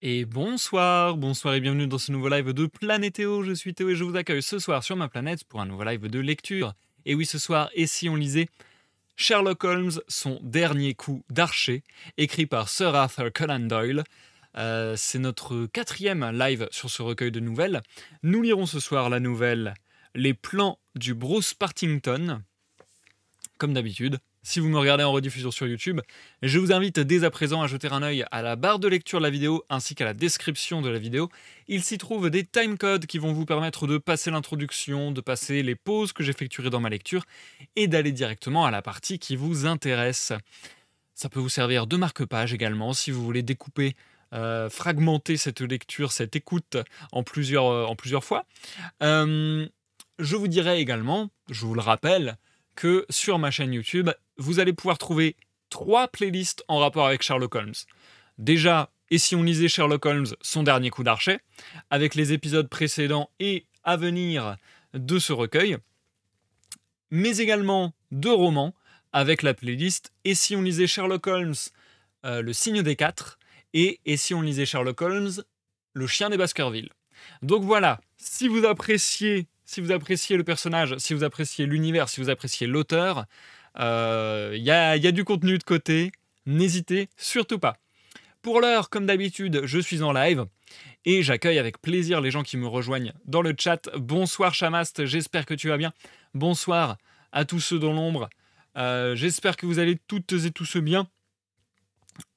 Et bonsoir, bonsoir et bienvenue dans ce nouveau live de Planétéo. Je suis Théo et je vous accueille ce soir sur ma planète pour un nouveau live de lecture. Et oui, ce soir, et si on lisait Sherlock Holmes, son dernier coup d'archer, écrit par Sir Arthur Conan Doyle. Euh, c'est notre quatrième live sur ce recueil de nouvelles. Nous lirons ce soir la nouvelle Les plans du Bruce Partington, comme d'habitude. Si vous me regardez en rediffusion sur YouTube, je vous invite dès à présent à jeter un œil à la barre de lecture de la vidéo ainsi qu'à la description de la vidéo. Il s'y trouve des timecodes qui vont vous permettre de passer l'introduction, de passer les pauses que j'effectuerai dans ma lecture et d'aller directement à la partie qui vous intéresse. Ça peut vous servir de marque-page également si vous voulez découper euh, fragmenter cette lecture, cette écoute en plusieurs, euh, en plusieurs fois. Euh, je vous dirai également, je vous le rappelle, sur ma chaîne YouTube, vous allez pouvoir trouver trois playlists en rapport avec Sherlock Holmes. Déjà, et si on lisait Sherlock Holmes, son dernier coup d'archet, avec les épisodes précédents et à venir de ce recueil, mais également deux romans avec la playlist Et si on lisait Sherlock Holmes, euh, Le signe des quatre, et Et si on lisait Sherlock Holmes, Le chien des Baskerville. Donc voilà, si vous appréciez si vous appréciez le personnage, si vous appréciez l'univers, si vous appréciez l'auteur, il euh, y, a, du contenu de côté. N'hésitez surtout pas. Pour l'heure, comme d'habitude, je suis en live et j'accueille avec plaisir les gens qui me rejoignent dans le chat. Bonsoir Chamast, j'espère que tu vas bien. Bonsoir à tous ceux dans l'ombre. Euh, j'espère que vous allez toutes et tous bien.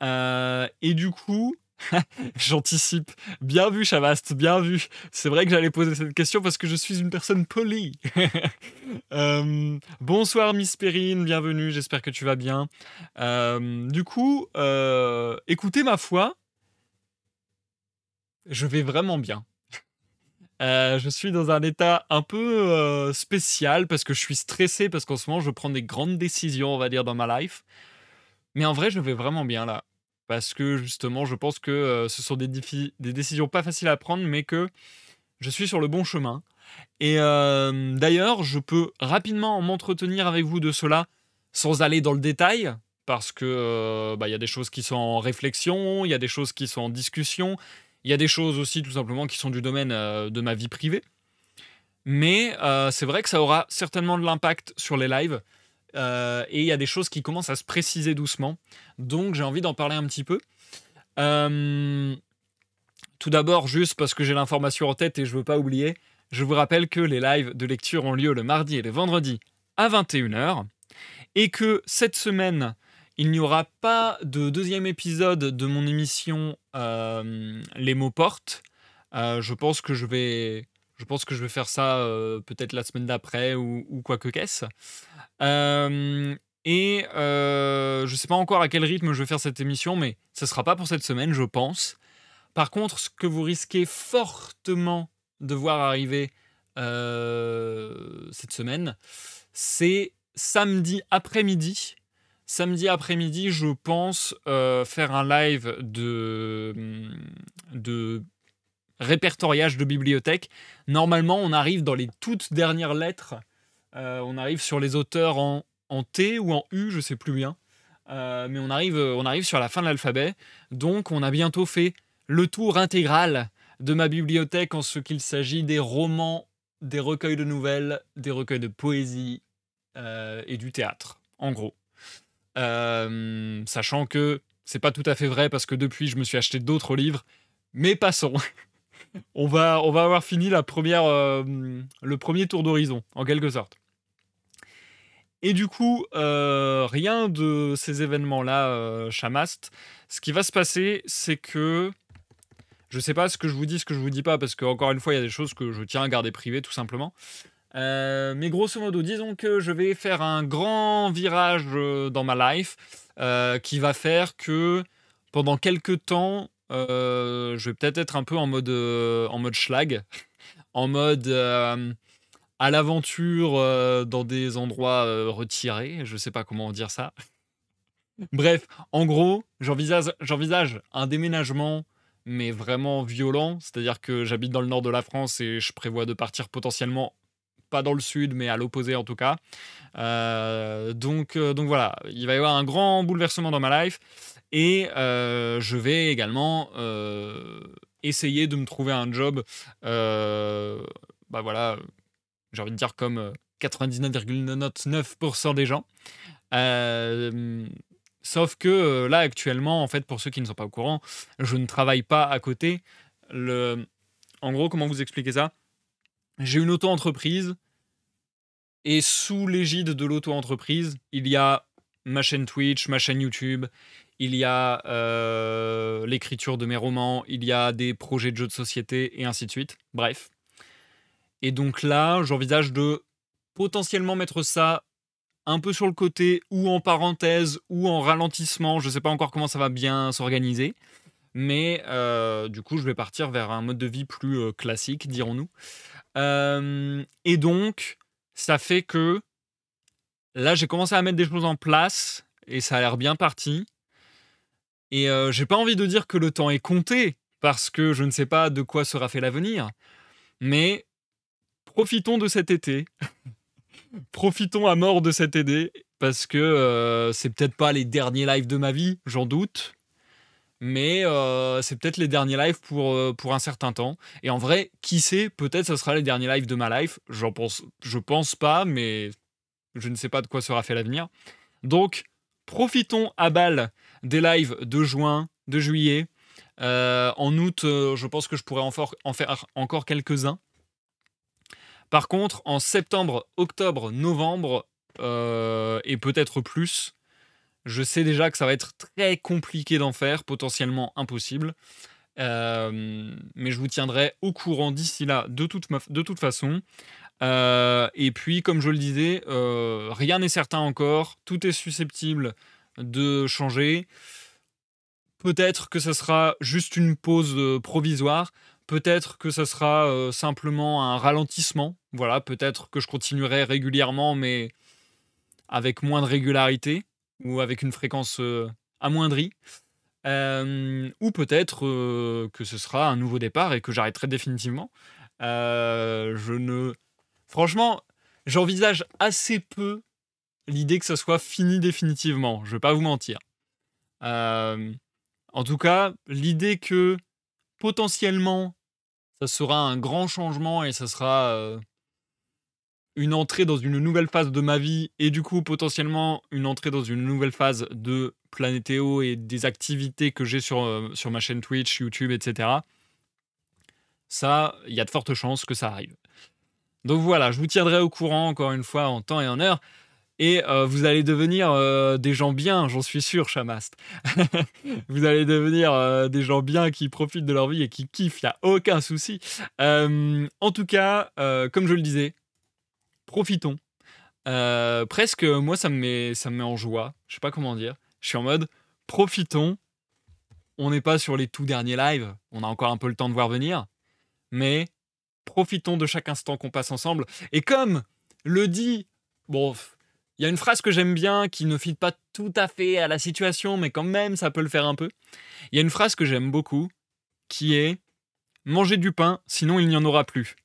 Euh, et du coup, J'anticipe. Bien vu, Chavast, bien vu. C'est vrai que j'allais poser cette question parce que je suis une personne polie. Euh, bonsoir, Miss Perrine, bienvenue, j'espère que tu vas bien. Euh, du coup, euh, écoutez ma foi, je vais vraiment bien. je suis dans un état un peu spécial parce que je suis stressé parce qu'en ce moment je prends des grandes décisions, on va dire, dans ma life. Mais en vrai, je vais vraiment bien là parce que justement, je pense que ce sont des, décisions pas faciles à prendre, mais que je suis sur le bon chemin. Et d'ailleurs, je peux rapidement m'entretenir avec vous de cela sans aller dans le détail, parce que bah, il y a des choses qui sont en réflexion, il y a des choses qui sont en discussion, il y a des choses aussi tout simplement qui sont du domaine de ma vie privée. Mais c'est vrai que ça aura certainement de l'impact sur les lives. Euh, et il y a des choses qui commencent à se préciser doucement. Donc j'ai envie d'en parler un petit peu. Euh, tout d'abord, juste parce que j'ai l'information en tête et je veux pas oublier, je vous rappelle que les lives de lecture ont lieu le mardi et le vendredi à 21h. Et que cette semaine, il n'y aura pas de deuxième épisode de mon émission euh, Les mots portent. je pense que je vais je pense que je vais faire ça peut-être la semaine d'après ou, quoi que qu'est-ce. et je ne sais pas encore à quel rythme je vais faire cette émission, mais ce ne sera pas pour cette semaine, je pense. Par contre, ce que vous risquez fortement de voir arriver cette semaine, c'est samedi après-midi. Samedi après-midi, je pense faire un live de, mmh, de répertoriage de bibliothèque. Normalement, on arrive dans les toutes dernières lettres. Euh, on arrive sur les auteurs en, T ou en U, je sais plus bien. Euh, mais on arrive, on arrive sur la fin de l'alphabet. Donc, on a bientôt fait le tour intégral de ma bibliothèque en ce qu'il s'agit des romans, des recueils de nouvelles, des recueils de poésie euh, et du théâtre, en gros. sachant que c'est pas tout à fait vrai parce que depuis, je me suis acheté d'autres livres. Mais passons. on, va, on va avoir fini la première, euh, le premier tour d'horizon, en quelque sorte. Et du coup, euh, rien de ces événements-là, euh, Chamast. Ce qui va se passer, c'est que je sais pas ce que je vous dis, ce que je vous dis pas, parce qu'encore une fois, il y a des choses que je tiens à garder privées, tout simplement. mais grosso modo, disons que je vais faire un grand virage dans ma life qui va faire que pendant quelques temps, euh, je vais peut-être être un peu en mode, euh, en mode schlag, en mode euh, à l'aventure dans des endroits retirés. Je sais pas comment dire ça. Bref, en gros, j'envisage un déménagement, mais vraiment violent. C'est-à-dire que j'habite dans le nord de la France et je prévois de partir potentiellement pas dans le sud, mais à l'opposé en tout cas. donc, donc voilà, il va y avoir un grand bouleversement dans ma life. Et je vais également essayer de me trouver un job, bah voilà, j'ai envie de dire comme 99,99% des gens. sauf que là, actuellement, en fait, pour ceux qui ne sont pas au courant, je ne travaille pas à côté. Le... En gros, comment vous expliquer ça? J'ai une auto-entreprise et sous l'égide de l'auto-entreprise, il y a ma chaîne Twitch, ma chaîne YouTube, il y a euh, l'écriture de mes romans, il y a des projets de jeux de société et ainsi de suite. Bref. Et donc là, j'envisage de potentiellement mettre ça un peu sur le côté ou en parenthèse ou en ralentissement. Je ne sais pas encore comment ça va bien s'organiser. Mais euh, du coup, je vais partir vers un mode de vie plus euh, classique, dirons-nous. et donc, ça fait que là, j'ai commencé à mettre des choses en place et ça a l'air bien parti. Et euh, j'ai pas envie de dire que le temps est compté parce que je ne sais pas de quoi sera fait l'avenir, mais profitons de cet été. profitons à mort de cet été parce que euh, c'est peut-être pas les derniers lives de ma vie, j'en doute. Mais euh, c'est peut-être les derniers lives pour, pour un certain temps. Et en vrai, qui sait, peut-être ce sera les derniers lives de ma life. J'en pense, je pense pas, mais je ne sais pas de quoi sera fait l'avenir. Donc, profitons à balle des lives de juin, de juillet. Euh, en août, euh, je pense que je pourrais en, faire encore quelques-uns. Par contre, en septembre, octobre, novembre, euh, et peut-être plus, je sais déjà que ça va être très compliqué d'en faire, potentiellement impossible. mais je vous tiendrai au courant d'ici là de toute, de toute façon. et puis, comme je le disais, rien n'est certain encore. Tout est susceptible de changer. Peut-être que ce sera juste une pause euh, provisoire. Peut-être que ce sera euh, simplement un ralentissement. Voilà, peut-être que je continuerai régulièrement, mais avec moins de régularité ou avec une fréquence euh, amoindrie. ou peut-être que ce sera un nouveau départ et que j'arrêterai définitivement. je ne. Franchement, j'envisage assez peu l'idée que ça soit fini définitivement. Je vais pas vous mentir. Euh, en tout cas, l'idée que potentiellement ça sera un grand changement et ça sera euh, une entrée dans une nouvelle phase de ma vie et du coup potentiellement une entrée dans une nouvelle phase de Planétéo et des activités que j'ai sur, euh, sur ma chaîne Twitch, YouTube, etc. Ça, il y a de fortes chances que ça arrive. Donc voilà, je vous tiendrai au courant encore une fois en temps et en heure et euh, vous allez devenir euh, des gens bien, j'en suis sûr, Chamast. vous allez devenir euh, des gens bien qui profitent de leur vie et qui kiffent, il n'y a aucun souci. en tout cas, comme je le disais, profitons. presque, moi, ça me, met, ça me met en joie. Je sais pas comment dire. Je suis en mode, profitons. On n'est pas sur les tout derniers lives. On a encore un peu le temps de voir venir. Mais profitons de chaque instant qu'on passe ensemble. Et comme le dit, bon, il y a une phrase que j'aime bien qui ne fit pas tout à fait à la situation, mais quand même ça peut le faire un peu. Il y a une phrase que j'aime beaucoup qui est Mangez du pain, sinon il n'y en aura plus.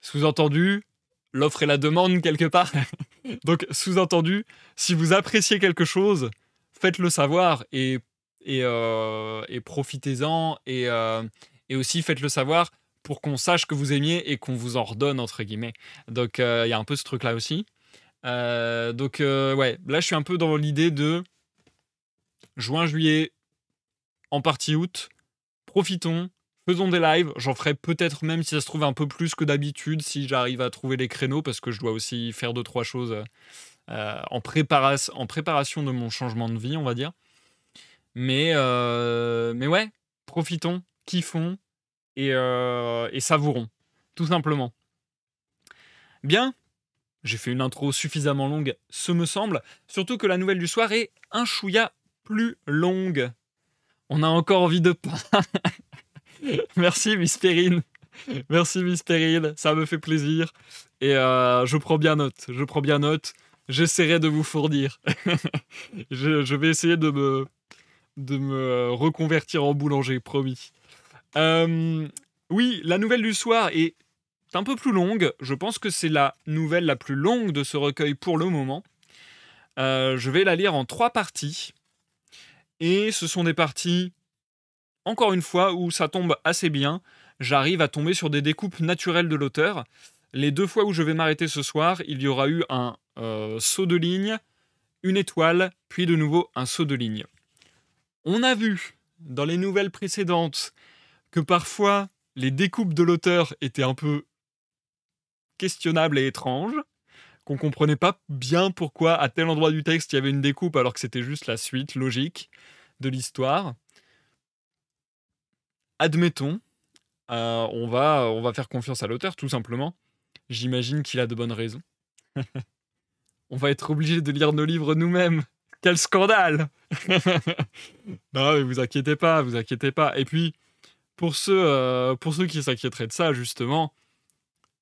Sous-entendu, l'offre et la demande quelque part. Donc sous-entendu, si vous appréciez quelque chose, faites-le savoir et, euh, profitez-en et, euh, et aussi faites-le savoir pour qu'on sache que vous aimiez et qu'on vous en redonne entre guillemets. Donc euh, il y a un peu ce truc là aussi. Euh, donc, euh, ouais, là, je suis un peu dans l'idée de juin, juillet, en partie août. Profitons, faisons des lives. J'en ferai peut-être même, si ça se trouve, un peu plus que d'habitude, si j'arrive à trouver les créneaux, parce que je dois aussi faire deux, trois choses euh, en, préparation de mon changement de vie, on va dire. Mais, mais ouais, profitons, kiffons et, et savourons, tout simplement. Bien, j'ai fait une intro suffisamment longue, ce me semble. Surtout que la nouvelle du soir est un chouïa plus longue. On a encore envie de pain. Merci Miss Perrine. Merci Miss Perrine, ça me fait plaisir. Et euh, je prends bien note. Je prends bien note. J'essaierai de vous fournir. je, vais essayer de me, de me reconvertir en boulanger, promis. Euh, oui, la nouvelle du soir est un peu plus longue. Je pense que c'est la nouvelle la plus longue de ce recueil pour le moment. Euh, je vais la lire en trois parties. Et ce sont des parties, encore une fois, où ça tombe assez bien. J'arrive à tomber sur des découpes naturelles de l'auteur. Les deux fois où je vais m'arrêter ce soir, il y aura eu un euh, saut de ligne, une étoile, puis de nouveau un saut de ligne. On a vu dans les nouvelles précédentes que parfois les découpes de l'auteur étaient un peu questionnables et étranges, qu'on comprenait pas bien pourquoi à tel endroit du texte il y avait une découpe alors que c'était juste la suite logique de l'histoire. Admettons, euh, on, va, on va faire confiance à l'auteur tout simplement. J'imagine qu'il a de bonnes raisons. on va être obligé de lire nos livres nous-mêmes. Quel scandale Non, mais vous inquiétez pas, vous inquiétez pas. Et puis, pour ceux, euh, pour ceux qui s'inquiéteraient de ça, justement,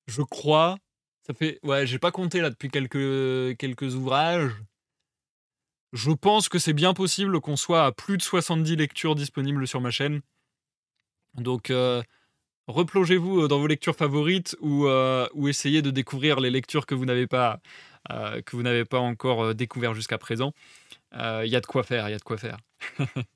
je crois, ça fait, ouais, j'ai pas compté là depuis quelques, quelques ouvrages. Je pense que c'est bien possible qu'on soit à plus de 70 lectures disponibles sur ma chaîne. Donc, euh, replongez-vous euh, dans vos lectures favorites ou, ou essayez de découvrir les lectures que vous n'avez pas, pas encore découvert jusqu'à présent. Il y a de quoi faire, il y a de quoi faire.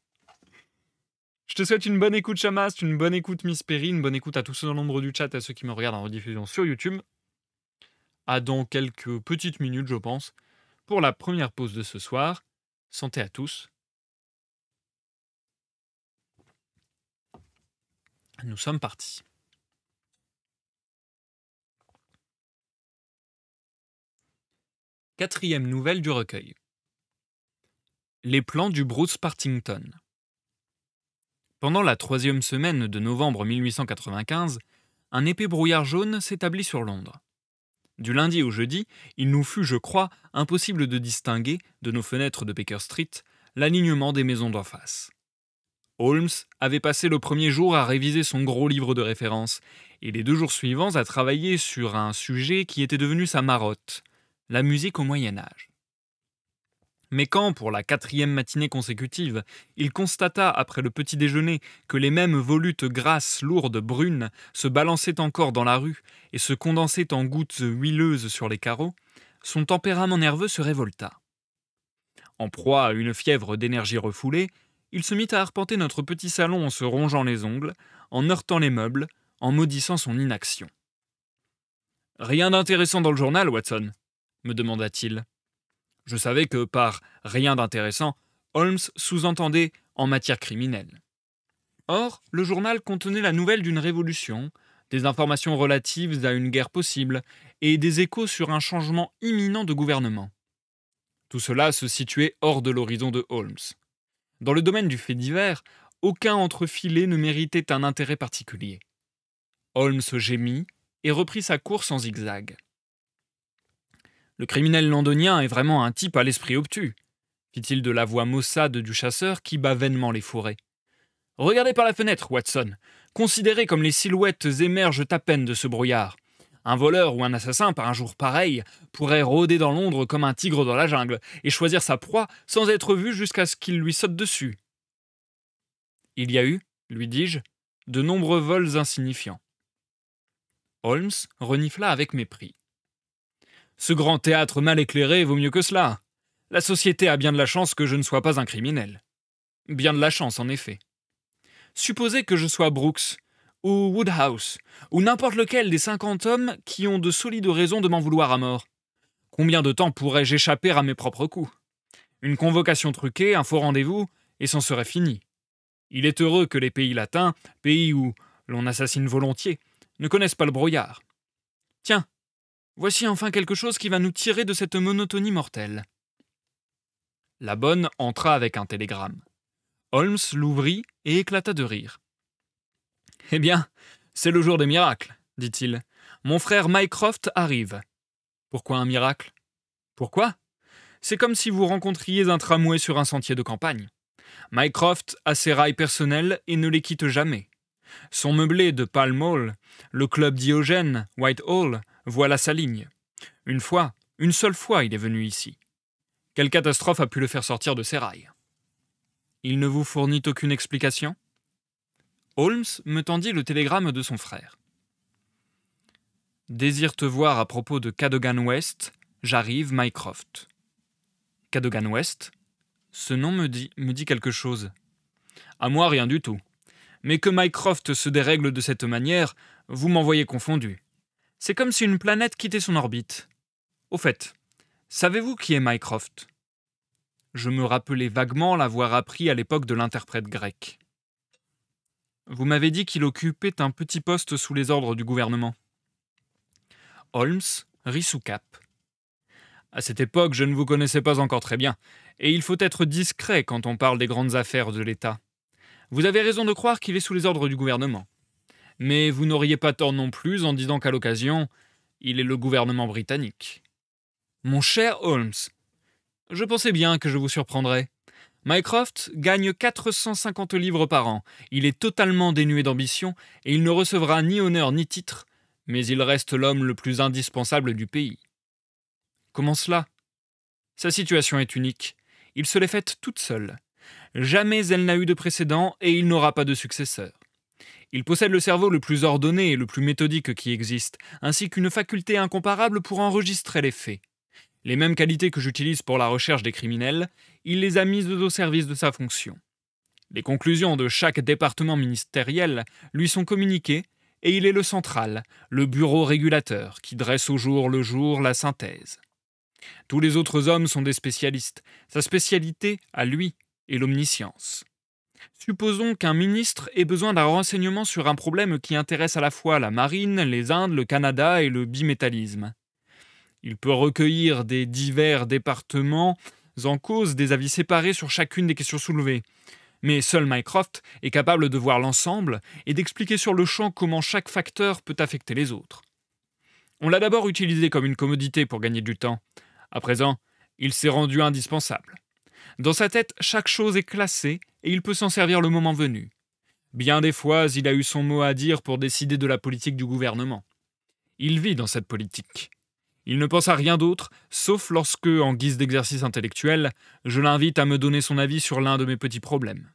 Je te souhaite une bonne écoute, Chamas, une bonne écoute, Miss Perry, une bonne écoute à tous ceux dans l'ombre du chat, à ceux qui me regardent en rediffusion sur YouTube. À dans quelques petites minutes, je pense, pour la première pause de ce soir. Santé à tous. Nous sommes partis. Quatrième nouvelle du recueil. Les plans du Bruce Partington. Pendant la troisième semaine de novembre 1895, un épais brouillard jaune s'établit sur Londres. Du lundi au jeudi, il nous fut, je crois, impossible de distinguer, de nos fenêtres de Baker Street, l'alignement des maisons d'en face. Holmes avait passé le premier jour à réviser son gros livre de référence, et les deux jours suivants à travailler sur un sujet qui était devenu sa marotte, la musique au Moyen Âge. Mais quand, pour la quatrième matinée consécutive, il constata après le petit déjeuner que les mêmes volutes grasses, lourdes, brunes, se balançaient encore dans la rue et se condensaient en gouttes huileuses sur les carreaux, son tempérament nerveux se révolta. En proie à une fièvre d'énergie refoulée, il se mit à arpenter notre petit salon en se rongeant les ongles, en heurtant les meubles, en maudissant son inaction. Rien d'intéressant dans le journal, Watson me demanda-t-il. Je savais que par rien d'intéressant, Holmes sous-entendait en matière criminelle. Or, le journal contenait la nouvelle d'une révolution, des informations relatives à une guerre possible et des échos sur un changement imminent de gouvernement. Tout cela se situait hors de l'horizon de Holmes. Dans le domaine du fait divers, aucun entrefilet ne méritait un intérêt particulier. Holmes gémit et reprit sa course en zigzag. Le criminel londonien est vraiment un type à l'esprit obtus, fit-il de la voix maussade du chasseur qui bat vainement les forêts. Regardez par la fenêtre, Watson. Considérez comme les silhouettes émergent à peine de ce brouillard. Un voleur ou un assassin, par un jour pareil, pourrait rôder dans Londres comme un tigre dans la jungle et choisir sa proie sans être vu jusqu'à ce qu'il lui saute dessus. Il y a eu, lui dis-je, de nombreux vols insignifiants. Holmes renifla avec mépris. Ce grand théâtre mal éclairé vaut mieux que cela. La société a bien de la chance que je ne sois pas un criminel. Bien de la chance, en effet. Supposez que je sois Brooks, ou Woodhouse, ou n'importe lequel des cinquante hommes qui ont de solides raisons de m'en vouloir à mort. Combien de temps pourrais-je échapper à mes propres coups? Une convocation truquée, un faux rendez-vous, et c'en serait fini. Il est heureux que les pays latins, pays où l'on assassine volontiers, ne connaissent pas le brouillard. Tiens, Voici enfin quelque chose qui va nous tirer de cette monotonie mortelle. La bonne entra avec un télégramme. Holmes l'ouvrit et éclata de rire. Eh bien, c'est le jour des miracles, dit-il. Mon frère Mycroft arrive. Pourquoi un miracle? Pourquoi? C'est comme si vous rencontriez un tramway sur un sentier de campagne. Mycroft a ses rails personnels et ne les quitte jamais. Son meublé de Pall Mall, le club Diogène, Whitehall, voilà sa ligne. Une fois, une seule fois, il est venu ici. Quelle catastrophe a pu le faire sortir de ses rails Il ne vous fournit aucune explication? Holmes me tendit le télégramme de son frère. Désire te voir à propos de Cadogan West, j'arrive, Mycroft. Cadogan West? Ce nom me dit, quelque chose. À moi, rien du tout. Mais que Mycroft se dérègle de cette manière, vous m'envoyez confondu. C'est comme si une planète quittait son orbite. Au fait, savez-vous qui est Mycroft? Je me rappelais vaguement l'avoir appris à l'époque de l'interprète grec. Vous m'avez dit qu'il occupait un petit poste sous les ordres du gouvernement. Holmes rit sous cap. À cette époque, je ne vous connaissais pas encore très bien, et il faut être discret quand on parle des grandes affaires de l'État. Vous avez raison de croire qu'il est sous les ordres du gouvernement. Mais vous n'auriez pas tort non plus en disant qu'à l'occasion, il est le gouvernement britannique. Mon cher Holmes, je pensais bien que je vous surprendrais. Mycroft gagne 450 livres par an, il est totalement dénué d'ambition, et il ne recevra ni honneur ni titre, mais il reste l'homme le plus indispensable du pays. Comment cela? Sa situation est unique. Il se l'est faite toute seule. Jamais elle n'a eu de précédent et il n'aura pas de successeur. Il possède le cerveau le plus ordonné et le plus méthodique qui existe, ainsi qu'une faculté incomparable pour enregistrer les faits. Les mêmes qualités que j'utilise pour la recherche des criminels, il les a mises au service de sa fonction. Les conclusions de chaque département ministériel lui sont communiquées et il est le central, le bureau régulateur, qui dresse au jour le jour la synthèse. Tous les autres hommes sont des spécialistes. Sa spécialité, à lui, est l'omniscience. Supposons qu'un ministre ait besoin d'un renseignement sur un problème qui intéresse à la fois la marine, les Indes, le Canada et le bimétallisme. Il peut recueillir des divers départements en cause des avis séparés sur chacune des questions soulevées. Mais seul Mycroft est capable de voir l'ensemble et d'expliquer sur le champ comment chaque facteur peut affecter les autres. On l'a d'abord utilisé comme une commodité pour gagner du temps. À présent, il s'est rendu indispensable. Dans sa tête, chaque chose est classée et il peut s'en servir le moment venu. Bien des fois, il a eu son mot à dire pour décider de la politique du gouvernement. Il vit dans cette politique. Il ne pense à rien d'autre, sauf lorsque, en guise d'exercice intellectuel, je l'invite à me donner son avis sur l'un de mes petits problèmes.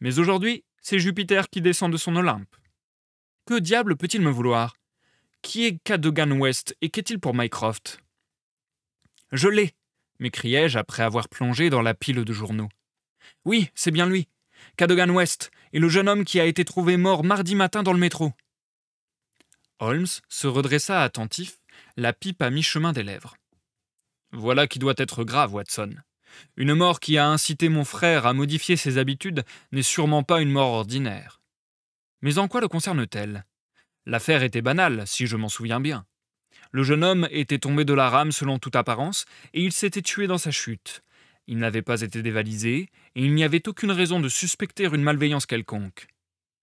Mais aujourd'hui, c'est Jupiter qui descend de son Olympe. Que diable peut-il me vouloir? Qui est Cadogan West et qu'est-il pour Mycroft? Je l'ai m'écriai-je après avoir plongé dans la pile de journaux. Oui, c'est bien lui. Cadogan West et le jeune homme qui a été trouvé mort mardi matin dans le métro. Holmes se redressa attentif, la pipe à mi-chemin des lèvres. Voilà qui doit être grave, Watson. Une mort qui a incité mon frère à modifier ses habitudes n'est sûrement pas une mort ordinaire. Mais en quoi le concerne-t-elle? L'affaire était banale, si je m'en souviens bien. Le jeune homme était tombé de la rame selon toute apparence, et il s'était tué dans sa chute. Il n'avait pas été dévalisé, et il n'y avait aucune raison de suspecter une malveillance quelconque.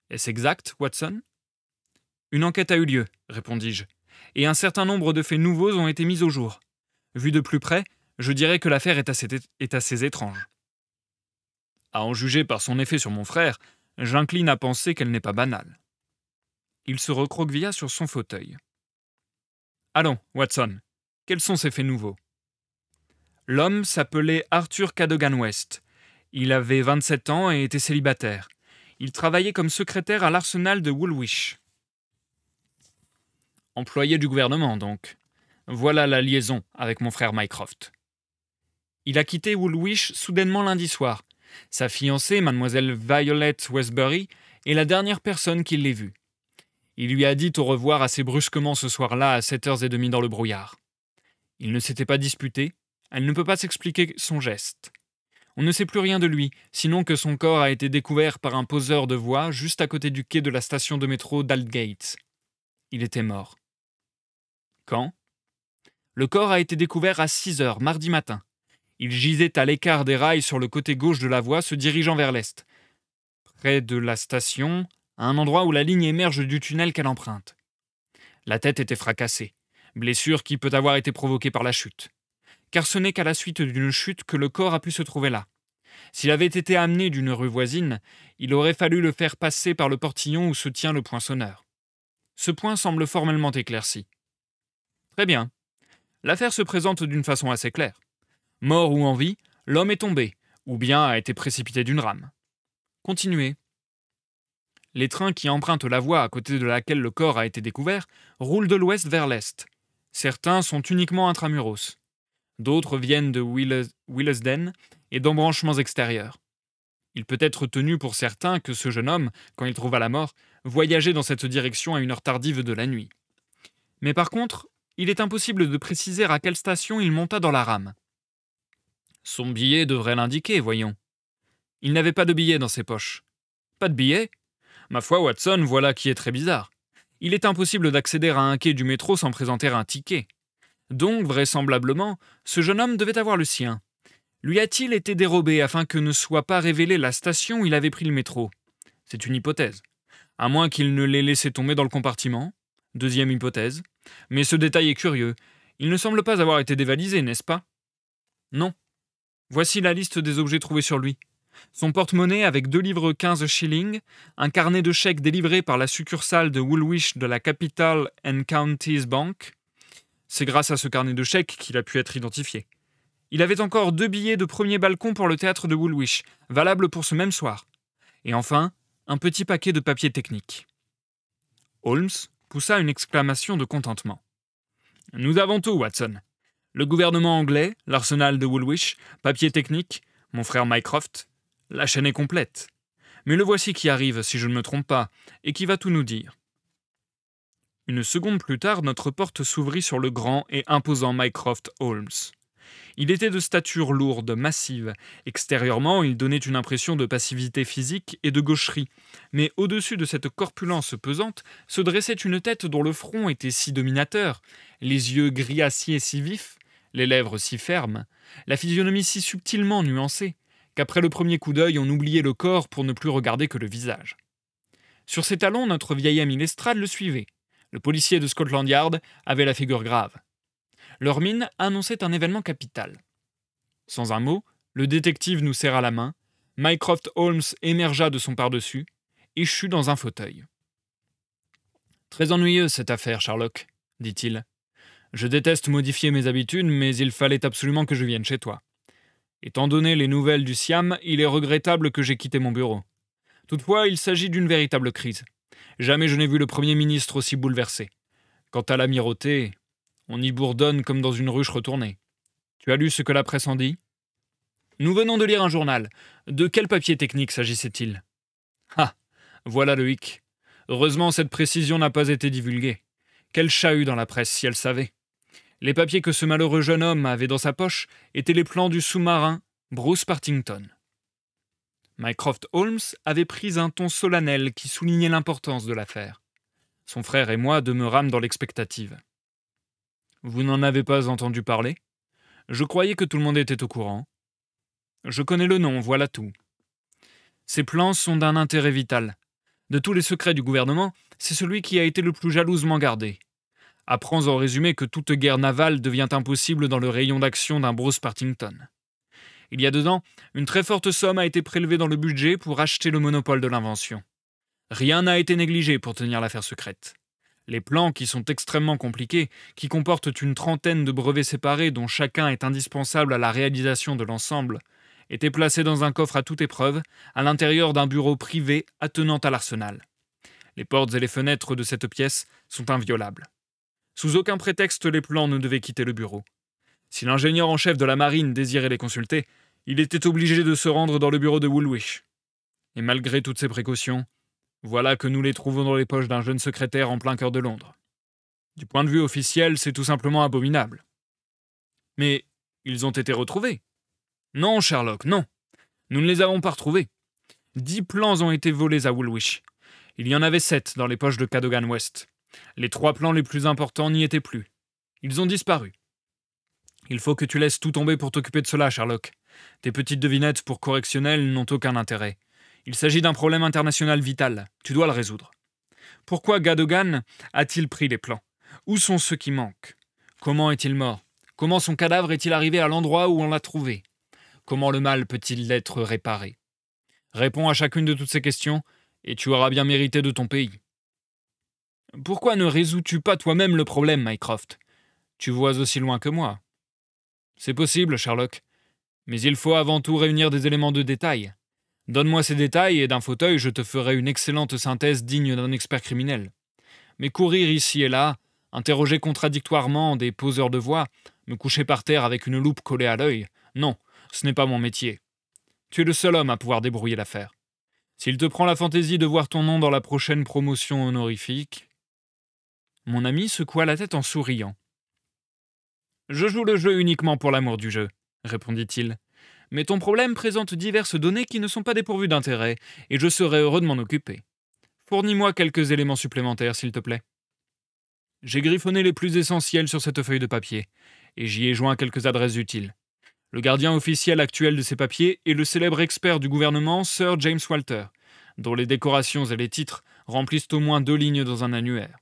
Est-ce exact, Watson? Une enquête a eu lieu, répondis-je, et un certain nombre de faits nouveaux ont été mis au jour. Vu de plus près, je dirais que l'affaire est assez, étrange. À en juger par son effet sur mon frère, j'incline à penser qu'elle n'est pas banale. Il se recroquevilla sur son fauteuil. Allons, Watson, quels sont ces faits nouveaux? L'homme s'appelait Arthur Cadogan West. Il avait 27 ans et était célibataire. Il travaillait comme secrétaire à l'arsenal de Woolwich. Employé du gouvernement, donc. Voilà la liaison avec mon frère Mycroft. Il a quitté Woolwich soudainement lundi soir. Sa fiancée, mademoiselle Violet Westbury, est la dernière personne qui l'ait vue. Il lui a dit au revoir assez brusquement ce soir-là à 7h30 dans le brouillard. Il ne s'était pas disputé, elle ne peut pas s'expliquer son geste. On ne sait plus rien de lui, sinon que son corps a été découvert par un poseur de voix juste à côté du quai de la station de métro d'Aldgate. Il était mort. Quand? Le corps a été découvert à 6 heures mardi matin. Il gisait à l'écart des rails sur le côté gauche de la voie se dirigeant vers l'est. Près de la station, à un endroit où la ligne émerge du tunnel qu'elle emprunte. La tête était fracassée, blessure qui peut avoir été provoquée par la chute. Car ce n'est qu'à la suite d'une chute que le corps a pu se trouver là. S'il avait été amené d'une rue voisine, il aurait fallu le faire passer par le portillon où se tient le poinçonneur. Ce point semble formellement éclairci. Très bien. L'affaire se présente d'une façon assez claire. Mort ou en vie, l'homme est tombé, ou bien a été précipité d'une rame. Continuez. Les trains qui empruntent la voie à côté de laquelle le corps a été découvert roulent de l'ouest vers l'est. Certains sont uniquement intramuros. d'autres viennent de Willesden et d'embranchements extérieurs. Il peut être tenu pour certain que ce jeune homme, quand il trouva la mort, voyageait dans cette direction à une heure tardive de la nuit. Mais par contre, il est impossible de préciser à quelle station il monta dans la rame. Son billet devrait l'indiquer, voyons. Il n'avait pas de billet dans ses poches. Pas de billet Ma foi, Watson, voilà qui est très bizarre. Il est impossible d'accéder à un quai du métro sans présenter un ticket. Donc, vraisemblablement, ce jeune homme devait avoir le sien. Lui a-t-il été dérobé afin que ne soit pas révélée la station où il avait pris le métro? C'est une hypothèse. À moins qu'il ne l'ait laissé tomber dans le compartiment. Deuxième hypothèse. Mais ce détail est curieux. Il ne semble pas avoir été dévalisé, n'est-ce pas? Non. Voici la liste des objets trouvés sur lui. Son porte-monnaie avec deux livres 15 shillings, un carnet de chèques délivré par la succursale de Woolwich de la Capital and Counties Bank. C'est grâce à ce carnet de chèques qu'il a pu être identifié. Il avait encore deux billets de premier balcon pour le théâtre de Woolwich, valables pour ce même soir. Et enfin, un petit paquet de papier technique. Holmes poussa une exclamation de contentement. Nous avons tout, Watson. Le gouvernement anglais, l'arsenal de Woolwich, papier technique, mon frère Mycroft, la chaîne est complète. Mais le voici qui arrive, si je ne me trompe pas, et qui va tout nous dire. Une seconde plus tard, notre porte s'ouvrit sur le grand et imposant Mycroft Holmes. Il était de stature lourde, massive. Extérieurement, il donnait une impression de passivité physique et de gaucherie. Mais au-dessus de cette corpulence pesante se dressait une tête dont le front était si dominateur, les yeux gris acier si vifs, les lèvres si fermes, la physionomie si subtilement nuancée, qu'après le premier coup d'œil, on oubliait le corps pour ne plus regarder que le visage. Sur ses talons, notre vieil ami Lestrade le suivait. Le policier de Scotland Yard avait la figure grave. Leur mine annonçait un événement capital. Sans un mot, le détective nous serra la main, Mycroft Holmes émergea de son par-dessus, échu dans un fauteuil. Très ennuyeuse cette affaire, Sherlock, dit-il. Je déteste modifier mes habitudes, mais il fallait absolument que je vienne chez toi. Étant donné les nouvelles du Siam, il est regrettable que j'ai quitté mon bureau. Toutefois, il s'agit d'une véritable crise. Jamais je n'ai vu le Premier ministre aussi bouleversé. Quant à l'amirauté, on y bourdonne comme dans une ruche retournée. Tu as lu ce que la presse en dit? Nous venons de lire un journal. De quel papier technique s'agissait-il? Ah Voilà le hic. Heureusement, cette précision n'a pas été divulguée. Quel chahut dans la presse si elle savait les papiers que ce malheureux jeune homme avait dans sa poche étaient les plans du sous-marin Bruce Partington. Mycroft Holmes avait pris un ton solennel qui soulignait l'importance de l'affaire. Son frère et moi demeurâmes dans l'expectative. Vous n'en avez pas entendu parler? Je croyais que tout le monde était au courant. Je connais le nom, voilà tout. Ces plans sont d'un intérêt vital. De tous les secrets du gouvernement, c'est celui qui a été le plus jalousement gardé. Apprends en résumé que toute guerre navale devient impossible dans le rayon d'action d'un Bruce Partington. Il y a dedans, une très forte somme a été prélevée dans le budget pour acheter le monopole de l'invention. Rien n'a été négligé pour tenir l'affaire secrète. Les plans, qui sont extrêmement compliqués, qui comportent une trentaine de brevets séparés dont chacun est indispensable à la réalisation de l'ensemble, étaient placés dans un coffre à toute épreuve, à l'intérieur d'un bureau privé attenant à l'arsenal. Les portes et les fenêtres de cette pièce sont inviolables. Sous aucun prétexte, les plans ne devaient quitter le bureau. Si l'ingénieur en chef de la marine désirait les consulter, il était obligé de se rendre dans le bureau de Woolwich. Et malgré toutes ces précautions, voilà que nous les trouvons dans les poches d'un jeune secrétaire en plein cœur de Londres. Du point de vue officiel, c'est tout simplement abominable. Mais ils ont été retrouvés. Non, Sherlock, non. Nous ne les avons pas retrouvés. Dix plans ont été volés à Woolwich. Il y en avait sept dans les poches de Cadogan West. Les trois plans les plus importants n'y étaient plus. Ils ont disparu. Il faut que tu laisses tout tomber pour t'occuper de cela, Sherlock. Tes petites devinettes pour correctionnel n'ont aucun intérêt. Il s'agit d'un problème international vital. Tu dois le résoudre. Pourquoi Gadogan a-t-il pris les plans? Où sont ceux qui manquent? Comment est-il mort? Comment son cadavre est-il arrivé à l'endroit où on l'a trouvé? Comment le mal peut-il être réparé? Réponds à chacune de toutes ces questions, et tu auras bien mérité de ton pays. Pourquoi ne résous-tu pas toi-même le problème, Mycroft? Tu vois aussi loin que moi. C'est possible, Sherlock. Mais il faut avant tout réunir des éléments de détail. Donne-moi ces détails et d'un fauteuil je te ferai une excellente synthèse digne d'un expert criminel. Mais courir ici et là, interroger contradictoirement des poseurs de voix, Me coucher par terre avec une loupe collée à l'œil Non, ce n'est pas mon métier. Tu es le seul homme à pouvoir débrouiller l'affaire. S'il te prend la fantaisie de voir ton nom dans la prochaine promotion honorifique. Mon ami secoua la tête en souriant. Je joue le jeu uniquement pour l'amour du jeu, répondit-il. Mais ton problème présente diverses données qui ne sont pas dépourvues d'intérêt, et je serais heureux de m'en occuper. Fournis-moi quelques éléments supplémentaires, s'il te plaît. J'ai griffonné les plus essentiels sur cette feuille de papier, et j'y ai joint quelques adresses utiles. Le gardien officiel actuel de ces papiers est le célèbre expert du gouvernement Sir James Walter, dont les décorations et les titres remplissent au moins deux lignes dans un annuaire.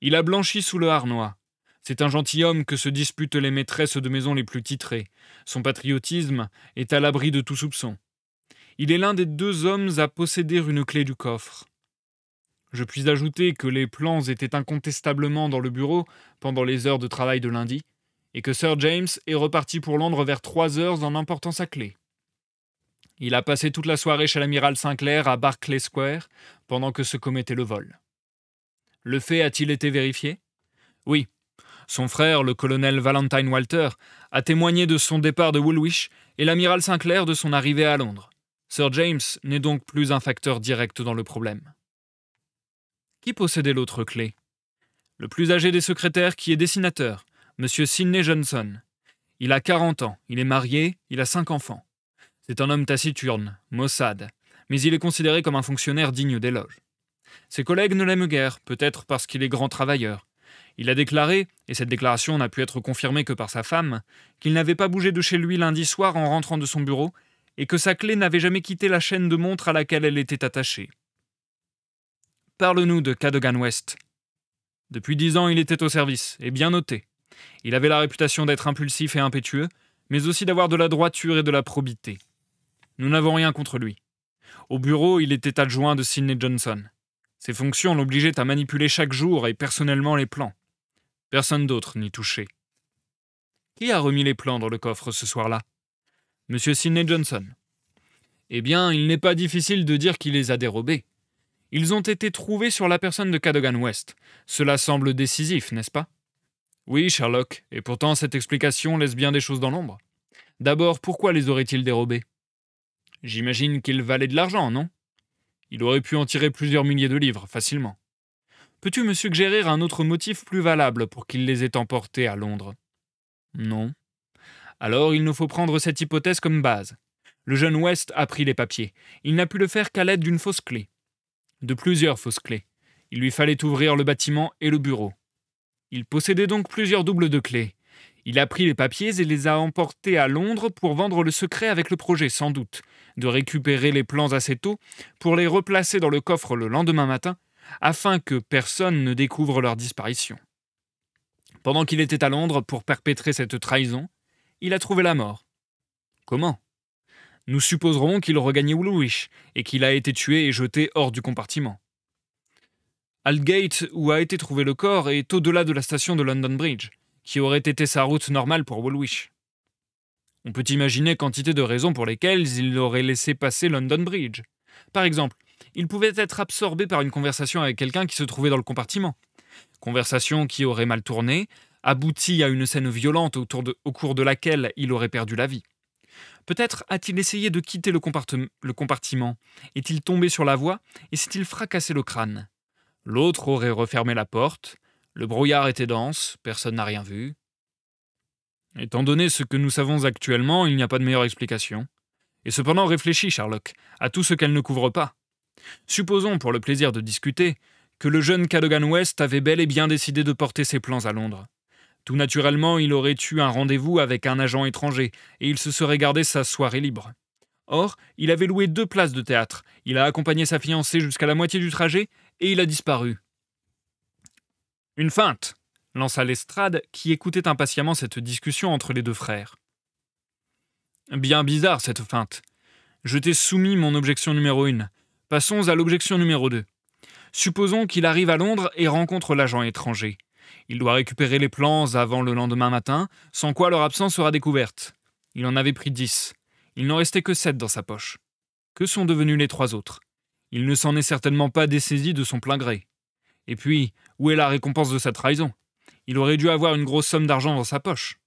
Il a blanchi sous le harnois. C'est un gentilhomme que se disputent les maîtresses de maison les plus titrées. Son patriotisme est à l'abri de tout soupçon. Il est l'un des deux hommes à posséder une clé du coffre. Je puis ajouter que les plans étaient incontestablement dans le bureau pendant les heures de travail de lundi, et que Sir James est reparti pour Londres vers trois heures en emportant sa clé. Il a passé toute la soirée chez l'amiral Sinclair à Berkeley Square pendant que se commettait le vol. Le fait a-t-il été vérifié? Oui. Son frère, le colonel Valentine Walter, a témoigné de son départ de Woolwich et l'amiral Sinclair de son arrivée à Londres. Sir James n'est donc plus un facteur direct dans le problème. Qui possédait l'autre clé? Le plus âgé des secrétaires qui est dessinateur, M. Sidney Johnson. Il a 40 ans, il est marié, il a cinq enfants. C'est un homme taciturne, maussade, mais il est considéré comme un fonctionnaire digne d'éloge. Ses collègues ne l'aiment guère, peut-être parce qu'il est grand travailleur. Il a déclaré, et cette déclaration n'a pu être confirmée que par sa femme, qu'il n'avait pas bougé de chez lui lundi soir en rentrant de son bureau, et que sa clé n'avait jamais quitté la chaîne de montre à laquelle elle était attachée. Parle-nous de Cadogan West. Depuis dix ans, il était au service, et bien noté. Il avait la réputation d'être impulsif et impétueux, mais aussi d'avoir de la droiture et de la probité. Nous n'avons rien contre lui. Au bureau, il était adjoint de Sidney Johnson. Ses fonctions l'obligeaient à manipuler chaque jour et personnellement les plans. Personne d'autre n'y touchait. Qui a remis les plans dans le coffre ce soir-là? Monsieur Sidney Johnson. Eh bien, il n'est pas difficile de dire qu'il les a dérobés. Ils ont été trouvés sur la personne de Cadogan West. Cela semble décisif, n'est-ce pas? Oui, Sherlock, et pourtant cette explication laisse bien des choses dans l'ombre. D'abord, pourquoi les aurait-il dérobés? J'imagine qu'ils valaient de l'argent, non? Il aurait pu en tirer plusieurs milliers de livres, facilement. Peux-tu me suggérer un autre motif plus valable pour qu'il les ait emportés à Londres? Non. Alors il nous faut prendre cette hypothèse comme base. Le jeune West a pris les papiers. Il n'a pu le faire qu'à l'aide d'une fausse clé de plusieurs fausses clés. Il lui fallait ouvrir le bâtiment et le bureau. Il possédait donc plusieurs doubles de clés. Il a pris les papiers et les a emportés à Londres pour vendre le secret avec le projet, sans doute, de récupérer les plans assez tôt pour les replacer dans le coffre le lendemain matin, afin que personne ne découvre leur disparition. Pendant qu'il était à Londres pour perpétrer cette trahison, il a trouvé la mort. Comment? Nous supposerons qu'il regagnait Woolwich et qu'il a été tué et jeté hors du compartiment. Aldgate, où a été trouvé le corps, est au-delà de la station de London Bridge, qui aurait été sa route normale pour Woolwich. On peut imaginer quantité de raisons pour lesquelles il aurait laissé passer London Bridge. Par exemple, il pouvait être absorbé par une conversation avec quelqu'un qui se trouvait dans le compartiment. Conversation qui aurait mal tourné, abouti à une scène violente au cours de laquelle il aurait perdu la vie. Peut-être a-t-il essayé de quitter le, compartiment. Est-il tombé sur la voie et s'est-il fracassé le crâne? L'autre aurait refermé la porte. Le brouillard était dense, personne n'a rien vu. Étant donné ce que nous savons actuellement, il n'y a pas de meilleure explication. Et cependant, réfléchis, Sherlock, à tout ce qu'elle ne couvre pas. Supposons, pour le plaisir de discuter, que le jeune Cadogan West avait bel et bien décidé de porter ses plans à Londres. Tout naturellement, il aurait eu un rendez-vous avec un agent étranger, et il se serait gardé sa soirée libre. Or, il avait loué deux places de théâtre, il a accompagné sa fiancée jusqu'à la moitié du trajet, et il a disparu. Une feinte lança Lestrade, qui écoutait impatiemment cette discussion entre les deux frères. Bien bizarre cette feinte. Je t'ai soumis mon objection numéro une. Passons à l'objection numéro deux. Supposons qu'il arrive à Londres et rencontre l'agent étranger. Il doit récupérer les plans avant le lendemain matin, sans quoi leur absence sera découverte. Il en avait pris dix. Il n'en restait que sept dans sa poche. Que sont devenus les trois autres? Il ne s'en est certainement pas dessaisi de son plein gré. Et puis, où est la récompense de sa trahison? Il aurait dû avoir une grosse somme d'argent dans sa poche.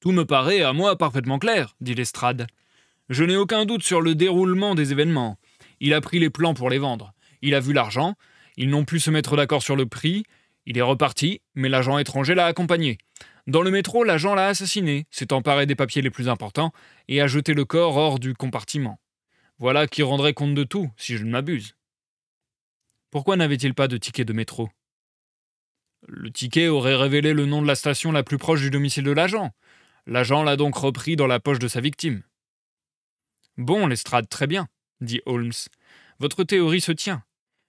Tout me paraît à moi parfaitement clair, dit Lestrade. Je n'ai aucun doute sur le déroulement des événements. Il a pris les plans pour les vendre. Il a vu l'argent. Ils n'ont pu se mettre d'accord sur le prix. Il est reparti, mais l'agent étranger l'a accompagné. Dans le métro, l'agent l'a assassiné, s'est emparé des papiers les plus importants et a jeté le corps hors du compartiment. Voilà qui rendrait compte de tout, si je ne m'abuse. Pourquoi n'avait-il pas de ticket de métro? Le ticket aurait révélé le nom de la station la plus proche du domicile de l'agent. L'agent l'a donc repris dans la poche de sa victime. Bon, Lestrade, très bien, dit Holmes. Votre théorie se tient.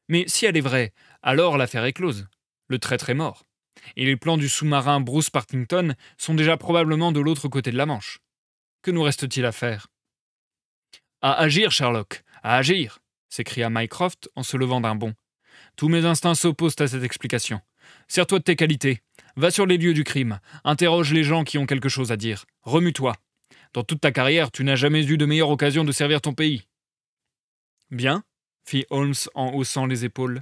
Mais si elle est vraie, alors l'affaire est close. Le traître est mort. Et les plans du sous-marin Bruce Partington sont déjà probablement de l'autre côté de la Manche. Que nous reste-t-il à faire? À agir, Sherlock, à agir s'écria Mycroft en se levant d'un bond. Tous mes instincts s'opposent à cette explication. Sers-toi de tes qualités. Va sur les lieux du crime. Interroge les gens qui ont quelque chose à dire. Remue-toi. Dans toute ta carrière, tu n'as jamais eu de meilleure occasion de servir ton pays. Bien, fit Holmes en haussant les épaules.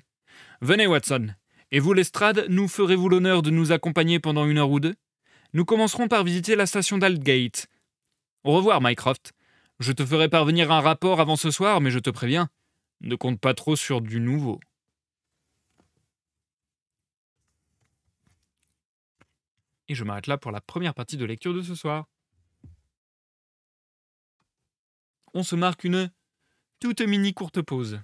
Venez, Watson. Et vous, Lestrade, nous ferez-vous l'honneur de nous accompagner pendant une heure ou deux? Nous commencerons par visiter la station d'Aldgate. Au revoir, Mycroft. Je te ferai parvenir un rapport avant ce soir, mais je te préviens, ne compte pas trop sur du nouveau. Et je m'arrête là pour la première partie de lecture de ce soir. On se marque une toute mini courte pause.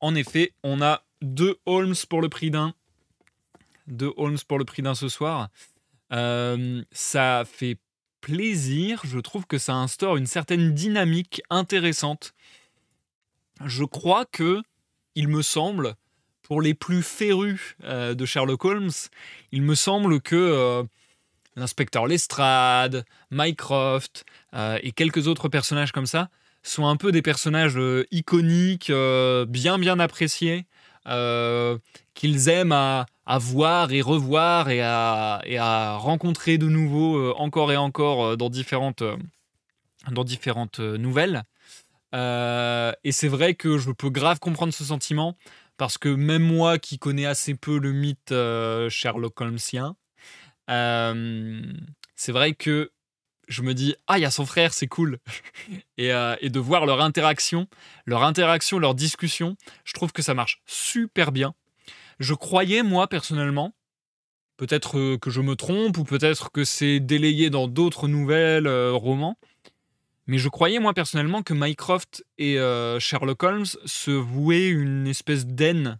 En effet, on a deux Holmes pour le prix d'un. Deux Holmes pour le prix d'un ce soir. Euh, ça fait plaisir. Je trouve que ça instaure une certaine dynamique intéressante. Je crois que, il me semble, pour les plus férus euh, de Sherlock Holmes, il me semble que euh, l'inspecteur Lestrade, Mycroft et quelques autres personnages comme ça sont un peu des personnages euh, iconiques, euh, bien bien appréciés, euh, qu'ils aiment à, voir et revoir et à, et à rencontrer de nouveau encore et encore dans différentes, dans différentes nouvelles. et c'est vrai que je peux grave comprendre ce sentiment parce que même moi qui connais assez peu le mythe Sherlock Holmesien, c'est vrai que je me dis ah il y a son frère c'est cool. Euh, et, de voir leur interaction leur interaction leur discussion je trouve que ça marche super bien. Je croyais moi personnellement peut-être euh, que je me trompe ou peut-être que c'est délayé dans d'autres nouvelles euh, romans mais je croyais moi personnellement que Mycroft et Sherlock Holmes se vouaient une espèce d'aine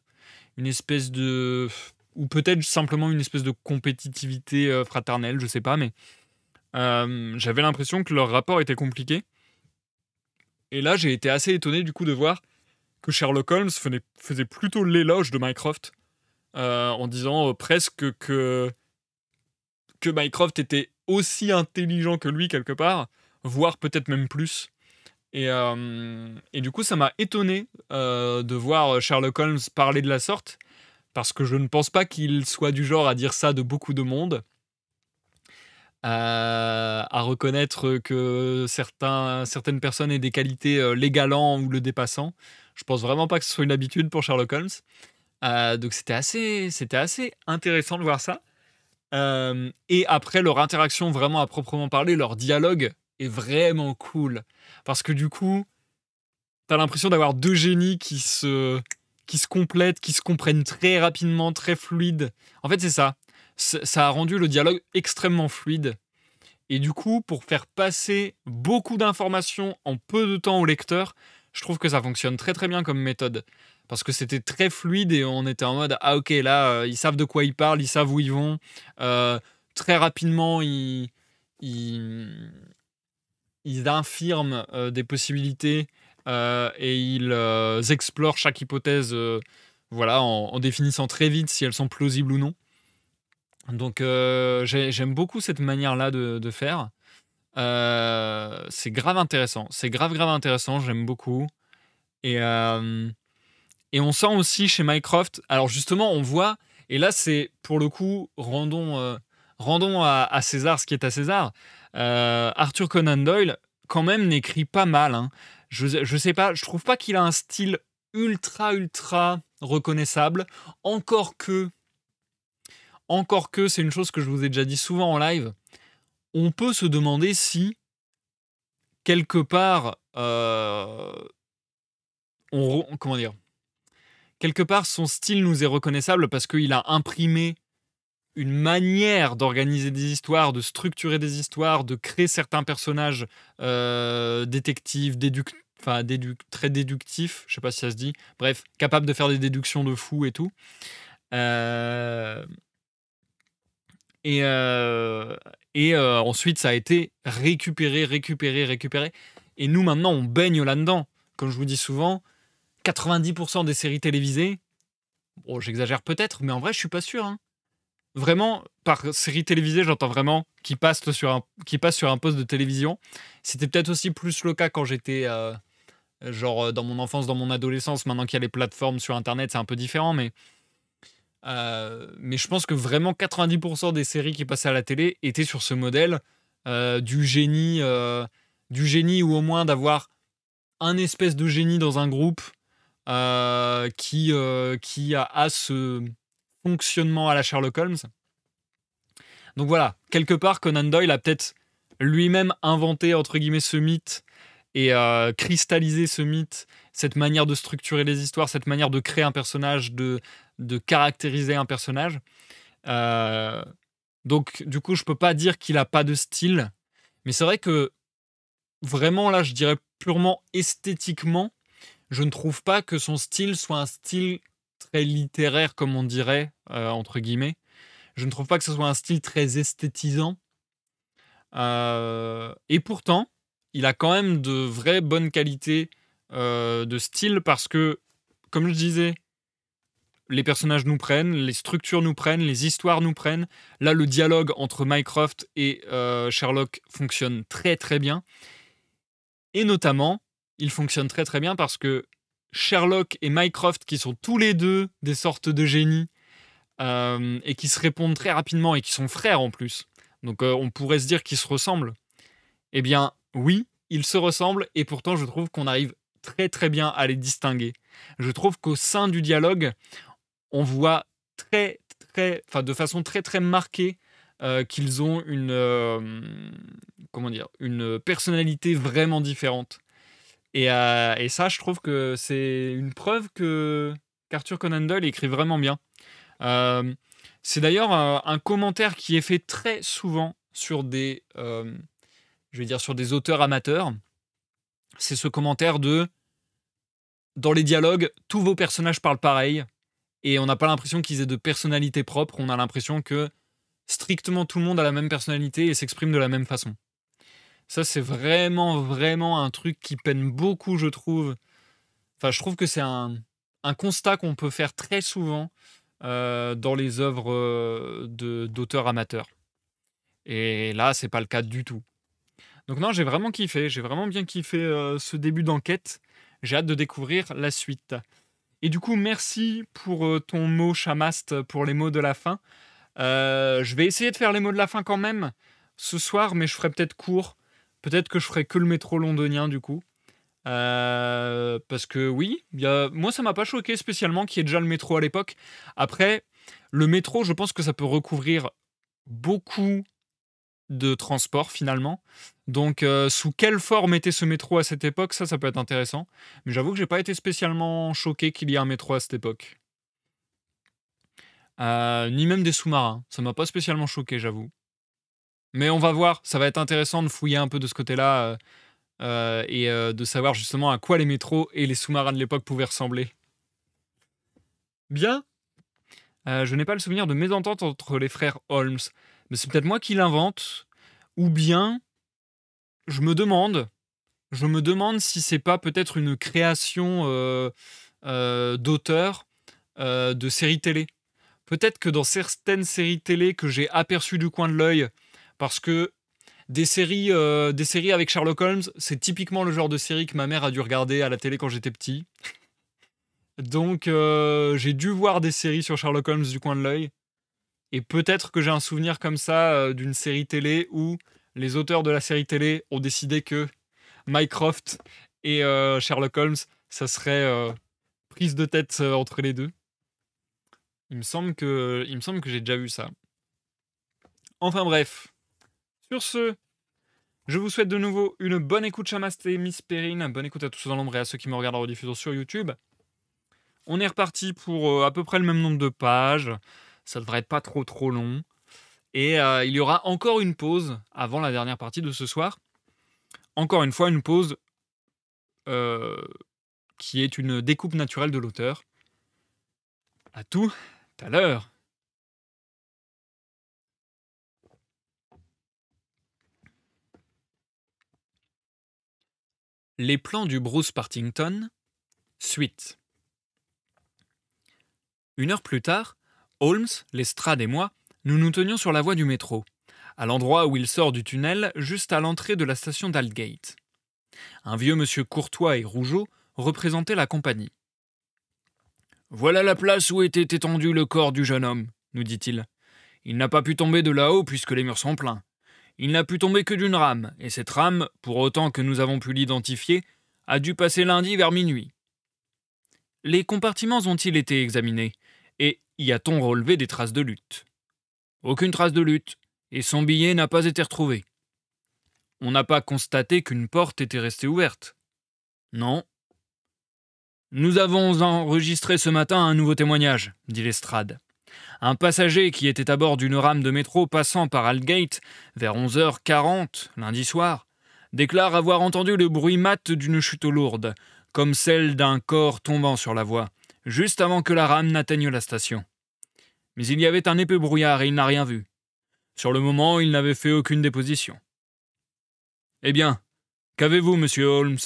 une espèce de ou peut-être simplement une espèce de compétitivité fraternelle je sais pas mais euh, j'avais l'impression que leur rapport était compliqué. Et là, j'ai été assez étonné du coup de voir que Sherlock Holmes faisait, plutôt l'éloge de Mycroft, euh, en disant euh, presque que, que Mycroft était aussi intelligent que lui quelque part, voire peut-être même plus. Et, et, du coup, ça m'a étonné de voir Sherlock Holmes parler de la sorte, parce que je ne pense pas qu'il soit du genre à dire ça de beaucoup de monde à, reconnaître que certains, certaines personnes aient des qualités euh, l'égalant ou le dépassant. Je pense vraiment pas que ce soit une habitude pour Sherlock Holmes. Euh, donc c'était assez, c'était assez intéressant de voir ça. Euh, et après leur interaction vraiment à proprement parler, leur dialogue est vraiment cool parce que du coup, t'as l'impression d'avoir deux génies qui se qui se complètent, qui se comprennent très rapidement, très fluides. En fait, c'est ça ça a rendu le dialogue extrêmement fluide. Et du coup, pour faire passer beaucoup d'informations en peu de temps au lecteur, je trouve que ça fonctionne très très bien comme méthode. Parce que c'était très fluide et on était en mode Ah, ok, là, euh, ils savent de quoi ils parlent, ils savent où ils vont. Euh, très rapidement, ils, ils infirment euh, des possibilités et ils explorent chaque hypothèse voilà, en, définissant très vite si elles sont plausibles ou non. Donc euh, j'aime beaucoup cette manière-là de, faire. Euh, c'est grave intéressant. C'est grave grave intéressant. J'aime beaucoup. Et, euh, et on sent aussi chez Mycroft. Alors justement, on voit. Et là, c'est pour le coup, rendons, rendons à, César ce qui est à César. Arthur Conan Doyle, quand même, n'écrit pas mal. Hein. Je, je sais pas. Je trouve pas qu'il a un style ultra, ultra reconnaissable. Encore que, encore que, c'est une chose que je vous ai déjà dit souvent en live, on peut se demander si, quelque part, euh, on, comment dire, quelque part, son style nous est reconnaissable parce qu'il a imprimé une manière d'organiser des histoires, de structurer des histoires, de créer certains personnages euh, détectives, très déductifs, je sais pas si ça se dit, bref, capable de faire des déductions de fou et tout. Euh, et, euh, ensuite, ça a été récupéré, récupéré, récupéré. Et nous, maintenant, on baigne là-dedans. Comme je vous dis souvent, 90% des séries télévisées, bon, j'exagère peut-être, mais en vrai, je suis pas sûr. Hein vraiment, par série télévisée, j'entends vraiment qui passe sur un, qui passe sur un poste de télévision. C'était peut-être aussi plus le cas quand j'étais, euh, genre, euh, dans mon enfance, dans mon adolescence. Maintenant qu'il y a les plateformes sur Internet, c'est un peu différent, mais. Euh, mais je pense que vraiment 90% des séries qui passaient à la télé étaient sur ce modèle du génie, du génie ou au moins d'avoir un espèce de génie dans un groupe qui, qui a, a ce, fonctionnement à la Sherlock Holmes. Donc voilà, quelque part, Conan Doyle a peut-être lui-même inventé, entre guillemets, ce mythe et euh, cristallisé ce mythe, cette manière de structurer les histoires, cette manière de créer un personnage, de, caractériser un personnage. Euh, donc, du coup, je peux pas dire qu'il a pas de style, mais c'est vrai que vraiment, là, je dirais purement esthétiquement, je ne trouve pas que son style soit un style très littéraire, comme on dirait, euh, entre guillemets. Je ne trouve pas que ce soit un style très esthétisant. Euh, et pourtant, il a quand même de vraies bonnes qualités euh, de style parce que, comme je disais, les personnages nous prennent, les structures nous prennent, les histoires nous prennent. Là, le dialogue entre Mycroft et Sherlock fonctionne très très bien. Et notamment, il fonctionne très très bien parce que Sherlock et Mycroft, qui sont tous les deux des sortes de génies, euh, et qui se répondent très rapidement, et qui sont frères en plus. Donc euh, on pourrait se dire qu'ils se ressemblent. Eh bien, oui, ils se ressemblent, et pourtant je trouve qu'on arrive très très bien à les distinguer. Je trouve qu'au sein du dialogue, on voit très très, de façon très très marquée euh, qu'ils ont une comment dire, une personnalité vraiment différente. Euh, et, ça, je trouve que c'est une preuve que qu'Arthur Conan Doyle écrit vraiment bien. Euh, c'est d'ailleurs un, commentaire qui est fait très souvent sur des, euh, je vais dire sur des auteurs amateurs. C'est ce commentaire de dans les dialogues, tous vos personnages parlent pareil et on n'a pas l'impression qu'ils aient de personnalité propre. On a l'impression que strictement tout le monde a la même personnalité et s'exprime de la même façon. Ça, c'est vraiment, vraiment un truc qui peine beaucoup, je trouve. Enfin, je trouve que c'est un, constat qu'on peut faire très souvent euh, dans les œuvres euh, d'auteurs amateurs. Et là, c'est pas le cas du tout. Donc non, j'ai vraiment kiffé, j'ai vraiment bien kiffé euh, ce début d'enquête. J'ai hâte de découvrir la suite. Et du coup, merci pour ton mot chamaste, pour les mots de la fin. je vais essayer de faire les mots de la fin quand même ce soir, mais je ferai peut-être court. Peut-être que je ferai que le métro londonien du coup. Euh, parce que oui, moi ça m'a pas choqué spécialement qu'il y ait déjà le métro à l'époque. Après, le métro, je pense que ça peut recouvrir beaucoup de transports finalement. Donc euh, sous quelle forme était ce métro à cette époque, ça ça peut être intéressant. Mais j'avoue que j'ai pas été spécialement choqué qu'il y ait un métro à cette époque. Euh, ni même des sous-marins. Ça m'a pas spécialement choqué, j'avoue. Mais on va voir, ça va être intéressant de fouiller un peu de ce côté-là euh, euh, et euh, de savoir justement à quoi les métros et les sous-marins de l'époque pouvaient ressembler. Bien. je n'ai pas le souvenir de mésentente entre les frères Holmes, mais c'est peut-être moi qui l'invente, ou bien je me demande, je me demande si c'est pas peut-être une création d'auteur de séries télé. Peut-être que dans certaines séries télé que j'ai aperçues du coin de l'œil, parce que des séries, euh, des séries avec Sherlock Holmes, c'est typiquement le genre de série que ma mère a dû regarder à la télé quand j'étais petit. Donc euh, j'ai dû voir des séries sur Sherlock Holmes du coin de l'œil. Et peut-être que j'ai un souvenir comme ça euh, d'une série télé où les auteurs de la série télé ont décidé que Mycroft et Sherlock Holmes, ça serait prise de tête entre les deux. Il me semble que, il me semble que j'ai déjà vu ça. Enfin bref. Sur ce, je vous souhaite de nouveau une bonne écoute Chamasté Miss Perrine, bonne écoute à tous dans l'ombre et à ceux qui me regardent en rediffusion sur YouTube. On est reparti pour euh, à peu près le même nombre de pages. Ça devrait être pas trop trop long. Et euh, il y aura encore une pause avant la dernière partie de ce soir. Encore une fois, une pause euh, qui est une découpe naturelle de l'auteur. À tout à l'heure. Les plans du Bruce Partington, suite. Une heure plus tard, Holmes, Lestrade et moi, nous nous tenions sur la voie du métro, à l'endroit où il sort du tunnel, juste à l'entrée de la station d'Aldgate. Un vieux monsieur courtois et rougeau représentait la compagnie. Voilà la place où était étendu le corps du jeune homme, nous dit-il. Il n'a pas pu tomber de là-haut puisque les murs sont pleins. Il n'a pu tomber que d'une rame, et cette rame, pour autant que nous avons pu l'identifier, a dû passer lundi vers minuit. Les compartiments ont-ils été examinés Et y a-t-on relevé des traces de lutte? Aucune trace de lutte, et son billet n'a pas été retrouvé. On n'a pas constaté qu'une porte était restée ouverte. Non. Nous avons enregistré ce matin un nouveau témoignage, dit Lestrade. Un passager qui était à bord d'une rame de métro passant par Aldgate vers 11h40 lundi soir déclare avoir entendu le bruit mat d'une chute lourde, comme celle d'un corps tombant sur la voie, juste avant que la rame n'atteigne la station. Mais il y avait un épais brouillard et il n'a rien vu. Sur le moment, il n'avait fait aucune déposition. Eh bien, qu'avez-vous, monsieur Holmes?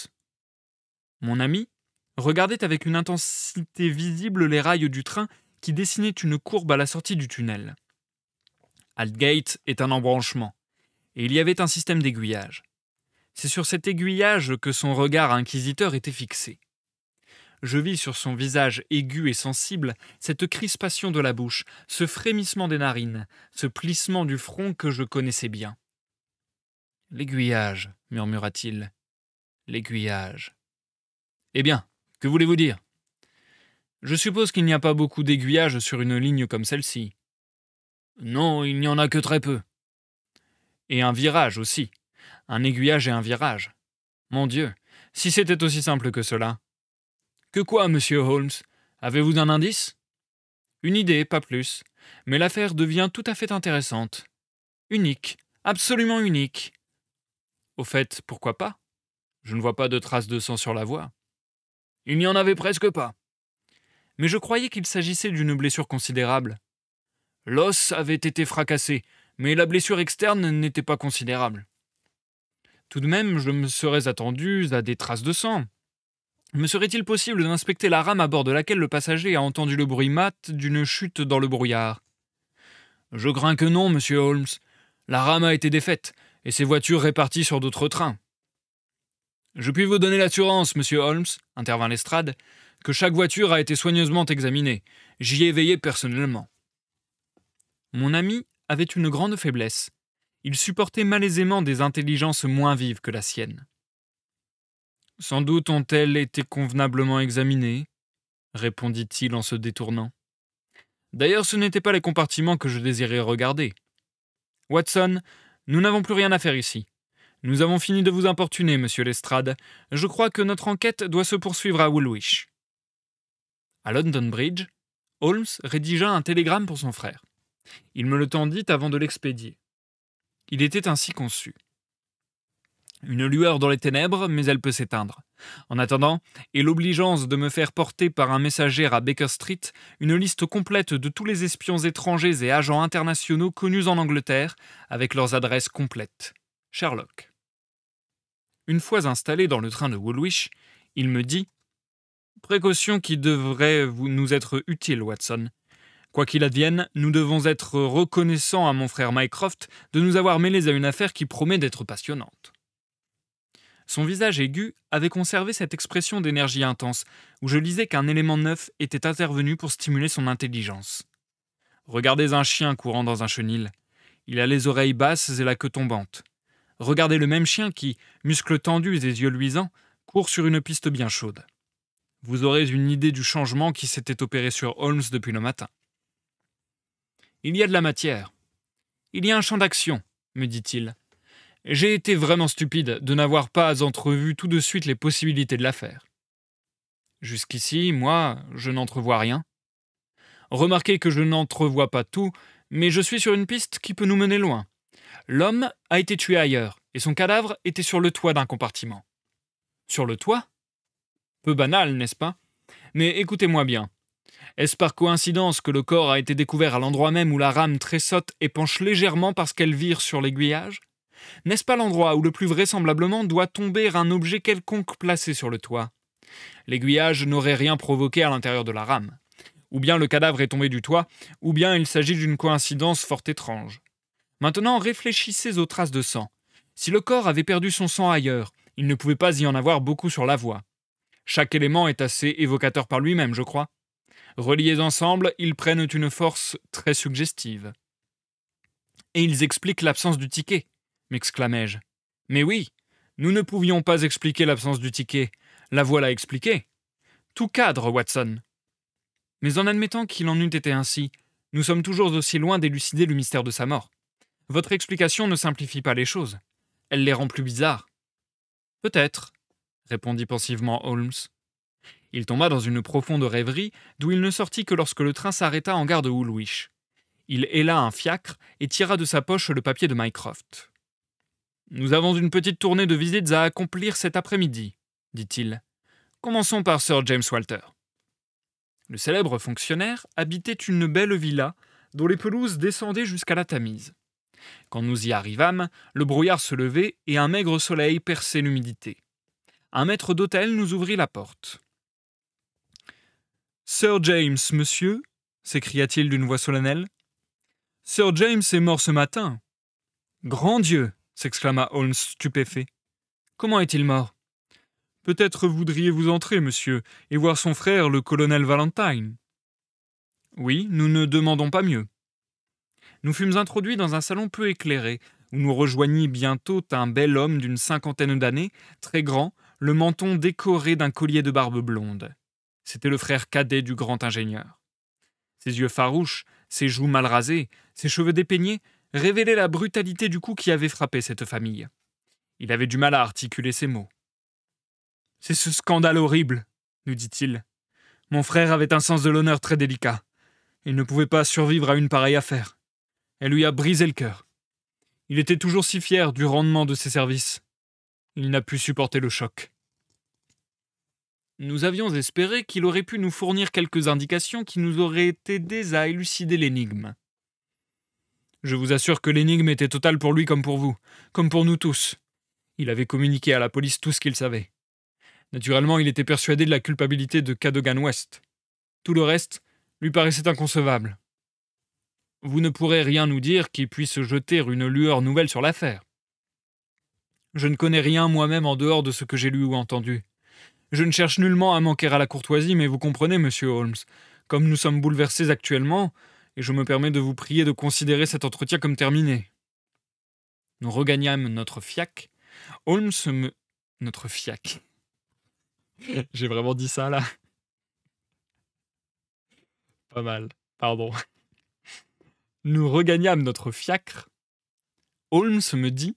Mon ami regardait avec une intensité visible les rails du train qui dessinait une courbe à la sortie du tunnel. Aldgate est un embranchement, et il y avait un système d'aiguillage. C'est sur cet aiguillage que son regard inquisiteur était fixé. Je vis sur son visage aigu et sensible cette crispation de la bouche, ce frémissement des narines, ce plissement du front que je connaissais bien. L'aiguillage, murmura-t-il. L'aiguillage. Eh bien, que voulez-vous dire? Je suppose qu'il n'y a pas beaucoup d'aiguillages sur une ligne comme celle-ci. Non, il n'y en a que très peu. Et un virage aussi. Un aiguillage et un virage. Mon Dieu, si c'était aussi simple que cela. Que quoi, monsieur Holmes? Avez-vous un indice? Une idée, pas plus. Mais l'affaire devient tout à fait intéressante. Unique, absolument unique. Au fait, pourquoi pas? Je ne vois pas de traces de sang sur la voie. Il n'y en avait presque pas mais je croyais qu'il s'agissait d'une blessure considérable. L'os avait été fracassé, mais la blessure externe n'était pas considérable. Tout de même, je me serais attendu à des traces de sang. Me serait-il possible d'inspecter la rame à bord de laquelle le passager a entendu le bruit mat d'une chute dans le brouillard? Je crains que non, monsieur Holmes. La rame a été défaite, et ses voitures réparties sur d'autres trains. Je puis vous donner l'assurance, monsieur Holmes, intervint Lestrade, que chaque voiture a été soigneusement examinée. J'y ai veillé personnellement. Mon ami avait une grande faiblesse. Il supportait malaisément des intelligences moins vives que la sienne. Sans doute ont-elles été convenablement examinées, répondit-il en se détournant. D'ailleurs, ce n'étaient pas les compartiments que je désirais regarder. Watson, nous n'avons plus rien à faire ici. Nous avons fini de vous importuner, monsieur Lestrade. Je crois que notre enquête doit se poursuivre à Woolwich. London Bridge, Holmes rédigea un télégramme pour son frère. Il me le tendit avant de l'expédier. Il était ainsi conçu. Une lueur dans les ténèbres, mais elle peut s'éteindre. En attendant, et l'obligeance de me faire porter par un messager à Baker Street une liste complète de tous les espions étrangers et agents internationaux connus en Angleterre, avec leurs adresses complètes. Sherlock. Une fois installé dans le train de Woolwich, il me dit Précaution qui devrait nous être utile, Watson. Quoi qu'il advienne, nous devons être reconnaissants à mon frère Mycroft de nous avoir mêlés à une affaire qui promet d'être passionnante. Son visage aigu avait conservé cette expression d'énergie intense, où je lisais qu'un élément neuf était intervenu pour stimuler son intelligence. Regardez un chien courant dans un chenil. Il a les oreilles basses et la queue tombante. Regardez le même chien qui, muscles tendus et yeux luisants, court sur une piste bien chaude. Vous aurez une idée du changement qui s'était opéré sur Holmes depuis le matin. Il y a de la matière. Il y a un champ d'action, me dit-il. J'ai été vraiment stupide de n'avoir pas entrevu tout de suite les possibilités de l'affaire. Jusqu'ici, moi, je n'entrevois rien. Remarquez que je n'entrevois pas tout, mais je suis sur une piste qui peut nous mener loin. L'homme a été tué ailleurs, et son cadavre était sur le toit d'un compartiment. Sur le toit? Peu banal, n'est-ce pas? Mais écoutez-moi bien. Est-ce par coïncidence que le corps a été découvert à l'endroit même où la rame tressaute et penche légèrement parce qu'elle vire sur l'aiguillage? N'est-ce pas l'endroit où le plus vraisemblablement doit tomber un objet quelconque placé sur le toit? L'aiguillage n'aurait rien provoqué à l'intérieur de la rame. Ou bien le cadavre est tombé du toit, ou bien il s'agit d'une coïncidence fort étrange. Maintenant réfléchissez aux traces de sang. Si le corps avait perdu son sang ailleurs, il ne pouvait pas y en avoir beaucoup sur la voie. Chaque élément est assez évocateur par lui-même, je crois. Reliés ensemble, ils prennent une force très suggestive. Et ils expliquent l'absence du ticket, m'exclamai-je. Mais oui, nous ne pouvions pas expliquer l'absence du ticket. La voilà expliquée. Tout cadre, Watson. Mais en admettant qu'il en eût été ainsi, nous sommes toujours aussi loin d'élucider le mystère de sa mort. Votre explication ne simplifie pas les choses. Elle les rend plus bizarres. Peut-être, répondit pensivement Holmes. Il tomba dans une profonde rêverie, d'où il ne sortit que lorsque le train s'arrêta en gare de Woolwich. Il héla un fiacre et tira de sa poche le papier de Mycroft. Nous avons une petite tournée de visites à accomplir cet après-midi, dit-il. Commençons par Sir James Walter. Le célèbre fonctionnaire habitait une belle villa dont les pelouses descendaient jusqu'à la Tamise. Quand nous y arrivâmes, le brouillard se levait et un maigre soleil perçait l'humidité. Un maître d'hôtel nous ouvrit la porte. Sir James, monsieur s'écria-t-il d'une voix solennelle. Sir James est mort ce matin. Grand Dieu s'exclama Holmes stupéfait. Comment est-il mort? Peut-être voudriez-vous entrer, monsieur, et voir son frère, le colonel Valentine. Oui, nous ne demandons pas mieux. Nous fûmes introduits dans un salon peu éclairé, où nous rejoignit bientôt un bel homme d'une cinquantaine d'années, très grand, le menton décoré d'un collier de barbe blonde. C'était le frère cadet du grand ingénieur. Ses yeux farouches, ses joues mal rasées, ses cheveux dépeignés révélaient la brutalité du coup qui avait frappé cette famille. Il avait du mal à articuler ses mots. C'est ce scandale horrible, nous dit-il. Mon frère avait un sens de l'honneur très délicat. Il ne pouvait pas survivre à une pareille affaire. Elle lui a brisé le cœur. Il était toujours si fier du rendement de ses services. Il n'a pu supporter le choc. Nous avions espéré qu'il aurait pu nous fournir quelques indications qui nous auraient aidés à élucider l'énigme. Je vous assure que l'énigme était totale pour lui comme pour vous, comme pour nous tous. Il avait communiqué à la police tout ce qu'il savait. Naturellement, il était persuadé de la culpabilité de Cadogan West. Tout le reste lui paraissait inconcevable. Vous ne pourrez rien nous dire qui puisse jeter une lueur nouvelle sur l'affaire. Je ne connais rien moi-même en dehors de ce que j'ai lu ou entendu. Je ne cherche nullement à manquer à la courtoisie, mais vous comprenez, monsieur Holmes, comme nous sommes bouleversés actuellement, et je me permets de vous prier de considérer cet entretien comme terminé. Nous regagnâmes notre fiac. Holmes me. Notre fiac. J'ai vraiment dit ça là. Pas mal, pardon. Nous regagnâmes notre fiacre. Holmes me dit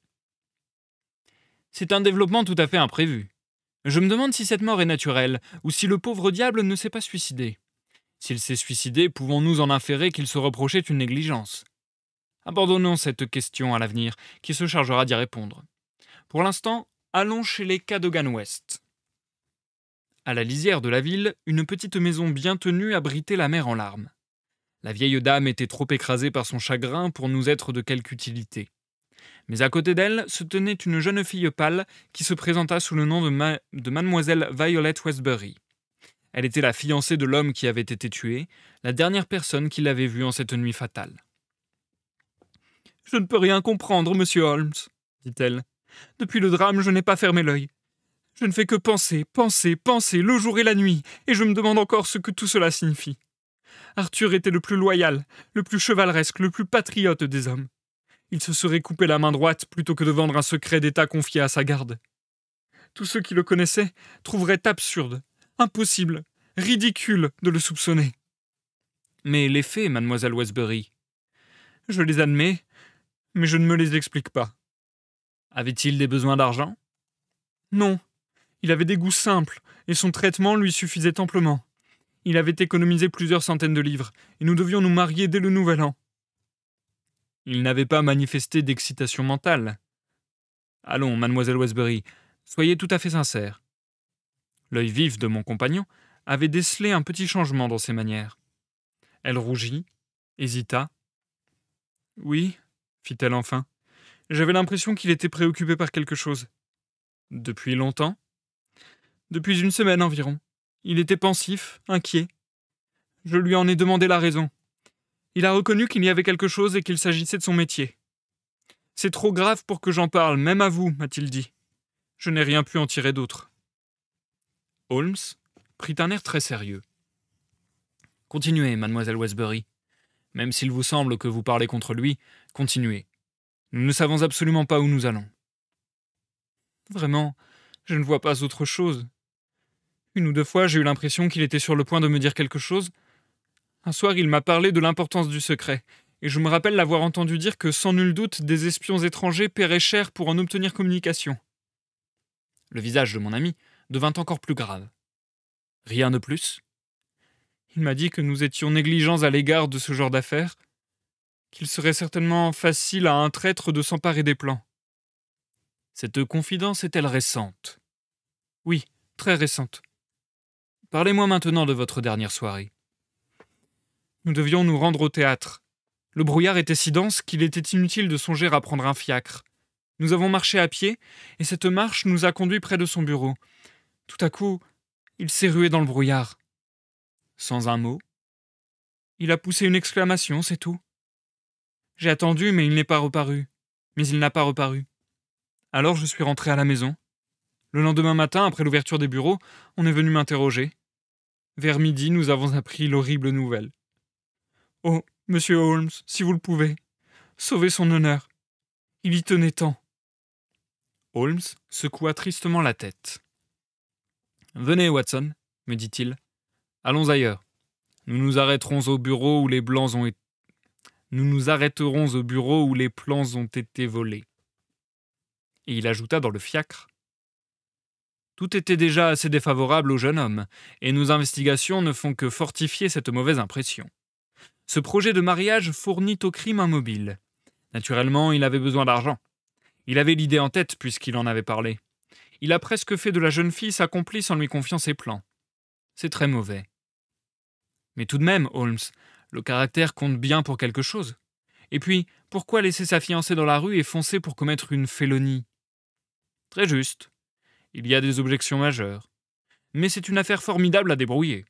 C'est un développement tout à fait imprévu. Je me demande si cette mort est naturelle, ou si le pauvre diable ne s'est pas suicidé. S'il s'est suicidé, pouvons-nous en inférer qu'il se reprochait une négligence? Abandonnons cette question à l'avenir, qui se chargera d'y répondre. Pour l'instant, allons chez les Cadogan West. À la lisière de la ville, une petite maison bien tenue abritait la mère en larmes. La vieille dame était trop écrasée par son chagrin pour nous être de quelque utilité. Mais à côté d'elle se tenait une jeune fille pâle qui se présenta sous le nom de, de mademoiselle Violet Westbury. Elle était la fiancée de l'homme qui avait été tué, la dernière personne qui l'avait vue en cette nuit fatale. Je ne peux rien comprendre, monsieur Holmes, dit-elle. Depuis le drame, je n'ai pas fermé l'œil. Je ne fais que penser, penser, penser, le jour et la nuit, et je me demande encore ce que tout cela signifie. Arthur était le plus loyal, le plus chevaleresque, le plus patriote des hommes. Il se serait coupé la main droite plutôt que de vendre un secret d'État confié à sa garde. Tous ceux qui le connaissaient trouveraient absurde, Impossible, ridicule de le soupçonner. Mais les faits, mademoiselle Westbury? Je les admets, mais je ne me les explique pas. Avait-il des besoins d'argent? Non. Il avait des goûts simples, et son traitement lui suffisait amplement. Il avait économisé plusieurs centaines de livres, et nous devions nous marier dès le nouvel an. Il n'avait pas manifesté d'excitation mentale. Allons, mademoiselle Westbury, soyez tout à fait sincère. L'œil vif de mon compagnon avait décelé un petit changement dans ses manières. Elle rougit, hésita. Oui, fit-elle enfin. J'avais l'impression qu'il était préoccupé par quelque chose. Depuis longtemps? Depuis une semaine environ. Il était pensif, inquiet. Je lui en ai demandé la raison. Il a reconnu qu'il y avait quelque chose et qu'il s'agissait de son métier. C'est trop grave pour que j'en parle, même à vous, m'a-t-il dit. Je n'ai rien pu en tirer d'autre. Holmes prit un air très sérieux. Continuez, mademoiselle Westbury. Même s'il vous semble que vous parlez contre lui, continuez. Nous ne savons absolument pas où nous allons. Vraiment, je ne vois pas autre chose. Une ou deux fois, j'ai eu l'impression qu'il était sur le point de me dire quelque chose. Un soir, il m'a parlé de l'importance du secret, et je me rappelle l'avoir entendu dire que sans nul doute des espions étrangers paieraient cher pour en obtenir communication. Le visage de mon ami devint encore plus grave. Rien de plus? Il m'a dit que nous étions négligents à l'égard de ce genre d'affaires, qu'il serait certainement facile à un traître de s'emparer des plans. Cette confidence est-elle récente? Oui, très récente. Parlez-moi maintenant de votre dernière soirée. Nous devions nous rendre au théâtre. Le brouillard était si dense qu'il était inutile de songer à prendre un fiacre. Nous avons marché à pied, et cette marche nous a conduits près de son bureau. Tout à coup, il s'est rué dans le brouillard. Sans un mot. Il a poussé une exclamation, c'est tout. J'ai attendu, mais il n'est pas reparu. Mais il n'a pas reparu. Alors je suis rentré à la maison. Le lendemain matin, après l'ouverture des bureaux, on est venu m'interroger. Vers midi, nous avons appris l'horrible nouvelle. Oh, monsieur Holmes, si vous le pouvez, sauvez son honneur. Il y tenait tant. Holmes secoua tristement la tête. Venez, Watson, me dit-il. Allons ailleurs. Nous nous arrêterons au bureau où les blancs ont été nous nous arrêterons au bureau où les plans ont été volés. Et il ajouta dans le fiacre. Tout était déjà assez défavorable au jeune homme, et nos investigations ne font que fortifier cette mauvaise impression. Ce projet de mariage fournit au crime un mobile. Naturellement, il avait besoin d'argent. Il avait l'idée en tête puisqu'il en avait parlé. Il a presque fait de la jeune fille sa complice en lui confiant ses plans. C'est très mauvais. Mais tout de même, Holmes, le caractère compte bien pour quelque chose. Et puis, pourquoi laisser sa fiancée dans la rue et foncer pour commettre une félonie? Très juste. Il y a des objections majeures. Mais c'est une affaire formidable à débrouiller.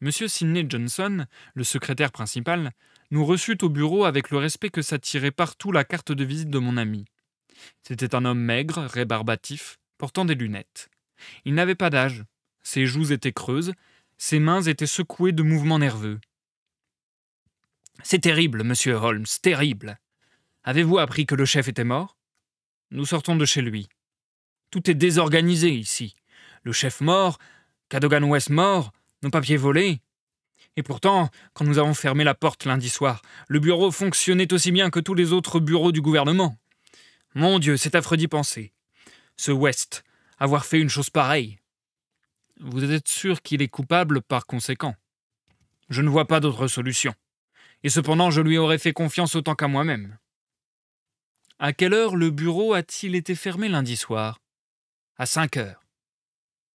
Monsieur Sidney Johnson, le secrétaire principal, nous reçut au bureau avec le respect que s'attirait partout la carte de visite de mon ami. C'était un homme maigre, rébarbatif, portant des lunettes. Il n'avait pas d'âge. Ses joues étaient creuses, ses mains étaient secouées de mouvements nerveux. C'est terrible, monsieur Holmes, terrible. Avez-vous appris que le chef était mort? Nous sortons de chez lui. Tout est désorganisé ici. Le chef mort, Cadogan West mort, nos papiers volés. Et pourtant, quand nous avons fermé la porte lundi soir, le bureau fonctionnait aussi bien que tous les autres bureaux du gouvernement. Mon Dieu, c'est affreux d'y penser. Ce West, avoir fait une chose pareille. Vous êtes sûr qu'il est coupable par conséquent? Je ne vois pas d'autre solution et cependant je lui aurais fait confiance autant qu'à moi-même. À quelle heure le bureau a-t-il été fermé lundi soir? À cinq heures.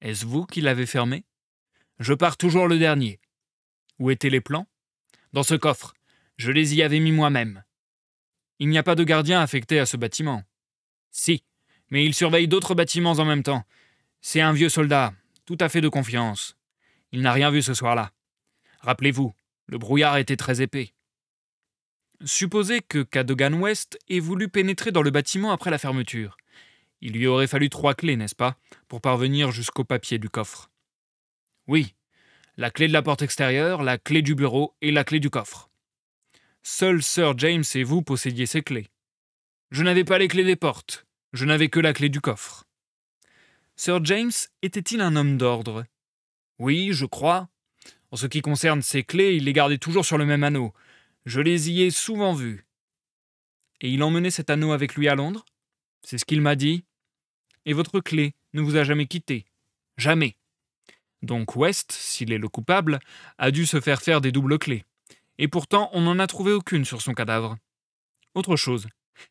Est-ce vous qui l'avez fermé? Je pars toujours le dernier. Où étaient les plans? Dans ce coffre. Je les y avais mis moi-même. Il n'y a pas de gardien affecté à ce bâtiment. Si, mais il surveille d'autres bâtiments en même temps. C'est un vieux soldat, tout à fait de confiance. Il n'a rien vu ce soir-là. Rappelez-vous, le brouillard était très épais. Supposez que Cadogan West ait voulu pénétrer dans le bâtiment après la fermeture. Il lui aurait fallu trois clés, n'est-ce pas, pour parvenir jusqu'au papier du coffre. Oui, la clé de la porte extérieure, la clé du bureau et la clé du coffre. Seul Sir James et vous possédiez ces clés. Je n'avais pas les clés des portes, je n'avais que la clé du coffre. Sir James était-il un homme d'ordre? Oui, je crois. En ce qui concerne ses clés, il les gardait toujours sur le même anneau. Je les y ai souvent vus. Et il emmenait cet anneau avec lui à Londres? C'est ce qu'il m'a dit. Et votre clé ne vous a jamais quitté Jamais. Donc West, s'il est le coupable, a dû se faire faire des doubles clés. Et pourtant, on n'en a trouvé aucune sur son cadavre. Autre chose,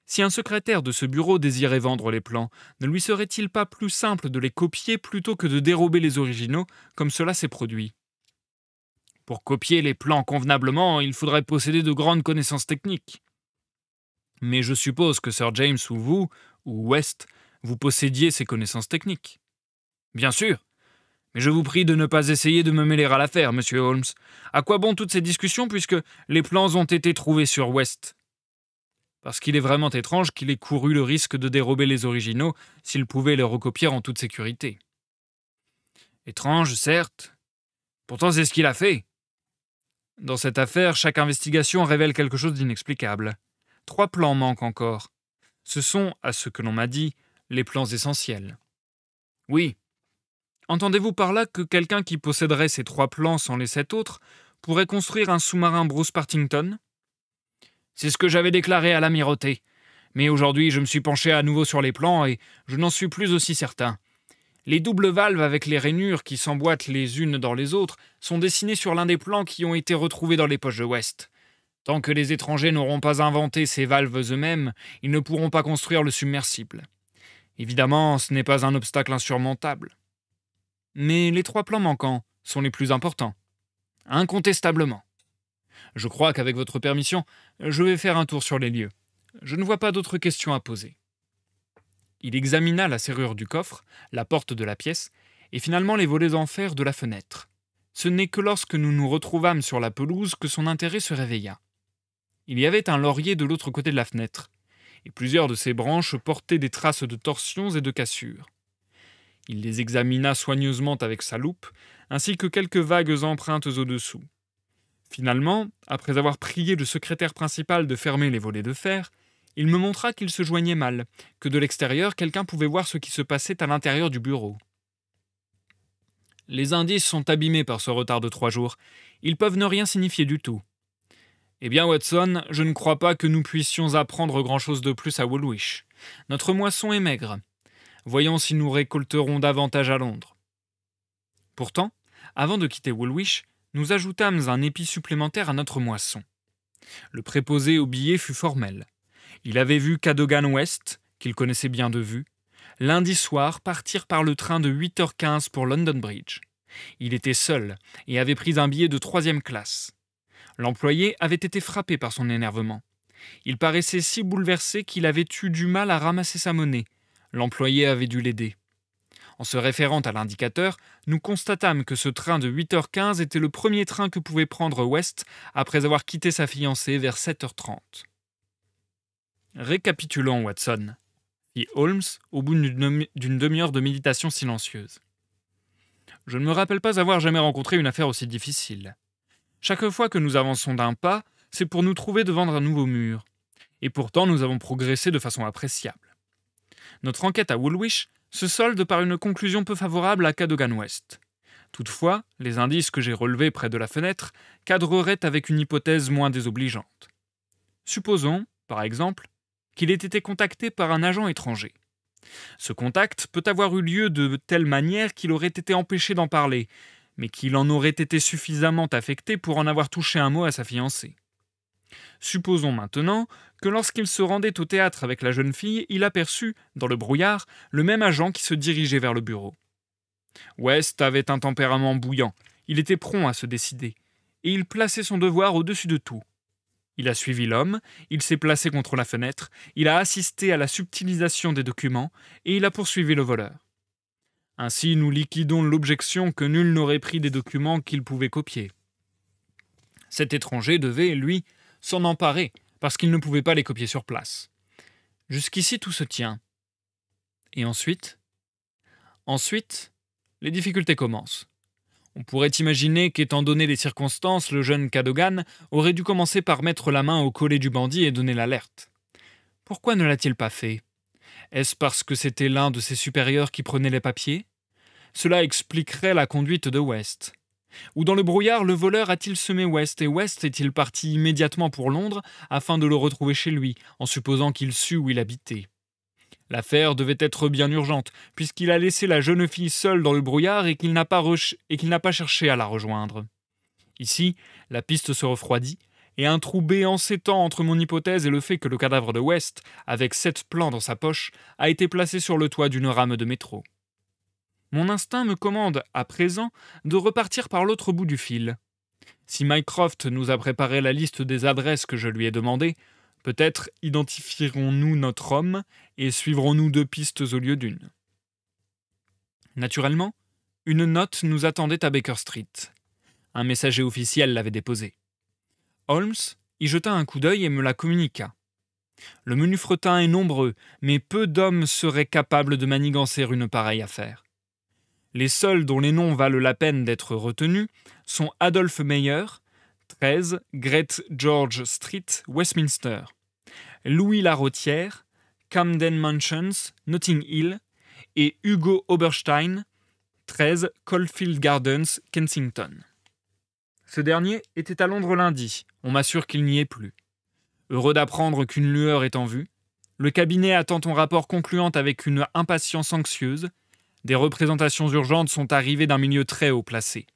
si un secrétaire de ce bureau désirait vendre les plans, ne lui serait-il pas plus simple de les copier plutôt que de dérober les originaux, comme cela s'est produit? Pour copier les plans convenablement, il faudrait posséder de grandes connaissances techniques. Mais je suppose que Sir James ou vous, ou West, vous possédiez ces connaissances techniques. Bien sûr. Mais je vous prie de ne pas essayer de me mêler à l'affaire, monsieur Holmes. À quoi bon toutes ces discussions puisque les plans ont été trouvés sur West? Parce qu'il est vraiment étrange qu'il ait couru le risque de dérober les originaux s'il pouvait les recopier en toute sécurité. Étrange, certes. Pourtant, c'est ce qu'il a fait. Dans cette affaire, chaque investigation révèle quelque chose d'inexplicable. Trois plans manquent encore. Ce sont, à ce que l'on m'a dit, les plans essentiels. Oui, Entendez-vous par là que quelqu'un qui posséderait ces trois plans sans les sept autres pourrait construire un sous-marin Bruce Partington? C'est ce que j'avais déclaré à l'amirauté. Mais aujourd'hui, je me suis penché à nouveau sur les plans et je n'en suis plus aussi certain. Les doubles valves avec les rainures qui s'emboîtent les unes dans les autres sont dessinées sur l'un des plans qui ont été retrouvés dans les poches de West. Tant que les étrangers n'auront pas inventé ces valves eux-mêmes, ils ne pourront pas construire le submersible. Évidemment, ce n'est pas un obstacle insurmontable. Mais les trois plans manquants sont les plus importants. Incontestablement. Je crois qu'avec votre permission, je vais faire un tour sur les lieux. Je ne vois pas d'autres questions à poser. Il examina la serrure du coffre, la porte de la pièce, et finalement les volets en fer de la fenêtre. Ce n'est que lorsque nous nous retrouvâmes sur la pelouse que son intérêt se réveilla. Il y avait un laurier de l'autre côté de la fenêtre, et plusieurs de ses branches portaient des traces de torsions et de cassures. Il les examina soigneusement avec sa loupe, ainsi que quelques vagues empreintes au-dessous. Finalement, après avoir prié le secrétaire principal de fermer les volets de fer, il me montra qu'il se joignait mal, que de l'extérieur quelqu'un pouvait voir ce qui se passait à l'intérieur du bureau. Les indices sont abîmés par ce retard de trois jours. Ils peuvent ne rien signifier du tout. Eh bien, Watson, je ne crois pas que nous puissions apprendre grand-chose de plus à Woolwich. Notre moisson est maigre. Voyons si nous récolterons davantage à Londres. Pourtant, avant de quitter Woolwich, nous ajoutâmes un épi supplémentaire à notre moisson. Le préposé au billet fut formel. Il avait vu Cadogan West, qu'il connaissait bien de vue, lundi soir partir par le train de 8h15 pour London Bridge. Il était seul et avait pris un billet de troisième classe. L'employé avait été frappé par son énervement. Il paraissait si bouleversé qu'il avait eu du mal à ramasser sa monnaie L'employé avait dû l'aider. En se référant à l'indicateur, nous constatâmes que ce train de 8h15 était le premier train que pouvait prendre West après avoir quitté sa fiancée vers 7h30. Récapitulons, Watson, fit Holmes au bout d'une demi-heure de méditation silencieuse. Je ne me rappelle pas avoir jamais rencontré une affaire aussi difficile. Chaque fois que nous avançons d'un pas, c'est pour nous trouver devant un nouveau mur. Et pourtant, nous avons progressé de façon appréciable notre enquête à Woolwich se solde par une conclusion peu favorable à Cadogan West. Toutefois, les indices que j'ai relevés près de la fenêtre cadreraient avec une hypothèse moins désobligeante. Supposons, par exemple, qu'il ait été contacté par un agent étranger. Ce contact peut avoir eu lieu de telle manière qu'il aurait été empêché d'en parler, mais qu'il en aurait été suffisamment affecté pour en avoir touché un mot à sa fiancée. Supposons maintenant que lorsqu'il se rendait au théâtre avec la jeune fille, il aperçut, dans le brouillard, le même agent qui se dirigeait vers le bureau. West avait un tempérament bouillant, il était prompt à se décider, et il plaçait son devoir au-dessus de tout. Il a suivi l'homme, il s'est placé contre la fenêtre, il a assisté à la subtilisation des documents, et il a poursuivi le voleur. Ainsi nous liquidons l'objection que nul n'aurait pris des documents qu'il pouvait copier. Cet étranger devait, lui, s'en emparer, parce qu'il ne pouvait pas les copier sur place. Jusqu'ici tout se tient. Et ensuite? Ensuite, les difficultés commencent. On pourrait imaginer qu'étant donné les circonstances, le jeune Cadogan aurait dû commencer par mettre la main au collet du bandit et donner l'alerte. Pourquoi ne l'a-t-il pas fait? Est-ce parce que c'était l'un de ses supérieurs qui prenait les papiers? Cela expliquerait la conduite de West. Ou dans le brouillard, le voleur a-t-il semé West et West est-il parti immédiatement pour Londres afin de le retrouver chez lui, en supposant qu'il sût où il habitait? L'affaire devait être bien urgente, puisqu'il a laissé la jeune fille seule dans le brouillard et qu'il n'a pas, pas cherché à la rejoindre. Ici, la piste se refroidit, et un trou béant s'étend entre mon hypothèse et le fait que le cadavre de West, avec sept plans dans sa poche, a été placé sur le toit d'une rame de métro. Mon instinct me commande, à présent, de repartir par l'autre bout du fil. Si Mycroft nous a préparé la liste des adresses que je lui ai demandées, peut-être identifierons-nous notre homme et suivrons-nous deux pistes au lieu d'une. Naturellement, une note nous attendait à Baker Street. Un messager officiel l'avait déposée. Holmes y jeta un coup d'œil et me la communiqua. Le menu fretin est nombreux, mais peu d'hommes seraient capables de manigancer une pareille affaire. Les seuls dont les noms valent la peine d'être retenus sont Adolphe Meyer, 13 Great George Street, Westminster, Louis Larrotière, Camden Mansions, Notting Hill, et Hugo Oberstein, 13 Caulfield Gardens, Kensington. Ce dernier était à Londres lundi, on m'assure qu'il n'y est plus. Heureux d'apprendre qu'une lueur est en vue, le cabinet attend ton rapport concluant avec une impatience anxieuse, des représentations urgentes sont arrivées d'un milieu très haut placé.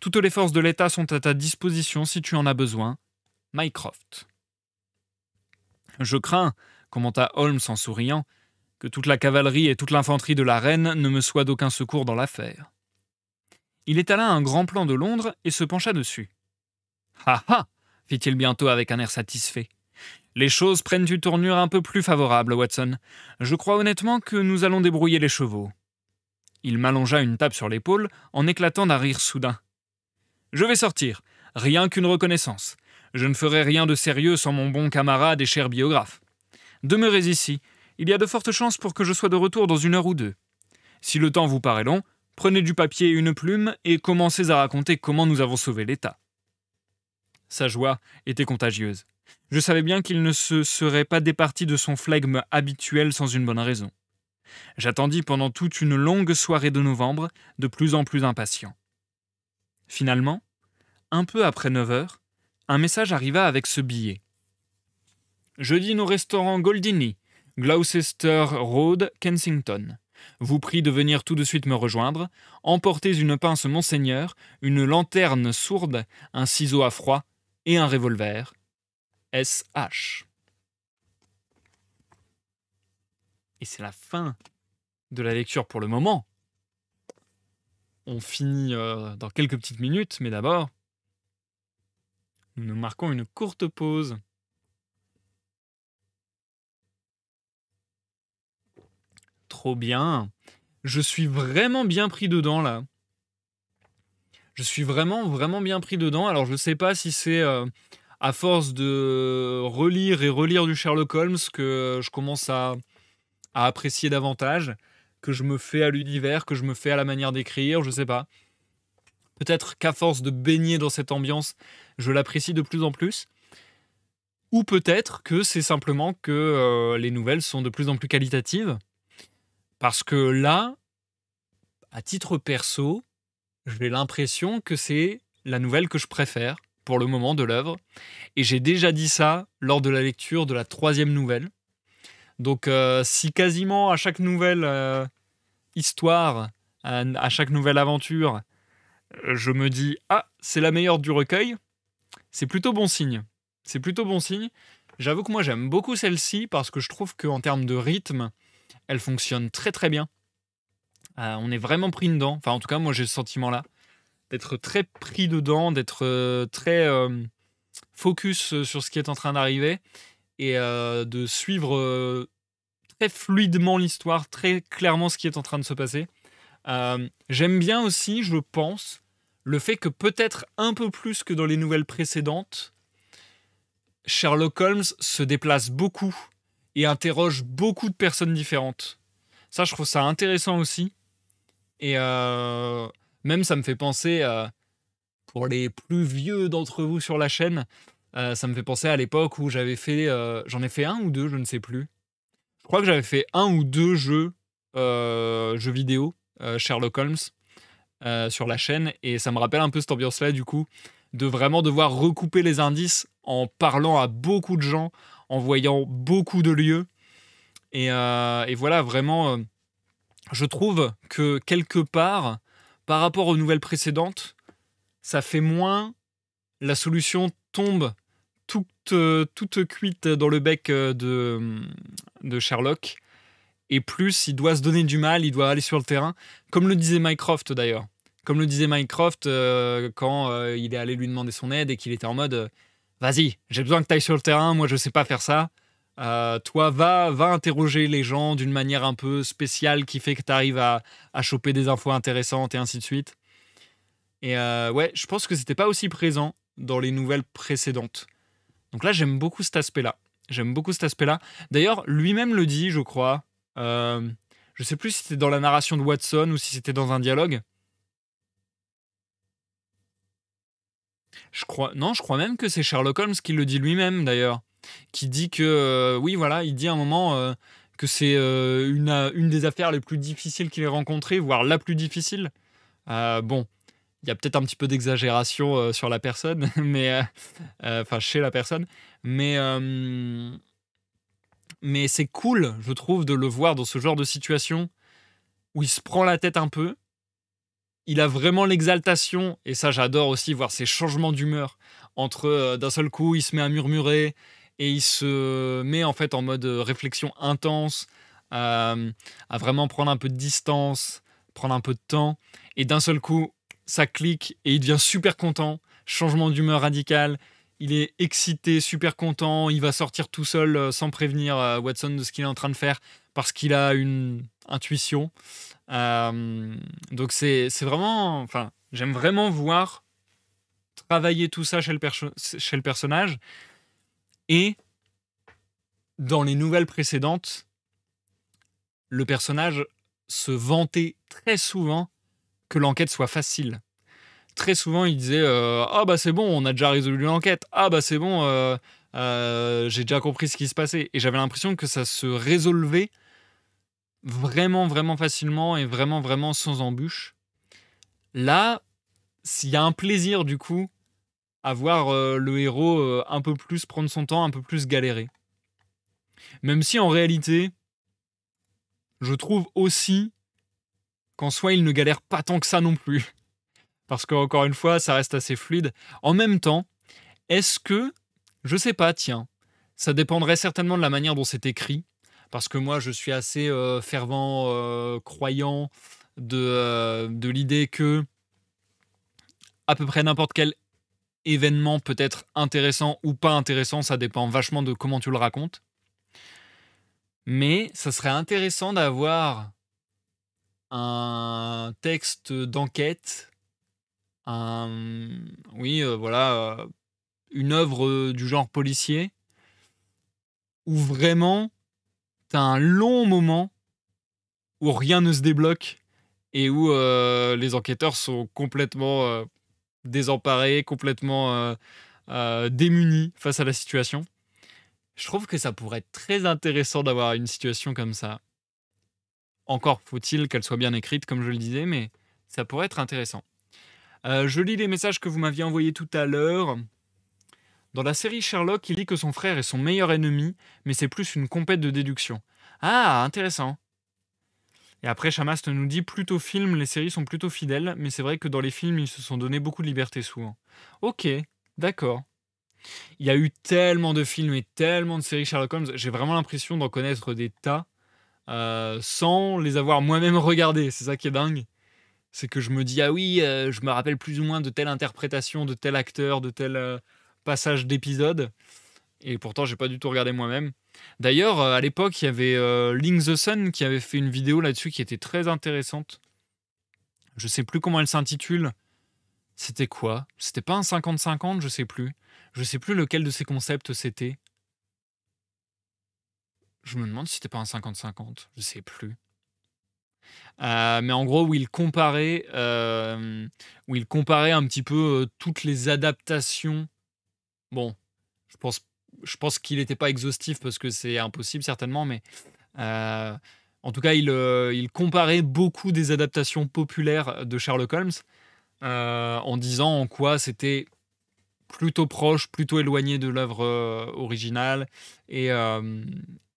Toutes les forces de l'État sont à ta disposition si tu en as besoin. Mycroft. Je crains, commenta Holmes en souriant, que toute la cavalerie et toute l'infanterie de la reine ne me soient d'aucun secours dans l'affaire. Il étala un grand plan de Londres et se pencha dessus. Ah ah fit-il bientôt avec un air satisfait. Les choses prennent une tournure un peu plus favorable, Watson. Je crois honnêtement que nous allons débrouiller les chevaux. Il m'allongea une tape sur l'épaule en éclatant d'un rire soudain. Je vais sortir, rien qu'une reconnaissance. Je ne ferai rien de sérieux sans mon bon camarade et cher biographe. Demeurez ici, il y a de fortes chances pour que je sois de retour dans une heure ou deux. Si le temps vous paraît long, prenez du papier et une plume et commencez à raconter comment nous avons sauvé l'État. Sa joie était contagieuse. Je savais bien qu'il ne se serait pas départi de son flegme habituel sans une bonne raison. J'attendis pendant toute une longue soirée de novembre, de plus en plus impatient. Finalement, un peu après 9 heures, un message arriva avec ce billet. Je dîne au restaurant Goldini, Gloucester Road, Kensington. Vous prie de venir tout de suite me rejoindre. Emportez une pince Monseigneur, une lanterne sourde, un ciseau à froid et un revolver. S.H. Et c'est la fin de la lecture pour le moment. On finit euh, dans quelques petites minutes, mais d'abord, nous marquons une courte pause. Trop bien. Je suis vraiment bien pris dedans là. Je suis vraiment, vraiment bien pris dedans. Alors je ne sais pas si c'est euh, à force de relire et relire du Sherlock Holmes que je commence à, à apprécier davantage, que je me fais à l'univers, que je me fais à la manière d'écrire, je sais pas. Peut-être qu'à force de baigner dans cette ambiance, je l'apprécie de plus en plus. Ou peut-être que c'est simplement que euh, les nouvelles sont de plus en plus qualitatives. Parce que là, à titre perso, j'ai l'impression que c'est la nouvelle que je préfère pour le moment de l'œuvre. Et j'ai déjà dit ça lors de la lecture de la troisième nouvelle. Donc euh, si quasiment à chaque nouvelle euh, histoire, à, chaque nouvelle aventure, je me dis ah c'est la meilleure du recueil, c'est plutôt bon signe. C'est plutôt bon signe. J'avoue que moi j'aime beaucoup celle-ci parce que je trouve qu'en termes de rythme, elle fonctionne très très bien. Euh, on est vraiment pris dedans. Enfin en tout cas moi j'ai ce sentiment-là d'être très pris dedans, d'être très focus sur ce qui est en train d'arriver et de suivre très fluidement l'histoire, très clairement ce qui est en train de se passer. Euh, j'aime bien aussi, je pense, le fait que peut-être un peu plus que dans les nouvelles précédentes, Sherlock Holmes se déplace beaucoup et interroge beaucoup de personnes différentes. Ça, je trouve ça intéressant aussi. Et euh, même, ça me fait penser, pour les plus vieux d'entre vous sur la chaîne, euh, ça me fait penser à l'époque où j'avais fait, j'en ai fait un ou deux, je ne sais plus, je crois que j'avais fait un ou deux jeux, jeux vidéo, Sherlock Holmes, sur la chaîne, et ça me rappelle un peu cette ambiance-là, du coup, de vraiment devoir recouper les indices en parlant à beaucoup de gens, en voyant beaucoup de lieux. Et voilà, vraiment, je trouve que quelque part, par rapport aux nouvelles précédentes, ça fait moins la solution tombe toute, euh, toute cuite dans le bec euh, de, de Sherlock. Et plus, il doit se donner du mal, il doit aller sur le terrain, comme le disait Mycroft d'ailleurs. Comme le disait Mycroft euh, quand il est allé lui demander son aide et qu'il était en mode Vas-y, j'ai besoin que tu ailles sur le terrain, moi je sais pas faire ça. toi, va, va interroger les gens d'une manière un peu spéciale qui fait que tu arrives à, à choper des infos intéressantes et ainsi de suite. Et ouais, je pense que c'était pas aussi présent dans les nouvelles précédentes. Donc là, j'aime beaucoup cet aspect-là. J'aime beaucoup cet aspect-là. D'ailleurs, lui-même le dit, je crois. Euh, je sais plus si c'était dans la narration de Watson ou si c'était dans un dialogue. Je crois, non, je crois même que c'est Sherlock Holmes qui le dit lui-même d'ailleurs, qui dit que, euh, oui, voilà, il dit à un moment euh, que c'est euh, une, une des affaires les plus difficiles qu'il ait rencontrées, voire la plus difficile. bon, il y a peut-être un petit peu d'exagération euh, sur la personne, mais euh, euh, enfin chez la personne, mais mais c'est cool, je trouve, de le voir dans ce genre de situation où il se prend la tête un peu. Il a vraiment l'exaltation, et ça j'adore aussi voir ces changements d'humeur entre d'un seul coup il se met à murmurer et il se met en fait en mode réflexion intense, à vraiment prendre un peu de distance, prendre un peu de temps, et d'un seul coup ça clique et il devient super content. Changement d'humeur radical. Il est excité, super content. Il va sortir tout seul euh, sans prévenir euh, Watson de ce qu'il est en train de faire parce qu'il a une intuition. Euh, donc c'est vraiment. Enfin, j'aime vraiment voir travailler tout ça chez le, chez le personnage. Et dans les nouvelles précédentes, le personnage se vantait très souvent que l'enquête soit facile. Très souvent, il disait euh, Ah, bah c'est bon, on a déjà résolu l'enquête. Ah, bah c'est bon, euh, euh, j'ai déjà compris ce qui se passait. Et j'avais l'impression que ça se résolvait vraiment, vraiment facilement et vraiment, vraiment sans embûche. Là, s'il y a un plaisir, du coup, à voir le héros un peu plus prendre son temps, un peu plus galérer. Même si en réalité, je trouve aussi qu'en soi, il ne galère pas tant que ça non plus. Parce qu'encore une fois, ça reste assez fluide. En même temps, est-ce que, je sais pas, tiens, ça dépendrait certainement de la manière dont c'est écrit. Parce que moi, je suis assez euh, fervent, euh, croyant euh, de l'idée que à peu près n'importe quel événement peut être intéressant ou pas intéressant, ça dépend vachement de comment tu le racontes. Mais ça serait intéressant d'avoir un texte d'enquête, un, oui, euh, voilà, euh, une œuvre du genre policier, où vraiment, tu as un long moment où rien ne se débloque et où euh, les enquêteurs sont complètement désemparés, complètement démunis face à la situation. Je trouve que ça pourrait être très intéressant d'avoir une situation comme ça. Encore faut-il qu'elle soit bien écrite, comme je le disais, mais ça pourrait être intéressant. Euh, je lis les messages que vous m'aviez envoyés tout à l'heure. Dans la série Sherlock, il dit que son frère est son meilleur ennemi, mais c'est plus une compète de déduction. Ah, intéressant. Et après, Chamast nous dit plutôt film, les séries sont plutôt fidèles, mais c'est vrai que dans les films, ils se sont donné beaucoup de liberté souvent. Ok, d'accord. Il y a eu tellement de films et tellement de séries Sherlock Holmes, j'ai vraiment l'impression d'en connaître des tas. Euh, sans les avoir moi-même regardés. C'est ça qui est dingue. C'est que je me dis, ah oui, euh, je me rappelle plus ou moins de telle interprétation, de tel acteur, de tel euh, passage d'épisode. Et pourtant, j'ai pas du tout regardé moi-même. D'ailleurs, à l'époque, il y avait Link the Sun qui avait fait une vidéo là-dessus qui était très intéressante. Je sais plus comment elle s'intitule. C'était quoi? C'était pas un 50-50, je sais plus. Je sais plus lequel de ces concepts c'était. Je me demande si c'était pas un 50-50, je sais plus. Euh, mais en gros, où il comparait, euh, où il comparait un petit peu euh, toutes les adaptations. Bon, je pense, je pense qu'il n'était pas exhaustif parce que c'est impossible certainement, mais en tout cas, il, il, comparait beaucoup des adaptations populaires de Sherlock Holmes en disant en quoi c'était plutôt proche, plutôt éloigné de l'œuvre originale et,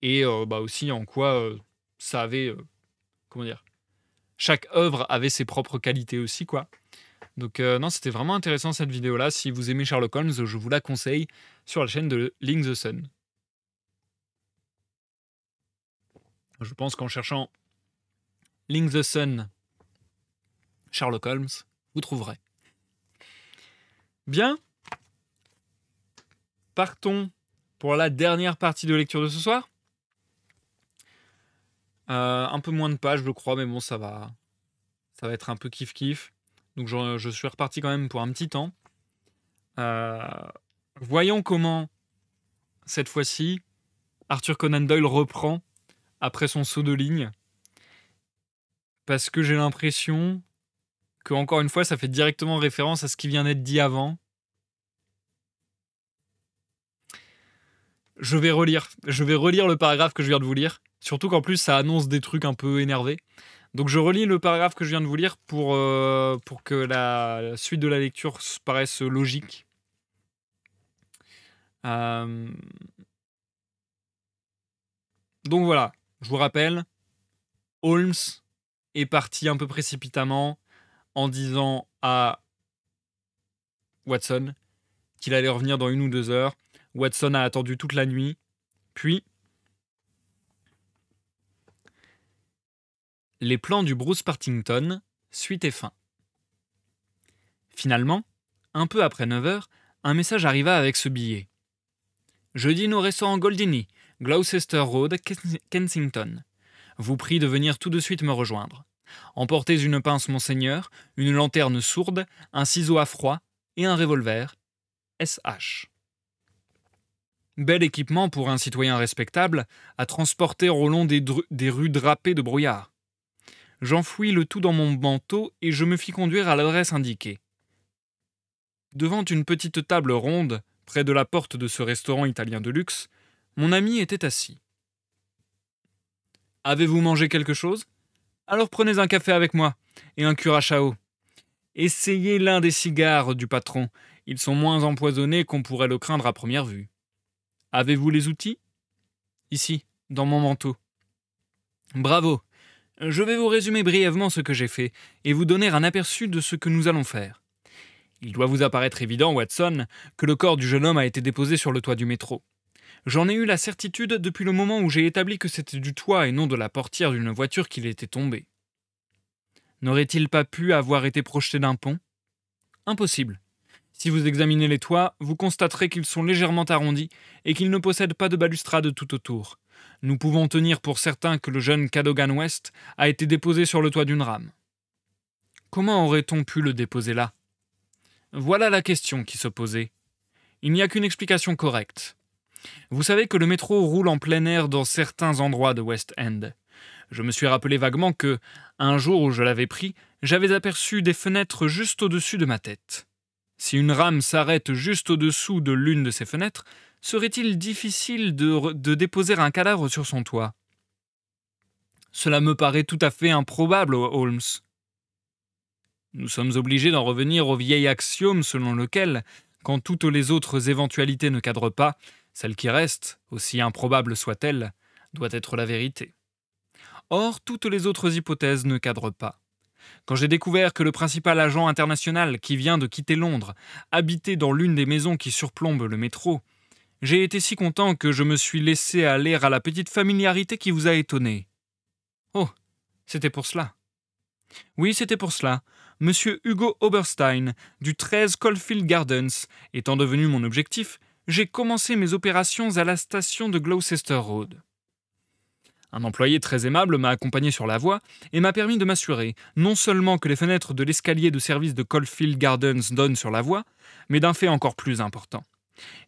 et bah aussi en quoi ça avait comment dire chaque œuvre avait ses propres qualités aussi quoi. Donc non, c'était vraiment intéressant cette vidéo là. Si vous aimez Sherlock Holmes, je vous la conseille sur la chaîne de Link the Sun. Je pense qu'en cherchant Link the Sun, Sherlock Holmes, vous trouverez. Bien. Partons pour la dernière partie de lecture de ce soir. Euh, un peu moins de pages, je crois, mais bon, ça va, être un peu kiff kiff. Donc je, suis reparti quand même pour un petit temps. Euh, voyons comment cette fois-ci Arthur Conan Doyle reprend après son saut de ligne. Parce que j'ai l'impression que, encore une fois, ça fait directement référence à ce qui vient d'être dit avant. Je vais relire. Je vais relire le paragraphe que je viens de vous lire. Surtout qu'en plus, ça annonce des trucs un peu énervés. Donc je relis le paragraphe que je viens de vous lire pour, euh, que la suite de la lecture paraisse logique. Euh, donc voilà, je vous rappelle, Holmes est parti un peu précipitamment en disant à Watson qu'il allait revenir dans une ou deux heures. Watson a attendu toute la nuit. Puis, les plans du Bruce Partington, suite et fin. Finalement, un peu après 9 heures, un message arriva avec ce billet. Je dîne au restaurant Goldini, Gloucester Road, Kensington. Vous prie de venir tout de suite me rejoindre. Emportez une pince, monseigneur, une lanterne sourde, un ciseau à froid et un revolver. SH. Bel équipement pour un citoyen respectable à transporter au long des, des rues drapées de brouillard. J'enfouis le tout dans mon manteau et je me fis conduire à l'adresse indiquée. Devant une petite table ronde, près de la porte de ce restaurant italien de luxe, mon ami était assis. Avez-vous mangé quelque chose? Alors prenez un café avec moi et un curacao. Essayez l'un des cigares du patron. Ils sont moins empoisonnés qu'on pourrait le craindre à première vue. Avez-vous les outils? Ici, dans mon manteau. Bravo. Je vais vous résumer brièvement ce que j'ai fait et vous donner un aperçu de ce que nous allons faire. Il doit vous apparaître évident, Watson, que le corps du jeune homme a été déposé sur le toit du métro. J'en ai eu la certitude depuis le moment où j'ai établi que c'était du toit et non de la portière d'une voiture qu'il était tombé. N'aurait-il pas pu avoir été projeté d'un pont? Impossible. Si vous examinez les toits, vous constaterez qu'ils sont légèrement arrondis et qu'ils ne possèdent pas de balustrade tout autour. Nous pouvons tenir pour certain que le jeune Cadogan West a été déposé sur le toit d'une rame. Comment aurait-on pu le déposer là? Voilà la question qui se posait. Il n'y a qu'une explication correcte. Vous savez que le métro roule en plein air dans certains endroits de West End. Je me suis rappelé vaguement que, un jour où je l'avais pris, j'avais aperçu des fenêtres juste au-dessus de ma tête. Si une rame s'arrête juste au-dessous de l'une de ces fenêtres, serait-il difficile de, déposer un cadavre sur son toit? Cela me paraît tout à fait improbable, Holmes. Nous sommes obligés d'en revenir au vieil axiome selon lequel, quand toutes les autres éventualités ne cadrent pas, celle qui reste, aussi improbable soit-elle, doit être la vérité. Or, toutes les autres hypothèses ne cadrent pas. Quand j'ai découvert que le principal agent international qui vient de quitter Londres habitait dans l'une des maisons qui surplombent le métro, j'ai été si content que je me suis laissé aller à la petite familiarité qui vous a étonné. Oh, c'était pour cela. Oui, c'était pour cela. Monsieur Hugo Oberstein, du 13 Caulfield Gardens, étant devenu mon objectif, j'ai commencé mes opérations à la station de Gloucester Road. Un employé très aimable m'a accompagné sur la voie et m'a permis de m'assurer non seulement que les fenêtres de l'escalier de service de Caulfield Gardens donnent sur la voie, mais d'un fait encore plus important.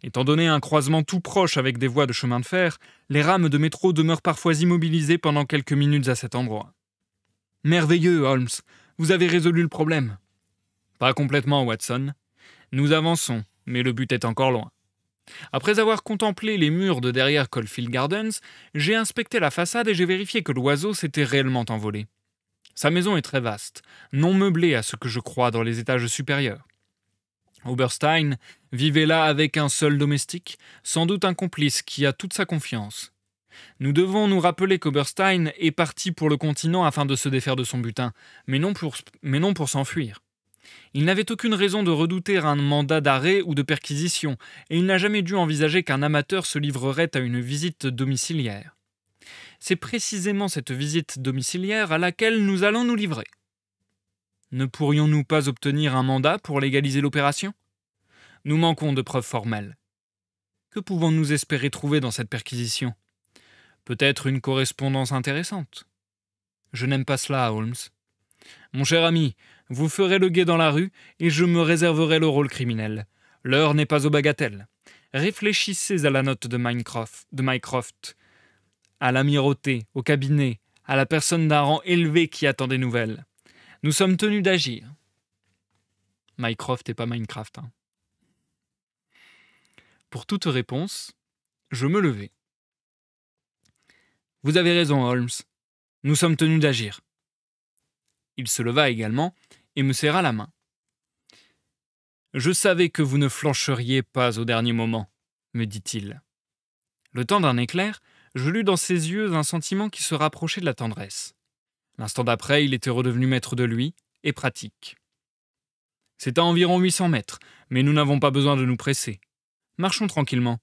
Étant donné un croisement tout proche avec des voies de chemin de fer, les rames de métro demeurent parfois immobilisées pendant quelques minutes à cet endroit. Merveilleux, Holmes, vous avez résolu le problème. Pas complètement, Watson. Nous avançons, mais le but est encore loin. Après avoir contemplé les murs de derrière Caulfield Gardens, j'ai inspecté la façade et j'ai vérifié que l'oiseau s'était réellement envolé. Sa maison est très vaste, non meublée à ce que je crois dans les étages supérieurs. Oberstein vivait là avec un seul domestique, sans doute un complice qui a toute sa confiance. Nous devons nous rappeler qu'Oberstein est parti pour le continent afin de se défaire de son butin, mais non pour, s'enfuir. Il n'avait aucune raison de redouter un mandat d'arrêt ou de perquisition, et il n'a jamais dû envisager qu'un amateur se livrerait à une visite domiciliaire. C'est précisément cette visite domiciliaire à laquelle nous allons nous livrer. Ne pourrions-nous pas obtenir un mandat pour légaliser l'opération? Nous manquons de preuves formelles. Que pouvons-nous espérer trouver dans cette perquisition? Peut-être une correspondance intéressante. Je n'aime pas cela, Holmes. Mon cher ami, vous ferez le guet dans la rue et je me réserverai le rôle criminel. L'heure n'est pas aux bagatelles. Réfléchissez à la note de Mycroft, de Mycroft, à l'amirauté, au cabinet, à la personne d'un rang élevé qui attend des nouvelles. Nous sommes tenus d'agir. Mycroft et pas Minecraft. Hein. Pour toute réponse, je me levai. Vous avez raison, Holmes. Nous sommes tenus d'agir. Il se leva également et me serra la main. Je savais que vous ne flancheriez pas au dernier moment, me dit-il. Le temps d'un éclair, je lus dans ses yeux un sentiment qui se rapprochait de la tendresse. L'instant d'après, il était redevenu maître de lui et pratique. C'est à environ 800 mètres, mais nous n'avons pas besoin de nous presser. Marchons tranquillement.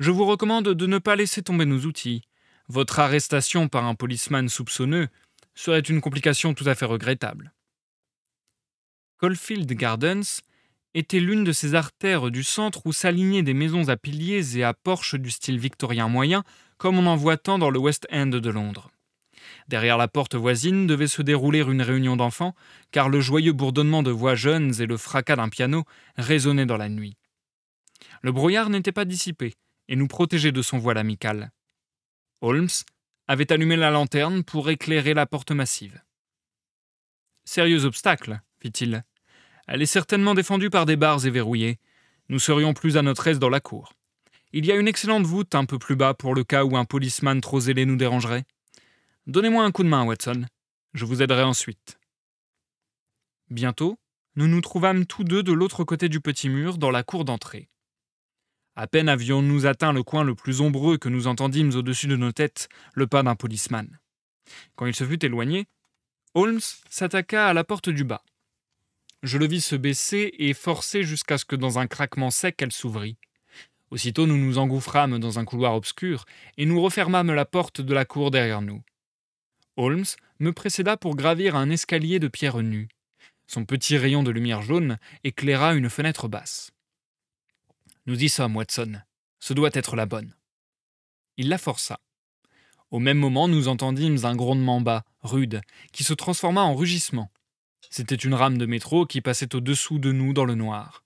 Je vous recommande de ne pas laisser tomber nos outils. Votre arrestation par un policeman soupçonneux serait une complication tout à fait regrettable. Caulfield Gardens était l'une de ces artères du centre où s'alignaient des maisons à piliers et à porches du style victorien moyen, comme on en voit tant dans le West End de Londres. Derrière la porte voisine devait se dérouler une réunion d'enfants, car le joyeux bourdonnement de voix jeunes et le fracas d'un piano résonnaient dans la nuit. Le brouillard n'était pas dissipé, et nous protégeait de son voile amical. Holmes avait allumé la lanterne pour éclairer la porte massive. Sérieux obstacle, fit-il. Elle est certainement défendue par des barres et verrouillée. Nous serions plus à notre aise dans la cour. Il y a une excellente voûte un peu plus bas pour le cas où un policeman trop zélé nous dérangerait. Donnez-moi un coup de main, Watson. Je vous aiderai ensuite. Bientôt, nous nous trouvâmes tous deux de l'autre côté du petit mur, dans la cour d'entrée. À peine avions-nous atteint le coin le plus ombreux que nous entendîmes au-dessus de nos têtes le pas d'un policeman. Quand il se fut éloigné, Holmes s'attaqua à la porte du bas. Je le vis se baisser et forcer jusqu'à ce que dans un craquement sec elle s'ouvrît. Aussitôt nous nous engouffrâmes dans un couloir obscur et nous refermâmes la porte de la cour derrière nous. Holmes me précéda pour gravir un escalier de pierre nue. Son petit rayon de lumière jaune éclaira une fenêtre basse. Nous y sommes, Watson. Ce doit être la bonne. Il la força. Au même moment, nous entendîmes un grondement bas, rude, qui se transforma en rugissement. C'était une rame de métro qui passait au-dessous de nous dans le noir.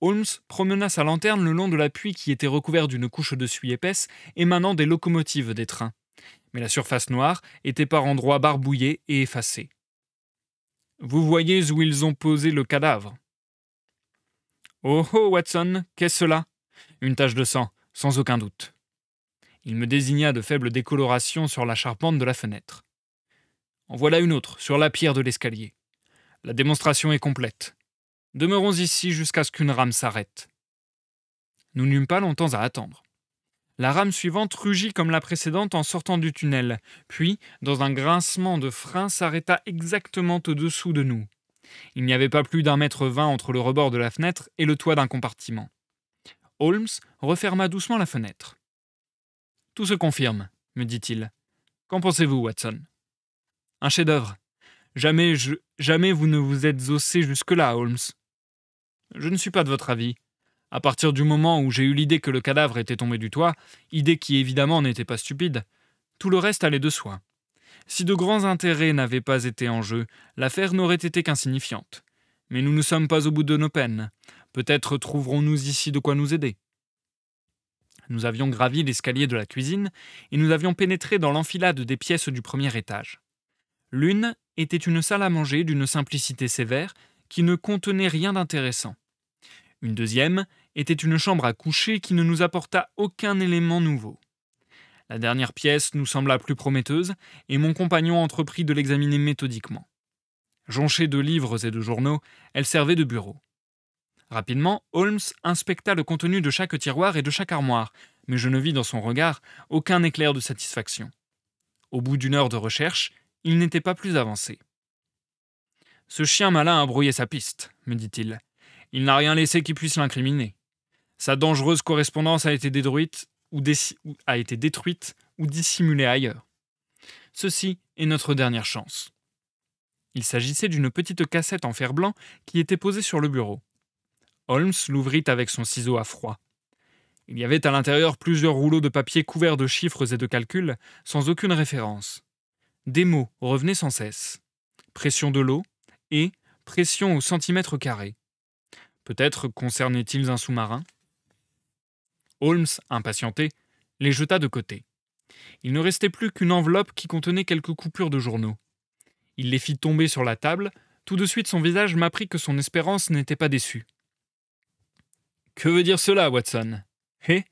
Holmes promena sa lanterne le long de l'appui qui était recouvert d'une couche de suie épaisse émanant des locomotives des trains. La surface noire était par endroits barbouillée et effacée. Vous voyez où ils ont posé le cadavre. Oh oh, Watson, qu'est-ce cela? Une tache de sang, sans aucun doute. Il me désigna de faibles décolorations sur la charpente de la fenêtre. En voilà une autre, sur la pierre de l'escalier. La démonstration est complète. Demeurons ici jusqu'à ce qu'une rame s'arrête. Nous n'eûmes pas longtemps à attendre. La rame suivante rugit comme la précédente en sortant du tunnel, puis, dans un grincement de frein, s'arrêta exactement au-dessous de nous. Il n'y avait pas plus d'un mètre vingt entre le rebord de la fenêtre et le toit d'un compartiment. Holmes referma doucement la fenêtre. Tout se confirme, me dit-il. Qu'en pensez-vous, Watson? Un chef-d'œuvre. Jamais, je, jamais vous ne vous êtes ossé jusque-là, Holmes. Je ne suis pas de votre avis. À partir du moment où j'ai eu l'idée que le cadavre était tombé du toit, idée qui évidemment n'était pas stupide, tout le reste allait de soi. Si de grands intérêts n'avaient pas été en jeu, l'affaire n'aurait été qu'insignifiante. Mais nous ne sommes pas au bout de nos peines. Peut-être trouverons-nous ici de quoi nous aider. Nous avions gravi l'escalier de la cuisine et nous avions pénétré dans l'enfilade des pièces du premier étage. L'une était une salle à manger d'une simplicité sévère qui ne contenait rien d'intéressant. Une deuxième était une chambre à coucher qui ne nous apporta aucun élément nouveau. La dernière pièce nous sembla plus prometteuse, et mon compagnon entreprit de l'examiner méthodiquement. Jonchée de livres et de journaux, elle servait de bureau. Rapidement, Holmes inspecta le contenu de chaque tiroir et de chaque armoire, mais je ne vis dans son regard aucun éclair de satisfaction. Au bout d'une heure de recherche, il n'était pas plus avancé. Ce chien malin a brouillé sa piste, me dit-il. Il n'a rien laissé qui puisse l'incriminer. Sa dangereuse correspondance a été détruite ou, a été détruite ou dissimulée ailleurs. Ceci est notre dernière chance. Il s'agissait d'une petite cassette en fer blanc qui était posée sur le bureau. Holmes l'ouvrit avec son ciseau à froid. Il y avait à l'intérieur plusieurs rouleaux de papier couverts de chiffres et de calculs, sans aucune référence. Des mots revenaient sans cesse. Pression de l'eau et pression au centimètre carré. Peut-être concernaient-ils un sous-marin? Holmes, impatienté, les jeta de côté. Il ne restait plus qu'une enveloppe qui contenait quelques coupures de journaux. Il les fit tomber sur la table, tout de suite son visage m'apprit que son espérance n'était pas déçue. Que veut dire cela, Watson? Eh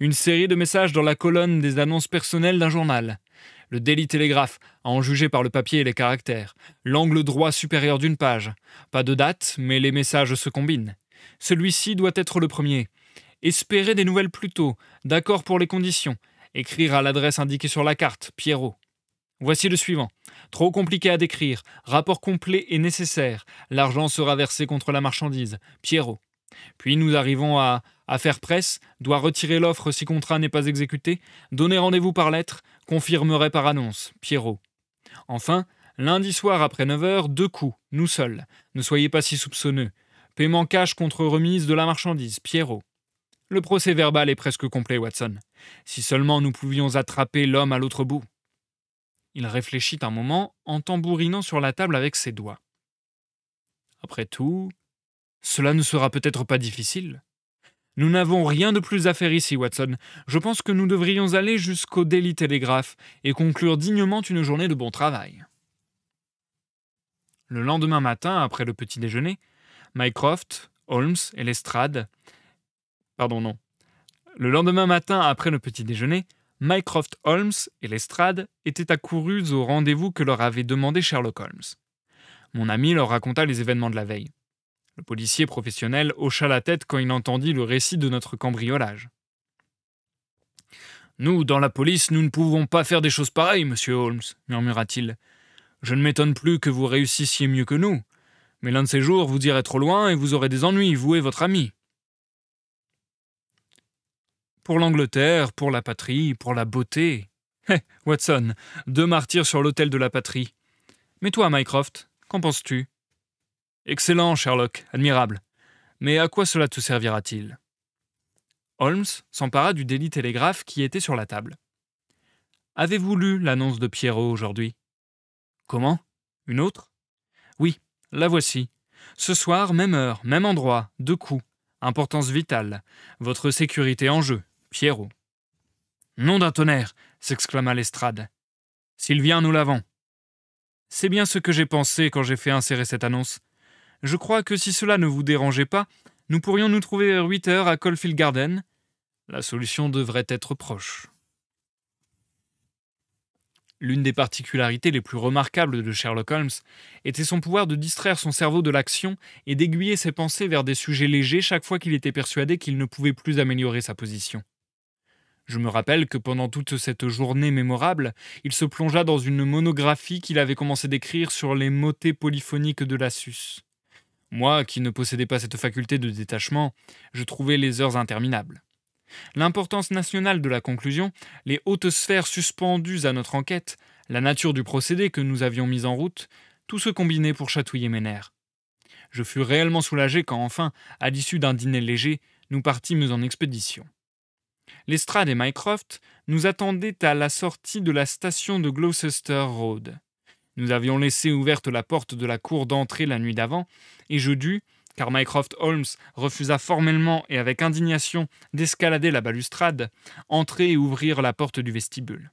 Une série de messages dans la colonne des annonces personnelles d'un journal. Le Daily Telegraph, à en juger par le papier et les caractères. L'angle droit supérieur d'une page. Pas de date, mais les messages se combinent. Celui-ci doit être le premier. Espérer des nouvelles plus tôt, d'accord pour les conditions. Écrire à l'adresse indiquée sur la carte, Pierrot. Voici le suivant. Trop compliqué à décrire. Rapport complet et nécessaire. L'argent sera versé contre la marchandise. Pierrot. Puis nous arrivons à Affaire presse, doit retirer l'offre si contrat n'est pas exécuté, donner rendez-vous par lettre, confirmerait par annonce, Pierrot. Enfin, lundi soir après 9h, deux coups, nous seuls. Ne soyez pas si soupçonneux. Paiement cash contre remise de la marchandise, Pierrot. Le procès verbal est presque complet, Watson. Si seulement nous pouvions attraper l'homme à l'autre bout. Il réfléchit un moment en tambourinant sur la table avec ses doigts. Après tout, cela ne sera peut-être pas difficile. Nous n'avons rien de plus à faire ici, Watson. Je pense que nous devrions aller jusqu'au Daily Telegraph et conclure dignement une journée de bon travail. Le lendemain matin, après le petit déjeuner, Mycroft, Holmes et Lestrade. Pardon, non. Le lendemain matin, après le petit déjeuner, Mycroft Holmes et Lestrade étaient accourus au rendez-vous que leur avait demandé Sherlock Holmes. Mon ami leur raconta les événements de la veille. Le policier professionnel hocha la tête quand il entendit le récit de notre cambriolage. Nous, dans la police, nous ne pouvons pas faire des choses pareilles, monsieur Holmes, murmura-t-il. Je ne m'étonne plus que vous réussissiez mieux que nous. Mais l'un de ces jours, vous irez trop loin et vous aurez des ennuis, vous et votre ami. Pour l'Angleterre, pour la patrie, pour la beauté. Hé, Watson, deux martyrs sur l'autel de la patrie. Mais toi, Mycroft, qu'en penses-tu? Excellent, Sherlock, admirable. Mais à quoi cela te servira-t-il? Holmes s'empara du délit télégraphe qui était sur la table. Avez-vous lu l'annonce de Pierrot aujourd'hui? Comment? Une autre? Oui, la voici. Ce soir, même heure, même endroit, deux coups. Importance vitale. Votre sécurité en jeu. Pierrot. Nom d'un tonnerre s'exclama Lestrade. S'il vient, nous l'avons. C'est bien ce que j'ai pensé quand j'ai fait insérer cette annonce. Je crois que si cela ne vous dérangeait pas, nous pourrions nous trouver vers 8 heures à Caulfield Garden. La solution devrait être proche. L'une des particularités les plus remarquables de Sherlock Holmes était son pouvoir de distraire son cerveau de l'action et d'aiguiller ses pensées vers des sujets légers chaque fois qu'il était persuadé qu'il ne pouvait plus améliorer sa position. Je me rappelle que pendant toute cette journée mémorable, il se plongea dans une monographie qu'il avait commencé d'écrire sur les motets polyphoniques de Lassus. Moi, qui ne possédais pas cette faculté de détachement, je trouvais les heures interminables. L'importance nationale de la conclusion, les hautes sphères suspendues à notre enquête, la nature du procédé que nous avions mis en route, tout se combinait pour chatouiller mes nerfs. Je fus réellement soulagé quand enfin, à l'issue d'un dîner léger, nous partîmes en expédition. Lestrade et Mycroft nous attendaient à la sortie de la station de Gloucester Road. Nous avions laissé ouverte la porte de la cour d'entrée la nuit d'avant, et je dus, car Mycroft Holmes refusa formellement et avec indignation d'escalader la balustrade, entrer et ouvrir la porte du vestibule.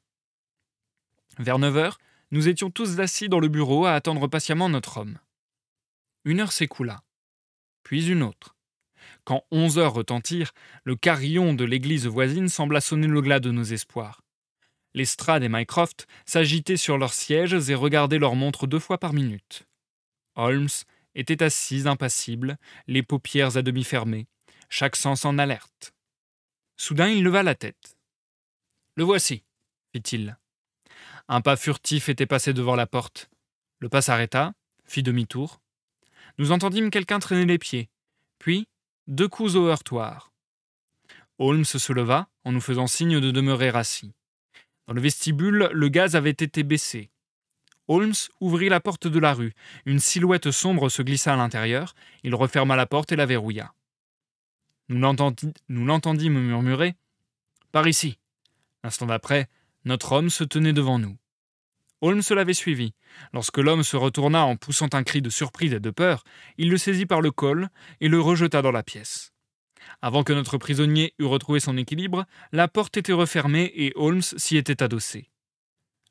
Vers neuf heures, nous étions tous assis dans le bureau à attendre patiemment notre homme. Une heure s'écoula, puis une autre. Quand onze heures retentirent, le carillon de l'église voisine sembla sonner le glas de nos espoirs. Lestrade et Mycroft s'agitaient sur leurs sièges et regardaient leur montre deux fois par minute. Holmes était assis impassible, les paupières à demi fermées, chaque sens en alerte. Soudain il leva la tête. Le voici, fit-il. Un pas furtif était passé devant la porte. Le pas s'arrêta, fit demi-tour. Nous entendîmes quelqu'un traîner les pieds, puis deux coups au heurtoir. Holmes se leva en nous faisant signe de demeurer assis. Dans le vestibule, le gaz avait été baissé. Holmes ouvrit la porte de la rue. Une silhouette sombre se glissa à l'intérieur. Il referma la porte et la verrouilla. Nous l'entendîmes murmurer Par ici. L'instant d'après, notre homme se tenait devant nous. Holmes l'avait suivi. Lorsque l'homme se retourna en poussant un cri de surprise et de peur, il le saisit par le col et le rejeta dans la pièce. Avant que notre prisonnier eût retrouvé son équilibre, la porte était refermée et Holmes s'y était adossé.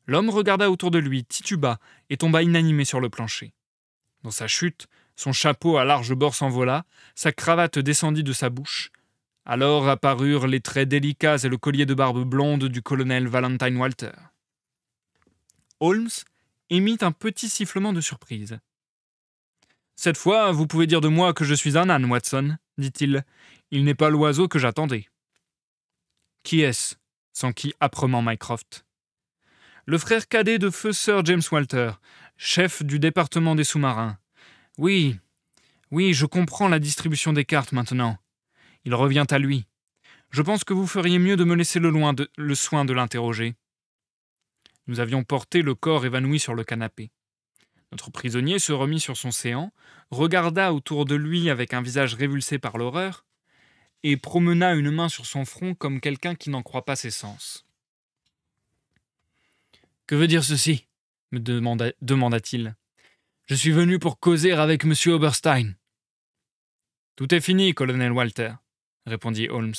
L'homme regarda autour de lui, tituba et tomba inanimé sur le plancher. Dans sa chute, son chapeau à large bord s'envola, sa cravate descendit de sa bouche. Alors apparurent les traits délicats et le collier de barbe blonde du colonel Valentine Walter. Holmes émit un petit sifflement de surprise. Cette fois, vous pouvez dire de moi que je suis un âne, Watson, dit-il. Il n'est pas l'oiseau que j'attendais. Qui est-ce? s'enquit âprement Mycroft? Le frère cadet de feu Sir James Walter, chef du département des sous-marins. Oui, oui, je comprends la distribution des cartes maintenant. Il revient à lui. Je pense que vous feriez mieux de me laisser le, le soin de l'interroger. Nous avions porté le corps évanoui sur le canapé. Notre prisonnier se remit sur son séant, regarda autour de lui avec un visage révulsé par l'horreur, et promena une main sur son front comme quelqu'un qui n'en croit pas ses sens. Que veut dire ceci me demanda-t-il. Je suis venu pour causer avec M. Oberstein. Tout est fini, colonel Walter, répondit Holmes.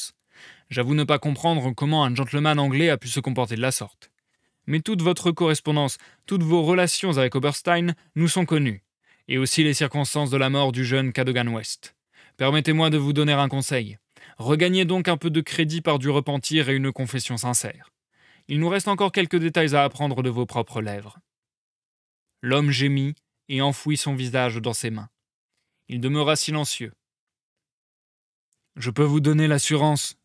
J'avoue ne pas comprendre comment un gentleman anglais a pu se comporter de la sorte mais toute votre correspondance, toutes vos relations avec Oberstein nous sont connues, et aussi les circonstances de la mort du jeune Cadogan West. Permettez-moi de vous donner un conseil. Regagnez donc un peu de crédit par du repentir et une confession sincère. Il nous reste encore quelques détails à apprendre de vos propres lèvres. L'homme gémit et enfouit son visage dans ses mains. Il demeura silencieux. Je peux vous donner l'assurance,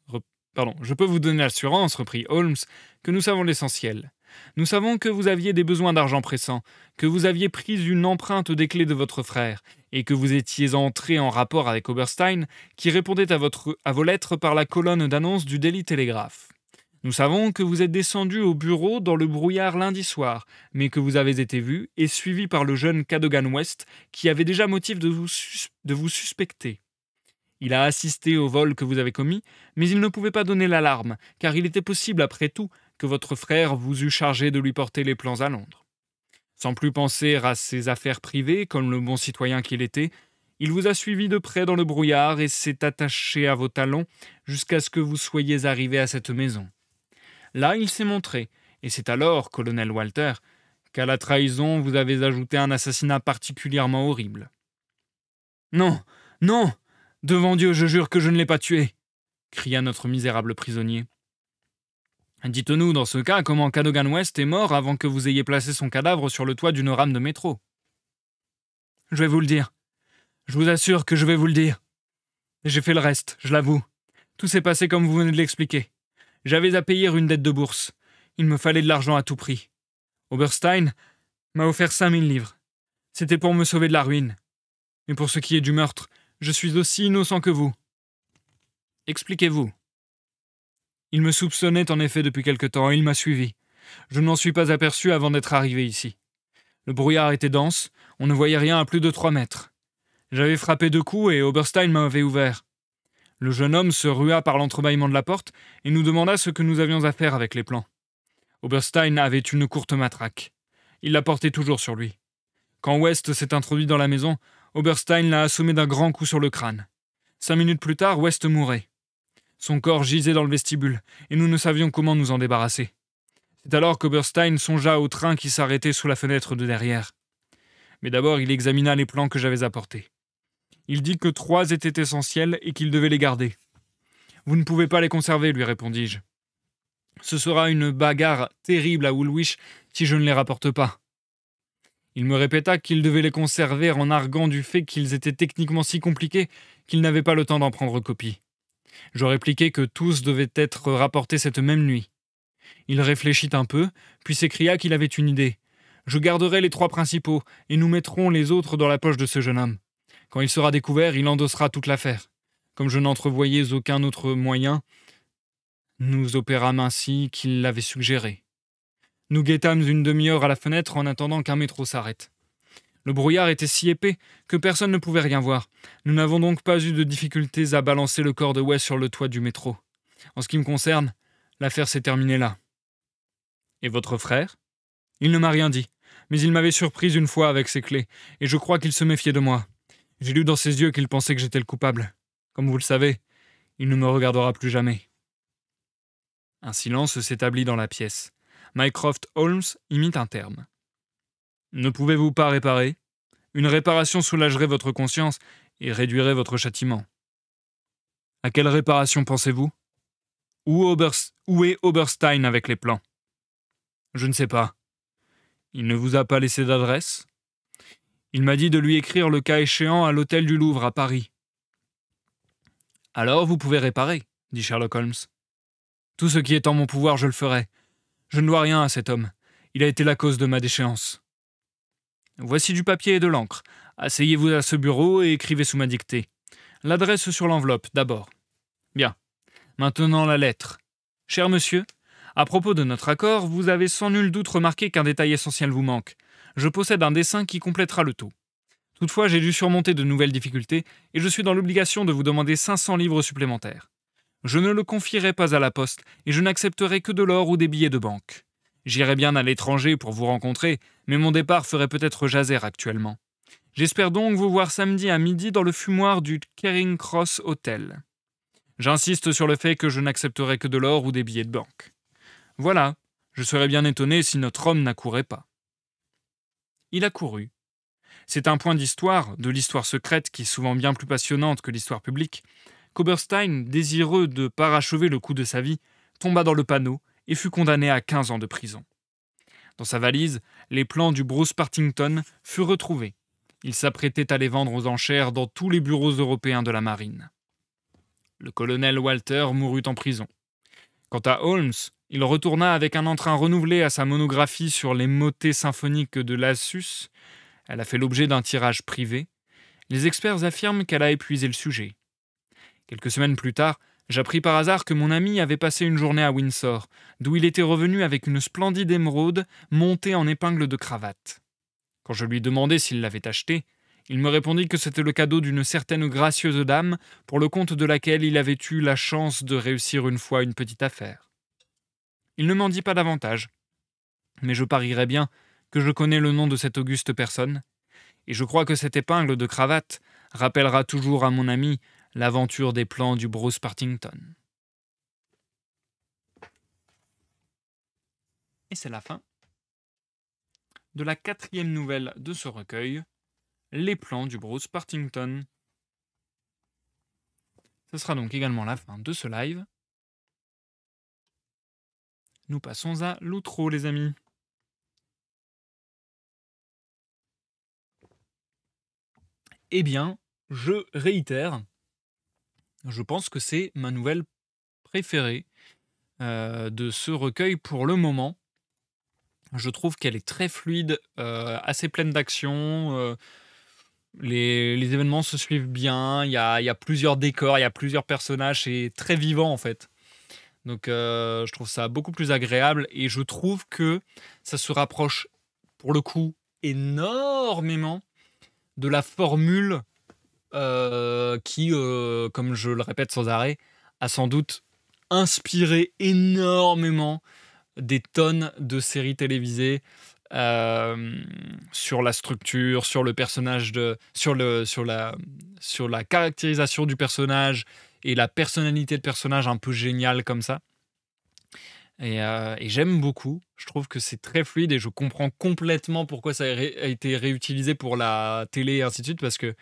pardon, je peux vous donner l'assurance, reprit Holmes, que nous savons l'essentiel. Nous savons que vous aviez des besoins d'argent pressants, que vous aviez pris une empreinte des clés de votre frère, et que vous étiez entré en rapport avec Oberstein, qui répondait à, à vos lettres par la colonne d'annonce du Daily Telegraph. Nous savons que vous êtes descendu au bureau dans le brouillard lundi soir, mais que vous avez été vu et suivi par le jeune Cadogan West, qui avait déjà motif de vous, de vous suspecter. Il a assisté au vol que vous avez commis, mais il ne pouvait pas donner l'alarme, car il était possible, après tout, que votre frère vous eût chargé de lui porter les plans à Londres. Sans plus penser à ses affaires privées, comme le bon citoyen qu'il était, il vous a suivi de près dans le brouillard et s'est attaché à vos talons jusqu'à ce que vous soyez arrivé à cette maison. Là, il s'est montré, et c'est alors, colonel Walter, qu'à la trahison vous avez ajouté un assassinat particulièrement horrible. Non, non, devant Dieu, je jure que je ne l'ai pas tué, cria notre misérable prisonnier. Dites-nous dans ce cas comment Cadogan West est mort avant que vous ayez placé son cadavre sur le toit d'une rame de métro. Je vais vous le dire. Je vous assure que je vais vous le dire. J'ai fait le reste, je l'avoue. Tout s'est passé comme vous venez de l'expliquer. J'avais à payer une dette de bourse. Il me fallait de l'argent à tout prix. Oberstein m'a offert cinq mille livres. C'était pour me sauver de la ruine. Mais pour ce qui est du meurtre, je suis aussi innocent que vous. Expliquez-vous. Il me soupçonnait en effet depuis quelque temps et il m'a suivi. Je ne m'en suis pas aperçu avant d'être arrivé ici. Le brouillard était dense, on ne voyait rien à plus de trois mètres. J'avais frappé deux coups et Oberstein m'avait ouvert. Le jeune homme se rua par l'entrebâillement de la porte et nous demanda ce que nous avions à faire avec les plans. Oberstein avait une courte matraque. Il la portait toujours sur lui. Quand West s'est introduit dans la maison, Oberstein l'a assommé d'un grand coup sur le crâne. Cinq minutes plus tard, West mourait. Son corps gisait dans le vestibule, et nous ne savions comment nous en débarrasser. C'est alors qu'Oberstein songea au train qui s'arrêtait sous la fenêtre de derrière. Mais d'abord il examina les plans que j'avais apportés. Il dit que trois étaient essentiels et qu'il devait les garder. Vous ne pouvez pas les conserver, lui répondis-je. Ce sera une bagarre terrible à Woolwich si je ne les rapporte pas. Il me répéta qu'il devait les conserver en arguant du fait qu'ils étaient techniquement si compliqués qu'il n'avait pas le temps d'en prendre copie. Je répliquai que tous devaient être rapportés cette même nuit. Il réfléchit un peu, puis s'écria qu'il avait une idée. Je garderai les trois principaux, et nous mettrons les autres dans la poche de ce jeune homme. Quand il sera découvert, il endossera toute l'affaire. Comme je n'entrevoyais aucun autre moyen, nous opérâmes ainsi qu'il l'avait suggéré. Nous guettâmes une demi-heure à la fenêtre en attendant qu'un métro s'arrête. Le brouillard était si épais que personne ne pouvait rien voir. Nous n'avons donc pas eu de difficultés à balancer le corps de West sur le toit du métro. En ce qui me concerne, l'affaire s'est terminée là. Et votre frère? Il ne m'a rien dit, mais il m'avait surprise une fois avec ses clés, et je crois qu'il se méfiait de moi. J'ai lu dans ses yeux qu'il pensait que j'étais le coupable. Comme vous le savez, il ne me regardera plus jamais. Un silence s'établit dans la pièce. Mycroft Holmes imite un terme. Ne pouvez-vous pas réparer? Une réparation soulagerait votre conscience et réduirait votre châtiment. À quelle réparation pensez-vous? Où, Où est Oberstein avec les plans? Je ne sais pas. Il ne vous a pas laissé d'adresse? Il m'a dit de lui écrire le cas échéant à l'hôtel du Louvre à Paris. Alors vous pouvez réparer, dit Sherlock Holmes. Tout ce qui est en mon pouvoir, je le ferai. Je ne dois rien à cet homme. Il a été la cause de ma déchéance. Voici du papier et de l'encre. Asseyez-vous à ce bureau et écrivez sous ma dictée. L'adresse sur l'enveloppe, d'abord. Bien. Maintenant la lettre. Cher monsieur, à propos de notre accord, vous avez sans nul doute remarqué qu'un détail essentiel vous manque. Je possède un dessin qui complétera le tout. Toutefois, j'ai dû surmonter de nouvelles difficultés et je suis dans l'obligation de vous demander 500 livres supplémentaires. Je ne le confierai pas à la poste, et je n'accepterai que de l'or ou des billets de banque. J'irai bien à l'étranger pour vous rencontrer, mais mon départ ferait peut-être jaser actuellement. J'espère donc vous voir samedi à midi dans le fumoir du Kering Cross Hotel. J'insiste sur le fait que je n'accepterai que de l'or ou des billets de banque. Voilà, je serais bien étonné si notre homme n'accourait pas. Il a couru. C'est un point d'histoire, de l'histoire secrète qui est souvent bien plus passionnante que l'histoire publique, qu'Oberstein, désireux de parachever le coup de sa vie, tomba dans le panneau et fut condamné à 15 ans de prison. Dans sa valise, les plans du Bruce Partington furent retrouvés. Il s'apprêtait à les vendre aux enchères dans tous les bureaux européens de la marine. Le colonel Walter mourut en prison. Quant à Holmes, il retourna avec un entrain renouvelé à sa monographie sur les motets symphoniques de Lassus. Elle a fait l'objet d'un tirage privé. Les experts affirment qu'elle a épuisé le sujet. Quelques semaines plus tard, j'appris par hasard que mon ami avait passé une journée à Windsor, d'où il était revenu avec une splendide émeraude montée en épingle de cravate. Quand je lui demandai s'il l'avait achetée, il me répondit que c'était le cadeau d'une certaine gracieuse dame pour le compte de laquelle il avait eu la chance de réussir une fois une petite affaire. Il ne m'en dit pas davantage, mais je parierais bien que je connais le nom de cette auguste personne, et je crois que cette épingle de cravate rappellera toujours à mon ami l'aventure des plans du Bruce Partington. Et c'est la fin de la quatrième nouvelle de ce recueil, Les plans du Bruce Partington. Ce sera donc également la fin de ce live. Nous passons à l'outro, les amis. Eh bien, je réitère je pense que c'est ma nouvelle préférée euh, de ce recueil pour le moment. Je trouve qu'elle est très fluide, euh, assez pleine d'action. Euh, les, événements se suivent bien. Il y a, plusieurs décors, il y a plusieurs personnages. C'est très vivant en fait. Donc je trouve ça beaucoup plus agréable et je trouve que ça se rapproche pour le coup énormément de la formule euh, qui, euh, comme je le répète sans arrêt, a sans doute inspiré énormément des tonnes de séries télévisées euh, sur la structure, sur le personnage de, sur le, sur la, sur la caractérisation du personnage et la personnalité de personnage un peu géniale comme ça. Et, et j'aime beaucoup. Je trouve que c'est très fluide et je comprends complètement pourquoi ça a, été réutilisé pour la télé et ainsi de suite parce que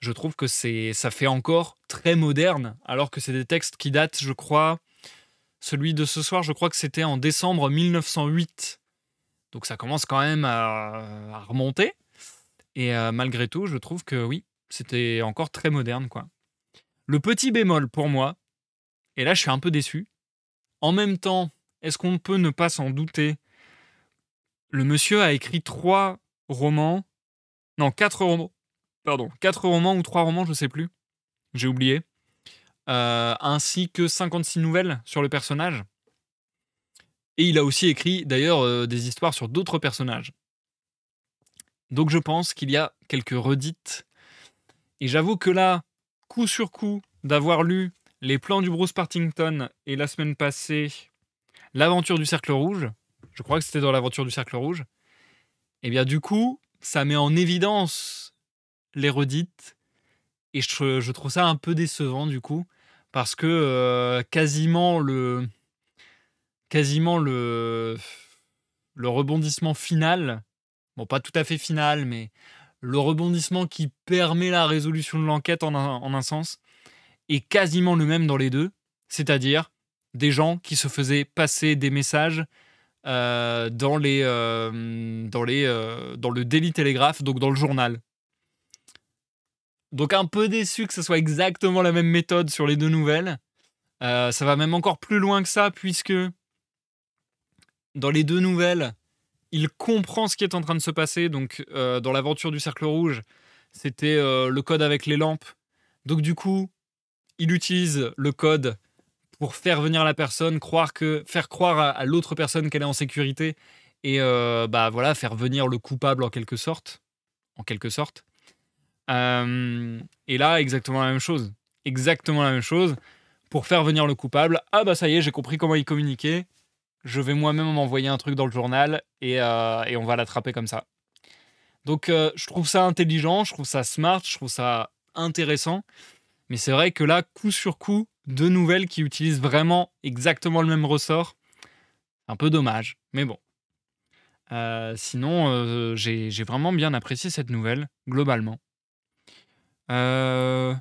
je trouve que c'est ça fait encore très moderne, alors que c'est des textes qui datent, je crois, celui de ce soir, je crois que c'était en décembre 1908. Donc ça commence quand même à, remonter. Et euh, malgré tout, je trouve que oui, c'était encore très moderne, quoi. Le petit bémol pour moi, et là je suis un peu déçu. En même temps, est-ce qu'on peut ne pas s'en douter? Le monsieur a écrit trois romans, non quatre romans, pardon, quatre romans ou trois romans, je sais plus. J'ai oublié. Euh, ainsi que 56 nouvelles sur le personnage. Et il a aussi écrit d'ailleurs euh, des histoires sur d'autres personnages. Donc je pense qu'il y a quelques redites. Et j'avoue que là, coup sur coup, d'avoir lu les plans du Bruce Partington et la semaine passée, l'aventure du Cercle Rouge, je crois que c'était dans l'aventure du Cercle Rouge, et eh bien du coup, ça met en évidence les redites. Et je, trouve ça un peu décevant du coup, parce que euh, quasiment le quasiment le le rebondissement final, bon pas tout à fait final, mais le rebondissement qui permet la résolution de l'enquête en, un, sens est quasiment le même dans les deux, c'est-à-dire des gens qui se faisaient passer des messages euh, dans les euh, dans le Daily Telegraph, donc dans le journal. Donc un peu déçu que ce soit exactement la même méthode sur les deux nouvelles. Euh, ça va même encore plus loin que ça, puisque dans les deux nouvelles, il comprend ce qui est en train de se passer. Donc euh, dans l'aventure du cercle rouge, c'était euh, le code avec les lampes. Donc du coup, il utilise le code pour faire venir la personne, croire que, faire croire à, l'autre personne qu'elle est en sécurité et bah voilà, faire venir le coupable en quelque sorte, en quelque sorte. Euh, et là, exactement la même chose. Exactement la même chose. Pour faire venir le coupable, ah bah ça y est, j'ai compris comment il communiquait. Je vais moi-même m'envoyer un truc dans le journal et, euh, on va l'attraper comme ça. Donc euh, je trouve ça intelligent, je trouve ça smart, je trouve ça intéressant. Mais c'est vrai que là, coup sur coup, deux nouvelles qui utilisent vraiment exactement le même ressort. Un peu dommage, mais bon. sinon, j'ai vraiment bien apprécié cette nouvelle, globalement. Euh,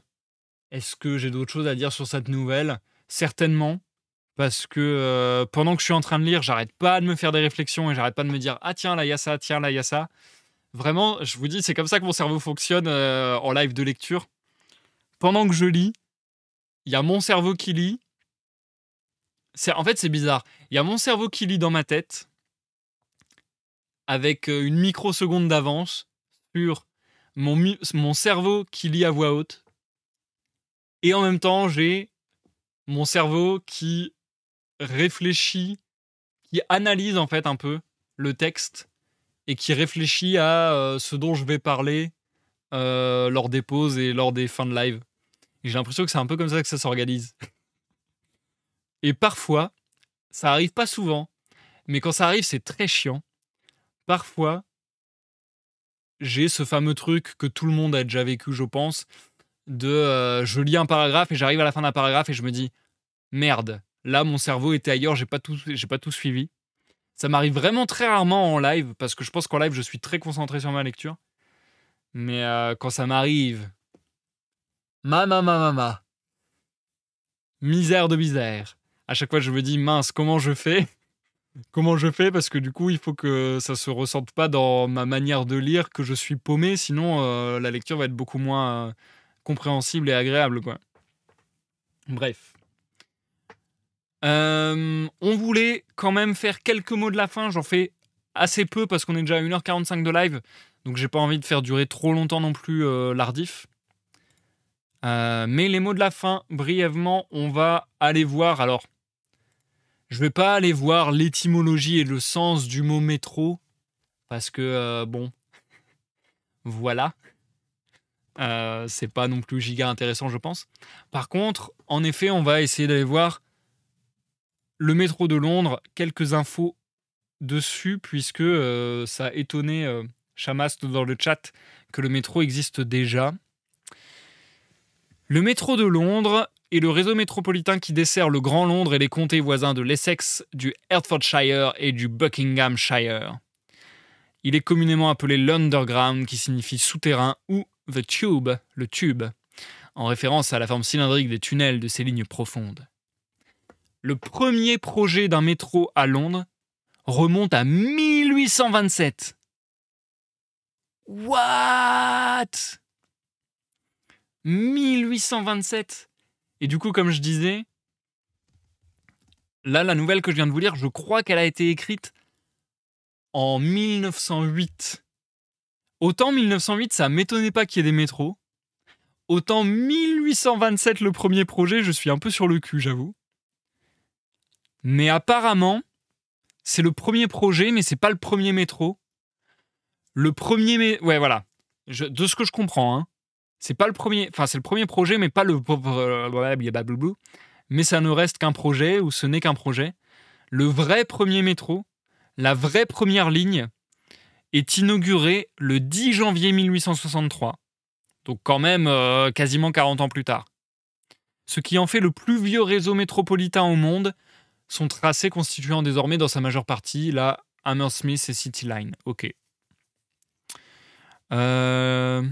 est-ce que j'ai d'autres choses à dire sur cette nouvelle? Certainement, parce que euh, pendant que je suis en train de lire, j'arrête pas de me faire des réflexions et j'arrête pas de me dire ah tiens là il y a ça, tiens là il y a ça. Vraiment, je vous dis, c'est comme ça que mon cerveau fonctionne euh, en live de lecture. Pendant que je lis, il y a mon cerveau qui lit. En fait c'est bizarre. Il y a mon cerveau qui lit dans ma tête avec une microseconde d'avance sur mon, cerveau qui lit à voix haute. Et en même temps, j'ai mon cerveau qui réfléchit, qui analyse en fait un peu le texte et qui réfléchit à euh, ce dont je vais parler euh, lors des pauses et lors des fins de live. J'ai l'impression que c'est un peu comme ça que ça s'organise. Et parfois, ça arrive pas souvent, mais quand ça arrive, c'est très chiant. Parfois, j'ai ce fameux truc que tout le monde a déjà vécu, je pense, de euh, je lis un paragraphe et j'arrive à la fin d'un paragraphe et je me dis merde, là mon cerveau était ailleurs, j'ai pas tout, j'ai pas tout suivi. Ça m'arrive vraiment très rarement en live parce que je pense qu'en live je suis très concentré sur ma lecture. Mais euh, quand ça m'arrive, mama mama mama, misère de misère. À chaque fois je me dis mince comment je fais? Comment je fais? Parce que du coup il faut que ça se ressente pas dans ma manière de lire que je suis paumé sinon euh, la lecture va être beaucoup moins euh, compréhensible et agréable quoi. Bref. Euh, on voulait quand même faire quelques mots de la fin, j'en fais assez peu parce qu'on est déjà à 1h45 de live, donc j'ai pas envie de faire durer trop longtemps non plus l'ardif. mais les mots de la fin, brièvement, on va aller voir. Alors, je vais pas aller voir l'étymologie et le sens du mot métro parce que euh, bon, voilà. Euh, c'est pas non plus giga intéressant, je pense. Par contre, en effet, on va essayer d'aller voir le métro de Londres, quelques infos dessus, puisque euh, ça a étonné Chamast dans le chat que le métro existe déjà. Le métro de Londres et le réseau métropolitain qui dessert le Grand Londres et les comtés voisins de l'Essex, du Hertfordshire et du Buckinghamshire. Il est communément appelé l'Underground qui signifie souterrain ou The Tube, le tube, en référence à la forme cylindrique des tunnels de ces lignes profondes. Le premier projet d'un métro à Londres remonte à 1827. What? 1827 Et du coup, comme je disais, là, la nouvelle que je viens de vous lire, je crois qu'elle a été écrite en 1908. Autant 1908, ça m'étonnait pas qu'il y ait des métros. Autant 1827, le premier projet, je suis un peu sur le cul, j'avoue. Mais apparemment, c'est le premier projet, mais c'est pas le premier métro. Le premier, ouais, voilà. de ce que je comprends, hein, c'est pas le premier, enfin c'est le premier projet, mais pas le, mais ça ne reste qu'un projet ou ce n'est qu'un projet. Le vrai premier métro, la vraie première ligne, est inauguré le 10 janvier 1863. Donc quand même euh, quasiment 40 ans plus tard. Ce qui en fait le plus vieux réseau métropolitain au monde, son tracé constituant désormais dans sa majeure partie la Hammersmith et City Line. Ok. Euh...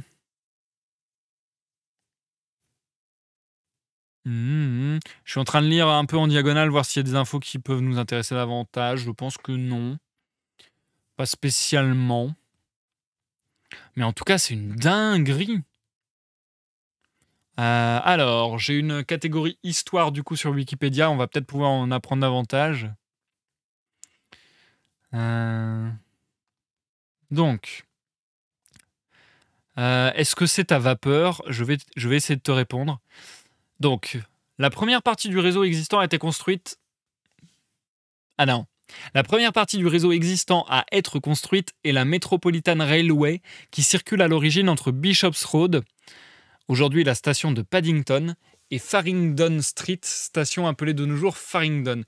Mmh, mmh. Je suis en train de lire un peu en diagonale, voir s'il y a des infos qui peuvent nous intéresser davantage. Je pense que non. Pas spécialement. Mais en tout cas, c'est une dinguerie. Euh, alors, j'ai une catégorie histoire du coup sur Wikipédia. On va peut-être pouvoir en apprendre davantage. Euh, donc, euh, est-ce que c'est à vapeur? Je vais, je vais essayer de te répondre. Donc, la première partie du réseau existant a été construite. Ah non. La première partie du réseau existant à être construite est la Metropolitan Railway qui circule à l'origine entre Bishop's Road, aujourd'hui la station de Paddington, et Farringdon Street, station appelée de nos jours Farringdon.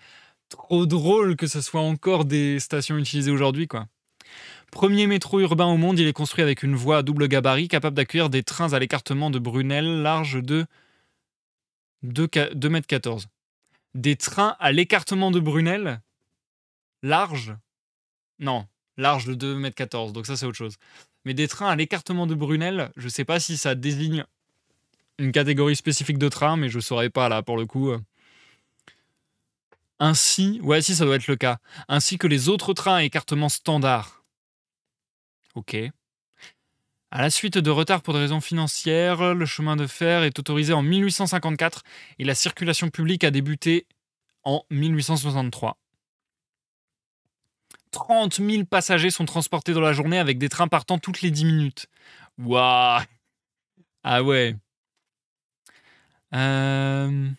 Trop drôle que ce soit encore des stations utilisées aujourd'hui, quoi. Premier métro urbain au monde, il est construit avec une voie à double gabarit capable d'accueillir des trains à l'écartement de Brunel large de 2, 2 mètres 14. Des trains à l'écartement de Brunel? Large? Non, large de 2 mètres 14, donc ça c'est autre chose. Mais des trains à l'écartement de Brunel, je sais pas si ça désigne une catégorie spécifique de train, mais je saurais pas là pour le coup. Ainsi, ouais, si ça doit être le cas, ainsi que les autres trains à écartement standard. Ok. À la suite de retard pour des raisons financières, le chemin de fer est autorisé en 1854 et la circulation publique a débuté en 1863. 30 000 passagers sont transportés dans la journée avec des trains partant toutes les 10 minutes. Waouh Ah ouais. Euh...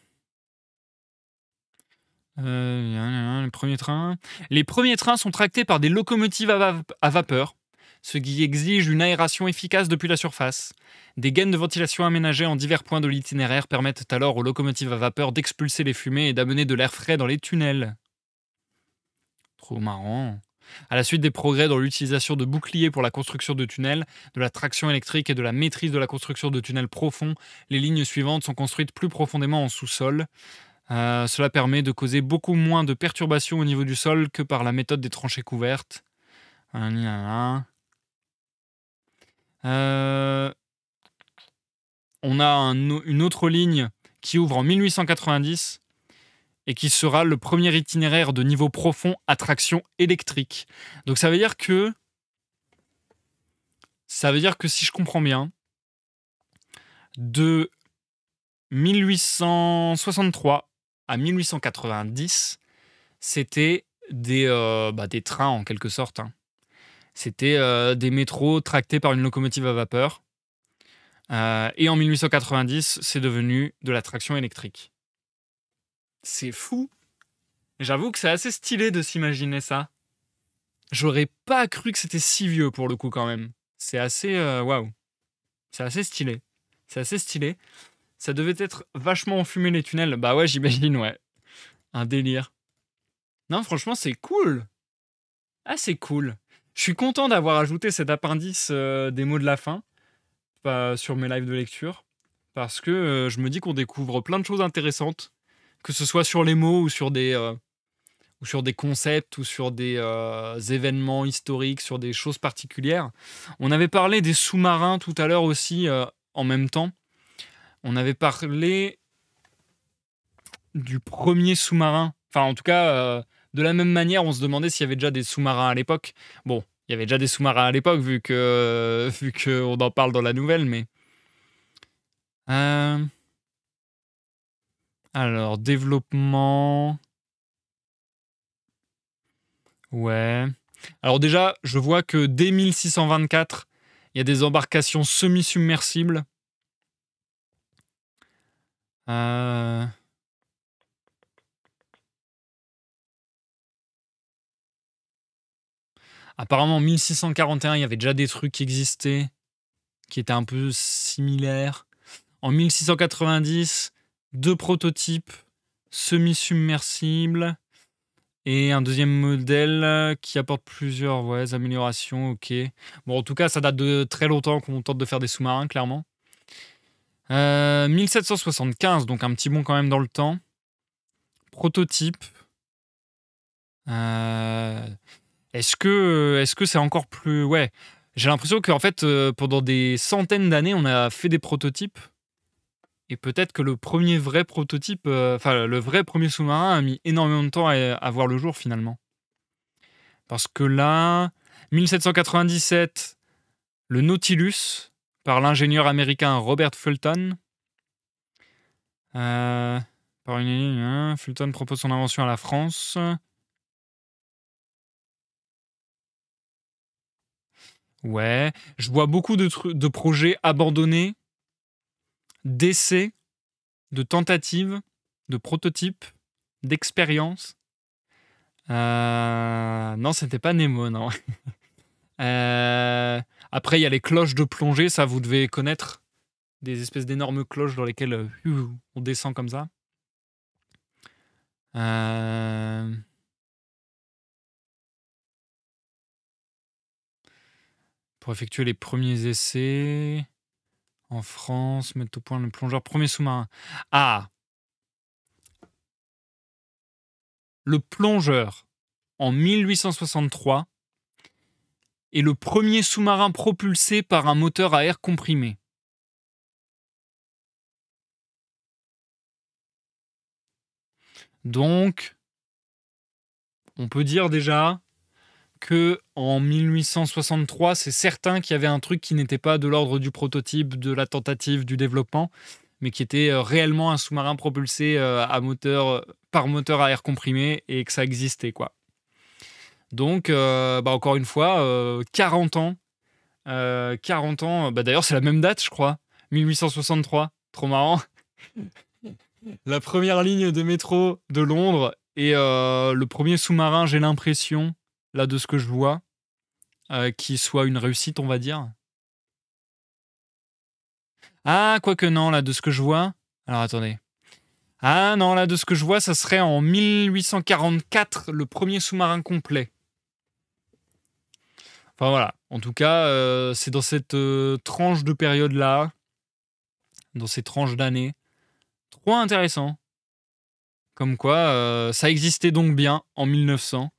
Euh, les premiers trains. Les premiers trains sont tractés par des locomotives à, vapeur, ce qui exige une aération efficace depuis la surface. Des gaines de ventilation aménagées en divers points de l'itinéraire permettent alors aux locomotives à vapeur d'expulser les fumées et d'amener de l'air frais dans les tunnels. Trop marrant. À la suite des progrès dans l'utilisation de boucliers pour la construction de tunnels, de la traction électrique et de la maîtrise de la construction de tunnels profonds, les lignes suivantes sont construites plus profondément en sous-sol. Euh, cela permet de causer beaucoup moins de perturbations au niveau du sol que par la méthode des tranchées couvertes. Euh, on a une autre ligne qui ouvre en 1890 et qui sera le premier itinéraire de niveau profond à traction électrique. Donc ça veut dire que ça veut dire que si je comprends bien, de 1863 à 1890, c'était des, euh, bah, des trains en quelque sorte. Hein. C'était euh, des métros tractés par une locomotive à vapeur. Euh, et en 1890, c'est devenu de la traction électrique. C'est fou. J'avoue que c'est assez stylé de s'imaginer ça. J'aurais pas cru que c'était si vieux pour le coup quand même. C'est assez euh, waouh. C'est assez stylé. C'est assez stylé. Ça devait être vachement enfumé les tunnels. Bah ouais, j'imagine, ouais. Un délire. Non, franchement, c'est cool. Ah, c'est cool. Je suis content d'avoir ajouté cet appendice euh, des mots de la fin pas sur mes lives de lecture. Parce que euh, je me dis qu'on découvre plein de choses intéressantes que ce soit sur les mots ou sur des, euh, ou sur des concepts ou sur des euh, événements historiques, sur des choses particulières. On avait parlé des sous-marins tout à l'heure aussi euh, en même temps. On avait parlé du premier sous-marin. Enfin, en tout cas, de la même manière, on se demandait s'il y avait déjà des sous-marins à l'époque. Bon, il y avait déjà des sous-marins à l'époque, vu vu qu'on en parle dans la nouvelle, mais. Alors, développement. Ouais. Alors déjà, je vois que dès 1624, il y a des embarcations semi-submersibles. Euh... Apparemment, en 1641, il y avait déjà des trucs qui existaient, qui étaient un peu similaires. En 1690, deux prototypes semi-submersibles et un deuxième modèle qui apporte plusieurs ouais, améliorations. Ok. Bon, en tout cas, ça date de très longtemps qu'on tente de faire des sous-marins, clairement. 1775, euh, donc un petit bond quand même dans le temps. Prototype. Euh, est-ce que est-ce que c'est encore plus ouais J'ai l'impression qu'en fait euh, pendant des centaines d'années on a fait des prototypes et peut-être que le premier vrai prototype, euh, enfin le vrai premier sous-marin a mis énormément de temps à, voir le jour finalement. Parce que là, 1797, le Nautilus par l'ingénieur américain Robert Fulton. Euh, hein, Fulton propose son invention à la France. Ouais, je vois beaucoup de projets abandonnés d'essais, de tentatives, de prototypes, d'expériences. Euh, non, c'était pas Nemo, non. Euh, après, il y a les cloches de plongée, ça vous devez connaître. Des espèces d'énormes cloches dans lesquelles euh, on descend comme ça. Pour effectuer les premiers essais. En France, mettre au point le plongeur premier sous-marin. Ah Le plongeur, en 1863, est le premier sous-marin propulsé par un moteur à air comprimé. Donc, on peut dire déjà que en 1863, c'est certain qu'il y avait un truc qui n'était pas de l'ordre du prototype, de la tentative, du développement, mais qui était euh, réellement un sous-marin propulsé euh, à moteur, euh, par moteur à air comprimé et que ça existait quoi. Donc, bah, encore une fois, 40 ans. 40 ans, bah, d'ailleurs c'est la même date je crois, 1863, trop marrant. la première ligne de métro de Londres et le premier sous-marin, j'ai l'impression, là, de ce que je vois, euh, qui soit une réussite, on va dire. Ah, quoique non, là, de ce que je vois. Alors attendez. Ah non, là, de ce que je vois, ça serait en 1844 le premier sous-marin complet. Enfin voilà. En tout cas, euh, c'est dans cette euh, tranche de période-là, dans ces tranches d'années. Trop intéressant. Comme quoi, ça existait donc bien en 1900.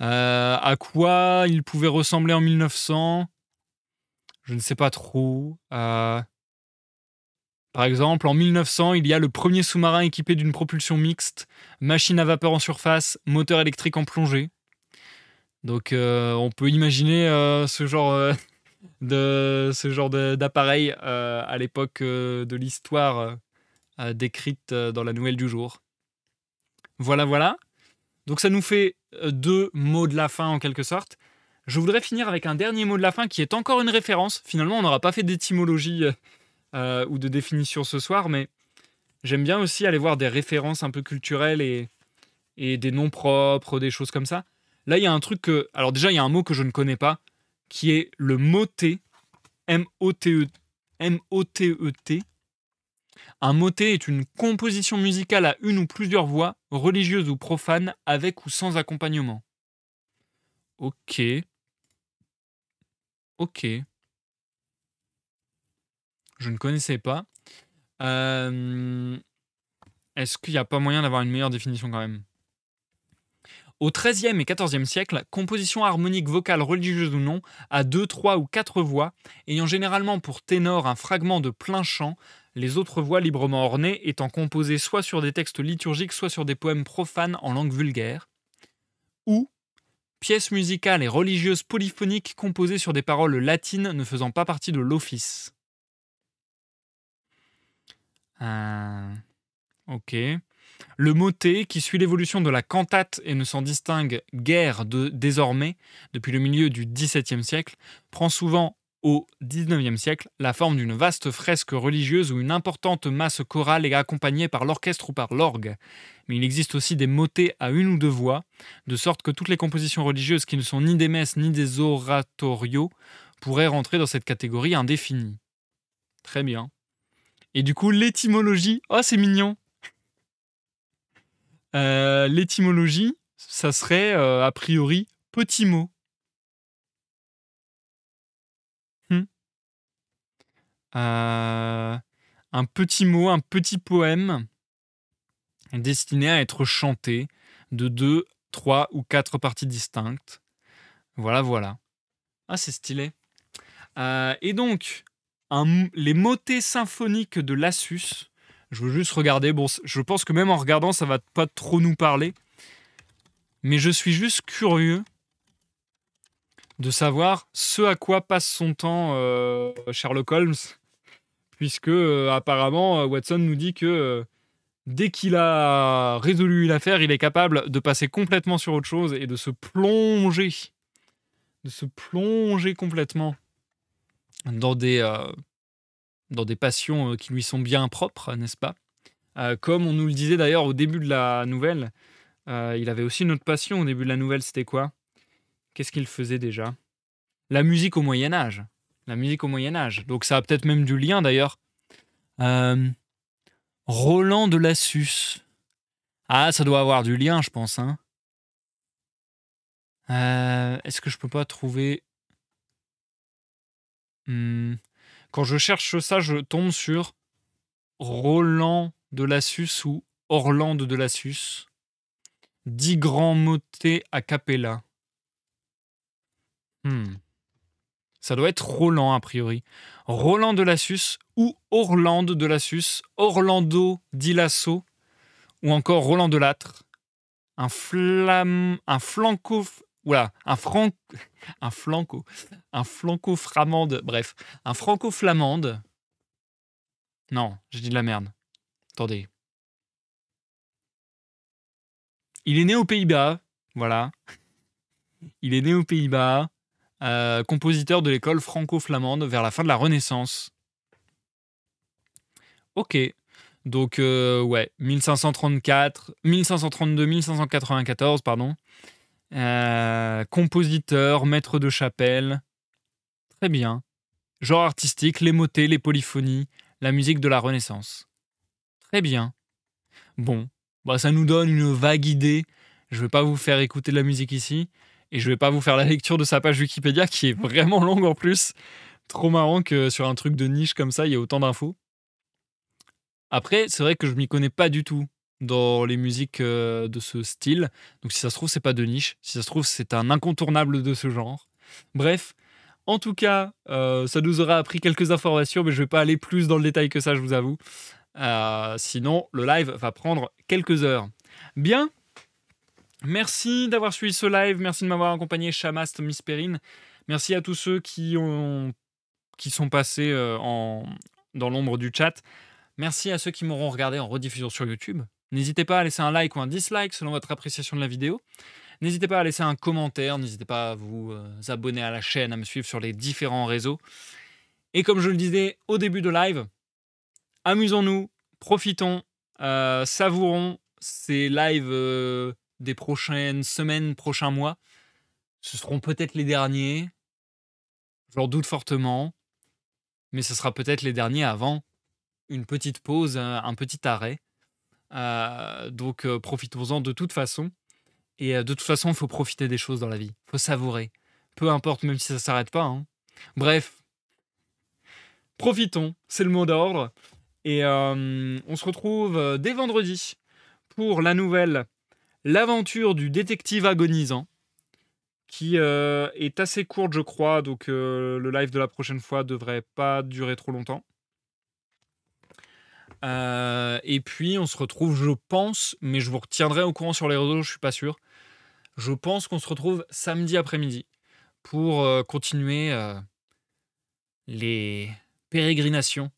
Euh, à quoi il pouvait ressembler en 1900 Je ne sais pas trop. Euh, par exemple, en 1900, il y a le premier sous-marin équipé d'une propulsion mixte, machine à vapeur en surface, moteur électrique en plongée. Donc, euh, on peut imaginer ce genre de ce genre d'appareil à l'époque de l'histoire décrite dans la nouvelle du jour. Voilà, voilà. Donc ça nous fait deux mots de la fin en quelque sorte. Je voudrais finir avec un dernier mot de la fin qui est encore une référence. Finalement, on n'aura pas fait d'étymologie euh, euh, ou de définition ce soir, mais j'aime bien aussi aller voir des références un peu culturelles et, des noms propres, des choses comme ça. Là, il y a un truc que... Alors déjà, il y a un mot que je ne connais pas, qui est le motet, M-O-T-E-T. M-O-T-E-T. Un motet est une composition musicale à une ou plusieurs voix, religieuses ou profanes, avec ou sans accompagnement. Ok. Ok. Je ne connaissais pas. Euh, est-ce qu'il n'y a pas moyen d'avoir une meilleure définition quand même? Au XIIIe et XIVe siècle, composition harmonique vocale religieuse ou non, à deux, trois ou quatre voix, ayant généralement pour ténor un fragment de plein chant, les autres voix librement ornées étant composées soit sur des textes liturgiques, soit sur des poèmes profanes en langue vulgaire, ou pièces musicales et religieuses polyphoniques composées sur des paroles latines ne faisant pas partie de l'office. Euh, ok. Le motet, qui suit l'évolution de la cantate et ne s'en distingue guère de, désormais depuis le milieu du XVIIe siècle, prend souvent au XIXe siècle la forme d'une vaste fresque religieuse où une importante masse chorale est accompagnée par l'orchestre ou par l'orgue. Mais il existe aussi des motets à une ou deux voix, de sorte que toutes les compositions religieuses qui ne sont ni des messes ni des oratorios pourraient rentrer dans cette catégorie indéfinie. Très bien. Et du coup, l'étymologie, oh c'est mignon. Euh, l'étymologie, ça serait euh, a priori petit mot. Un petit mot, un petit poème destiné à être chanté de deux, trois ou quatre parties distinctes. Voilà, voilà. Ah, c'est stylé. et donc, les motets symphoniques de Lassus. Je veux juste regarder. Bon, je pense que même en regardant, ça va pas trop nous parler. Mais je suis juste curieux de savoir ce à quoi passe son temps euh, Sherlock Holmes, puisque euh, apparemment euh, Watson nous dit que dès qu'il a résolu une affaire, il est capable de passer complètement sur autre chose et de se plonger, de se plonger complètement dans des, euh, dans des passions euh, qui lui sont bien propres, n'est-ce pas? Euh, Comme on nous le disait d'ailleurs au début de la nouvelle, il avait aussi une autre passion au début de la nouvelle, c'était quoi? Qu'est-ce qu'il faisait déjà? La musique au Moyen Âge. La musique au Moyen Âge. Donc ça a peut-être même du lien d'ailleurs. Roland de Lassus. Ah, ça doit avoir du lien, je pense. Hein. Est-ce que je peux pas trouver? Hmm. Quand je cherche ça, je tombe sur Roland de Lassus ou Orlande de Lassus. Dix grands motets a cappella. Hmm. Ça doit être Roland, a priori. Roland de Lassus ou Orlande de Lassus, Orlando di Lasso, ou encore Roland de Latre. Un, un flanco, voilà, un, franc, un flanco, un flanco-flamande, bref, un franco-flamande. Non, j'ai dit de la merde. Attendez. Il est né aux Pays-Bas, voilà. Il est né aux Pays-Bas, euh, compositeur de l'école franco-flamande vers la fin de la Renaissance. Ok, donc euh, ouais, 1534, 1532, 1594, pardon. Euh, compositeur, maître de chapelle. Très bien. Genre artistique, les motets, les polyphonies, la musique de la Renaissance. Très bien. Bon, bah ça nous donne une vague idée. Je ne vais pas vous faire écouter de la musique ici. Et je vais pas vous faire la lecture de sa page Wikipédia qui est vraiment longue en plus. Trop marrant que sur un truc de niche comme ça, il y ait autant d'infos. Après, c'est vrai que je m'y connais pas du tout dans les musiques euh, de ce style. Donc si ça se trouve, c'est pas de niche. Si ça se trouve, c'est un incontournable de ce genre. Bref, en tout cas, euh, ça nous aura appris quelques informations, mais je vais pas aller plus dans le détail que ça, je vous avoue. Euh, sinon, le live va prendre quelques heures. Bien. Merci d'avoir suivi ce live. Merci de m'avoir accompagné, Chamast, Miss Perrine. Merci à tous ceux qui, ont, qui sont passés en, dans l'ombre du chat. Merci à ceux qui m'auront regardé en rediffusion sur YouTube. N'hésitez pas à laisser un like ou un dislike selon votre appréciation de la vidéo. N'hésitez pas à laisser un commentaire, n'hésitez pas à vous euh, abonner à la chaîne, à me suivre sur les différents réseaux. Et comme je le disais au début de live, amusons-nous, profitons, euh, savourons ces lives euh, des prochaines semaines, prochains mois. Ce seront peut-être les derniers, j'en doute fortement, mais ce sera peut-être les derniers avant une petite pause, un petit arrêt. Euh, donc euh, profitons-en de toute façon. Et euh, de toute façon, il faut profiter des choses dans la vie. Il faut savourer. Peu importe, même si ça ne s'arrête pas. Hein. Bref, profitons, c'est le mot d'ordre. Et on se retrouve dès vendredi pour la nouvelle l'aventure du détective agonisant, qui euh, est assez courte, je crois, donc euh, le live de la prochaine fois devrait pas durer trop longtemps. Euh, et puis on se retrouve, je pense, mais je vous retiendrai au courant sur les réseaux, je suis pas sûr. Je pense qu'on se retrouve samedi après-midi pour continuer les pérégrinations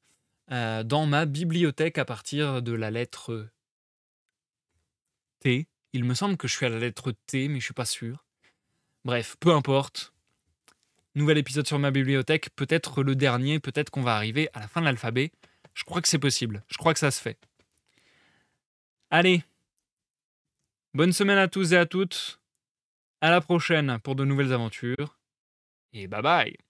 dans ma bibliothèque à partir de la lettre T. Il me semble que je suis à la lettre T, mais je suis pas sûr. Bref, peu importe. Nouvel épisode sur ma bibliothèque, peut-être le dernier, peut-être qu'on va arriver à la fin de l'alphabet. Je crois que c'est possible, je crois que ça se fait. Allez, bonne semaine à tous et à toutes. À la prochaine pour de nouvelles aventures. Et bye bye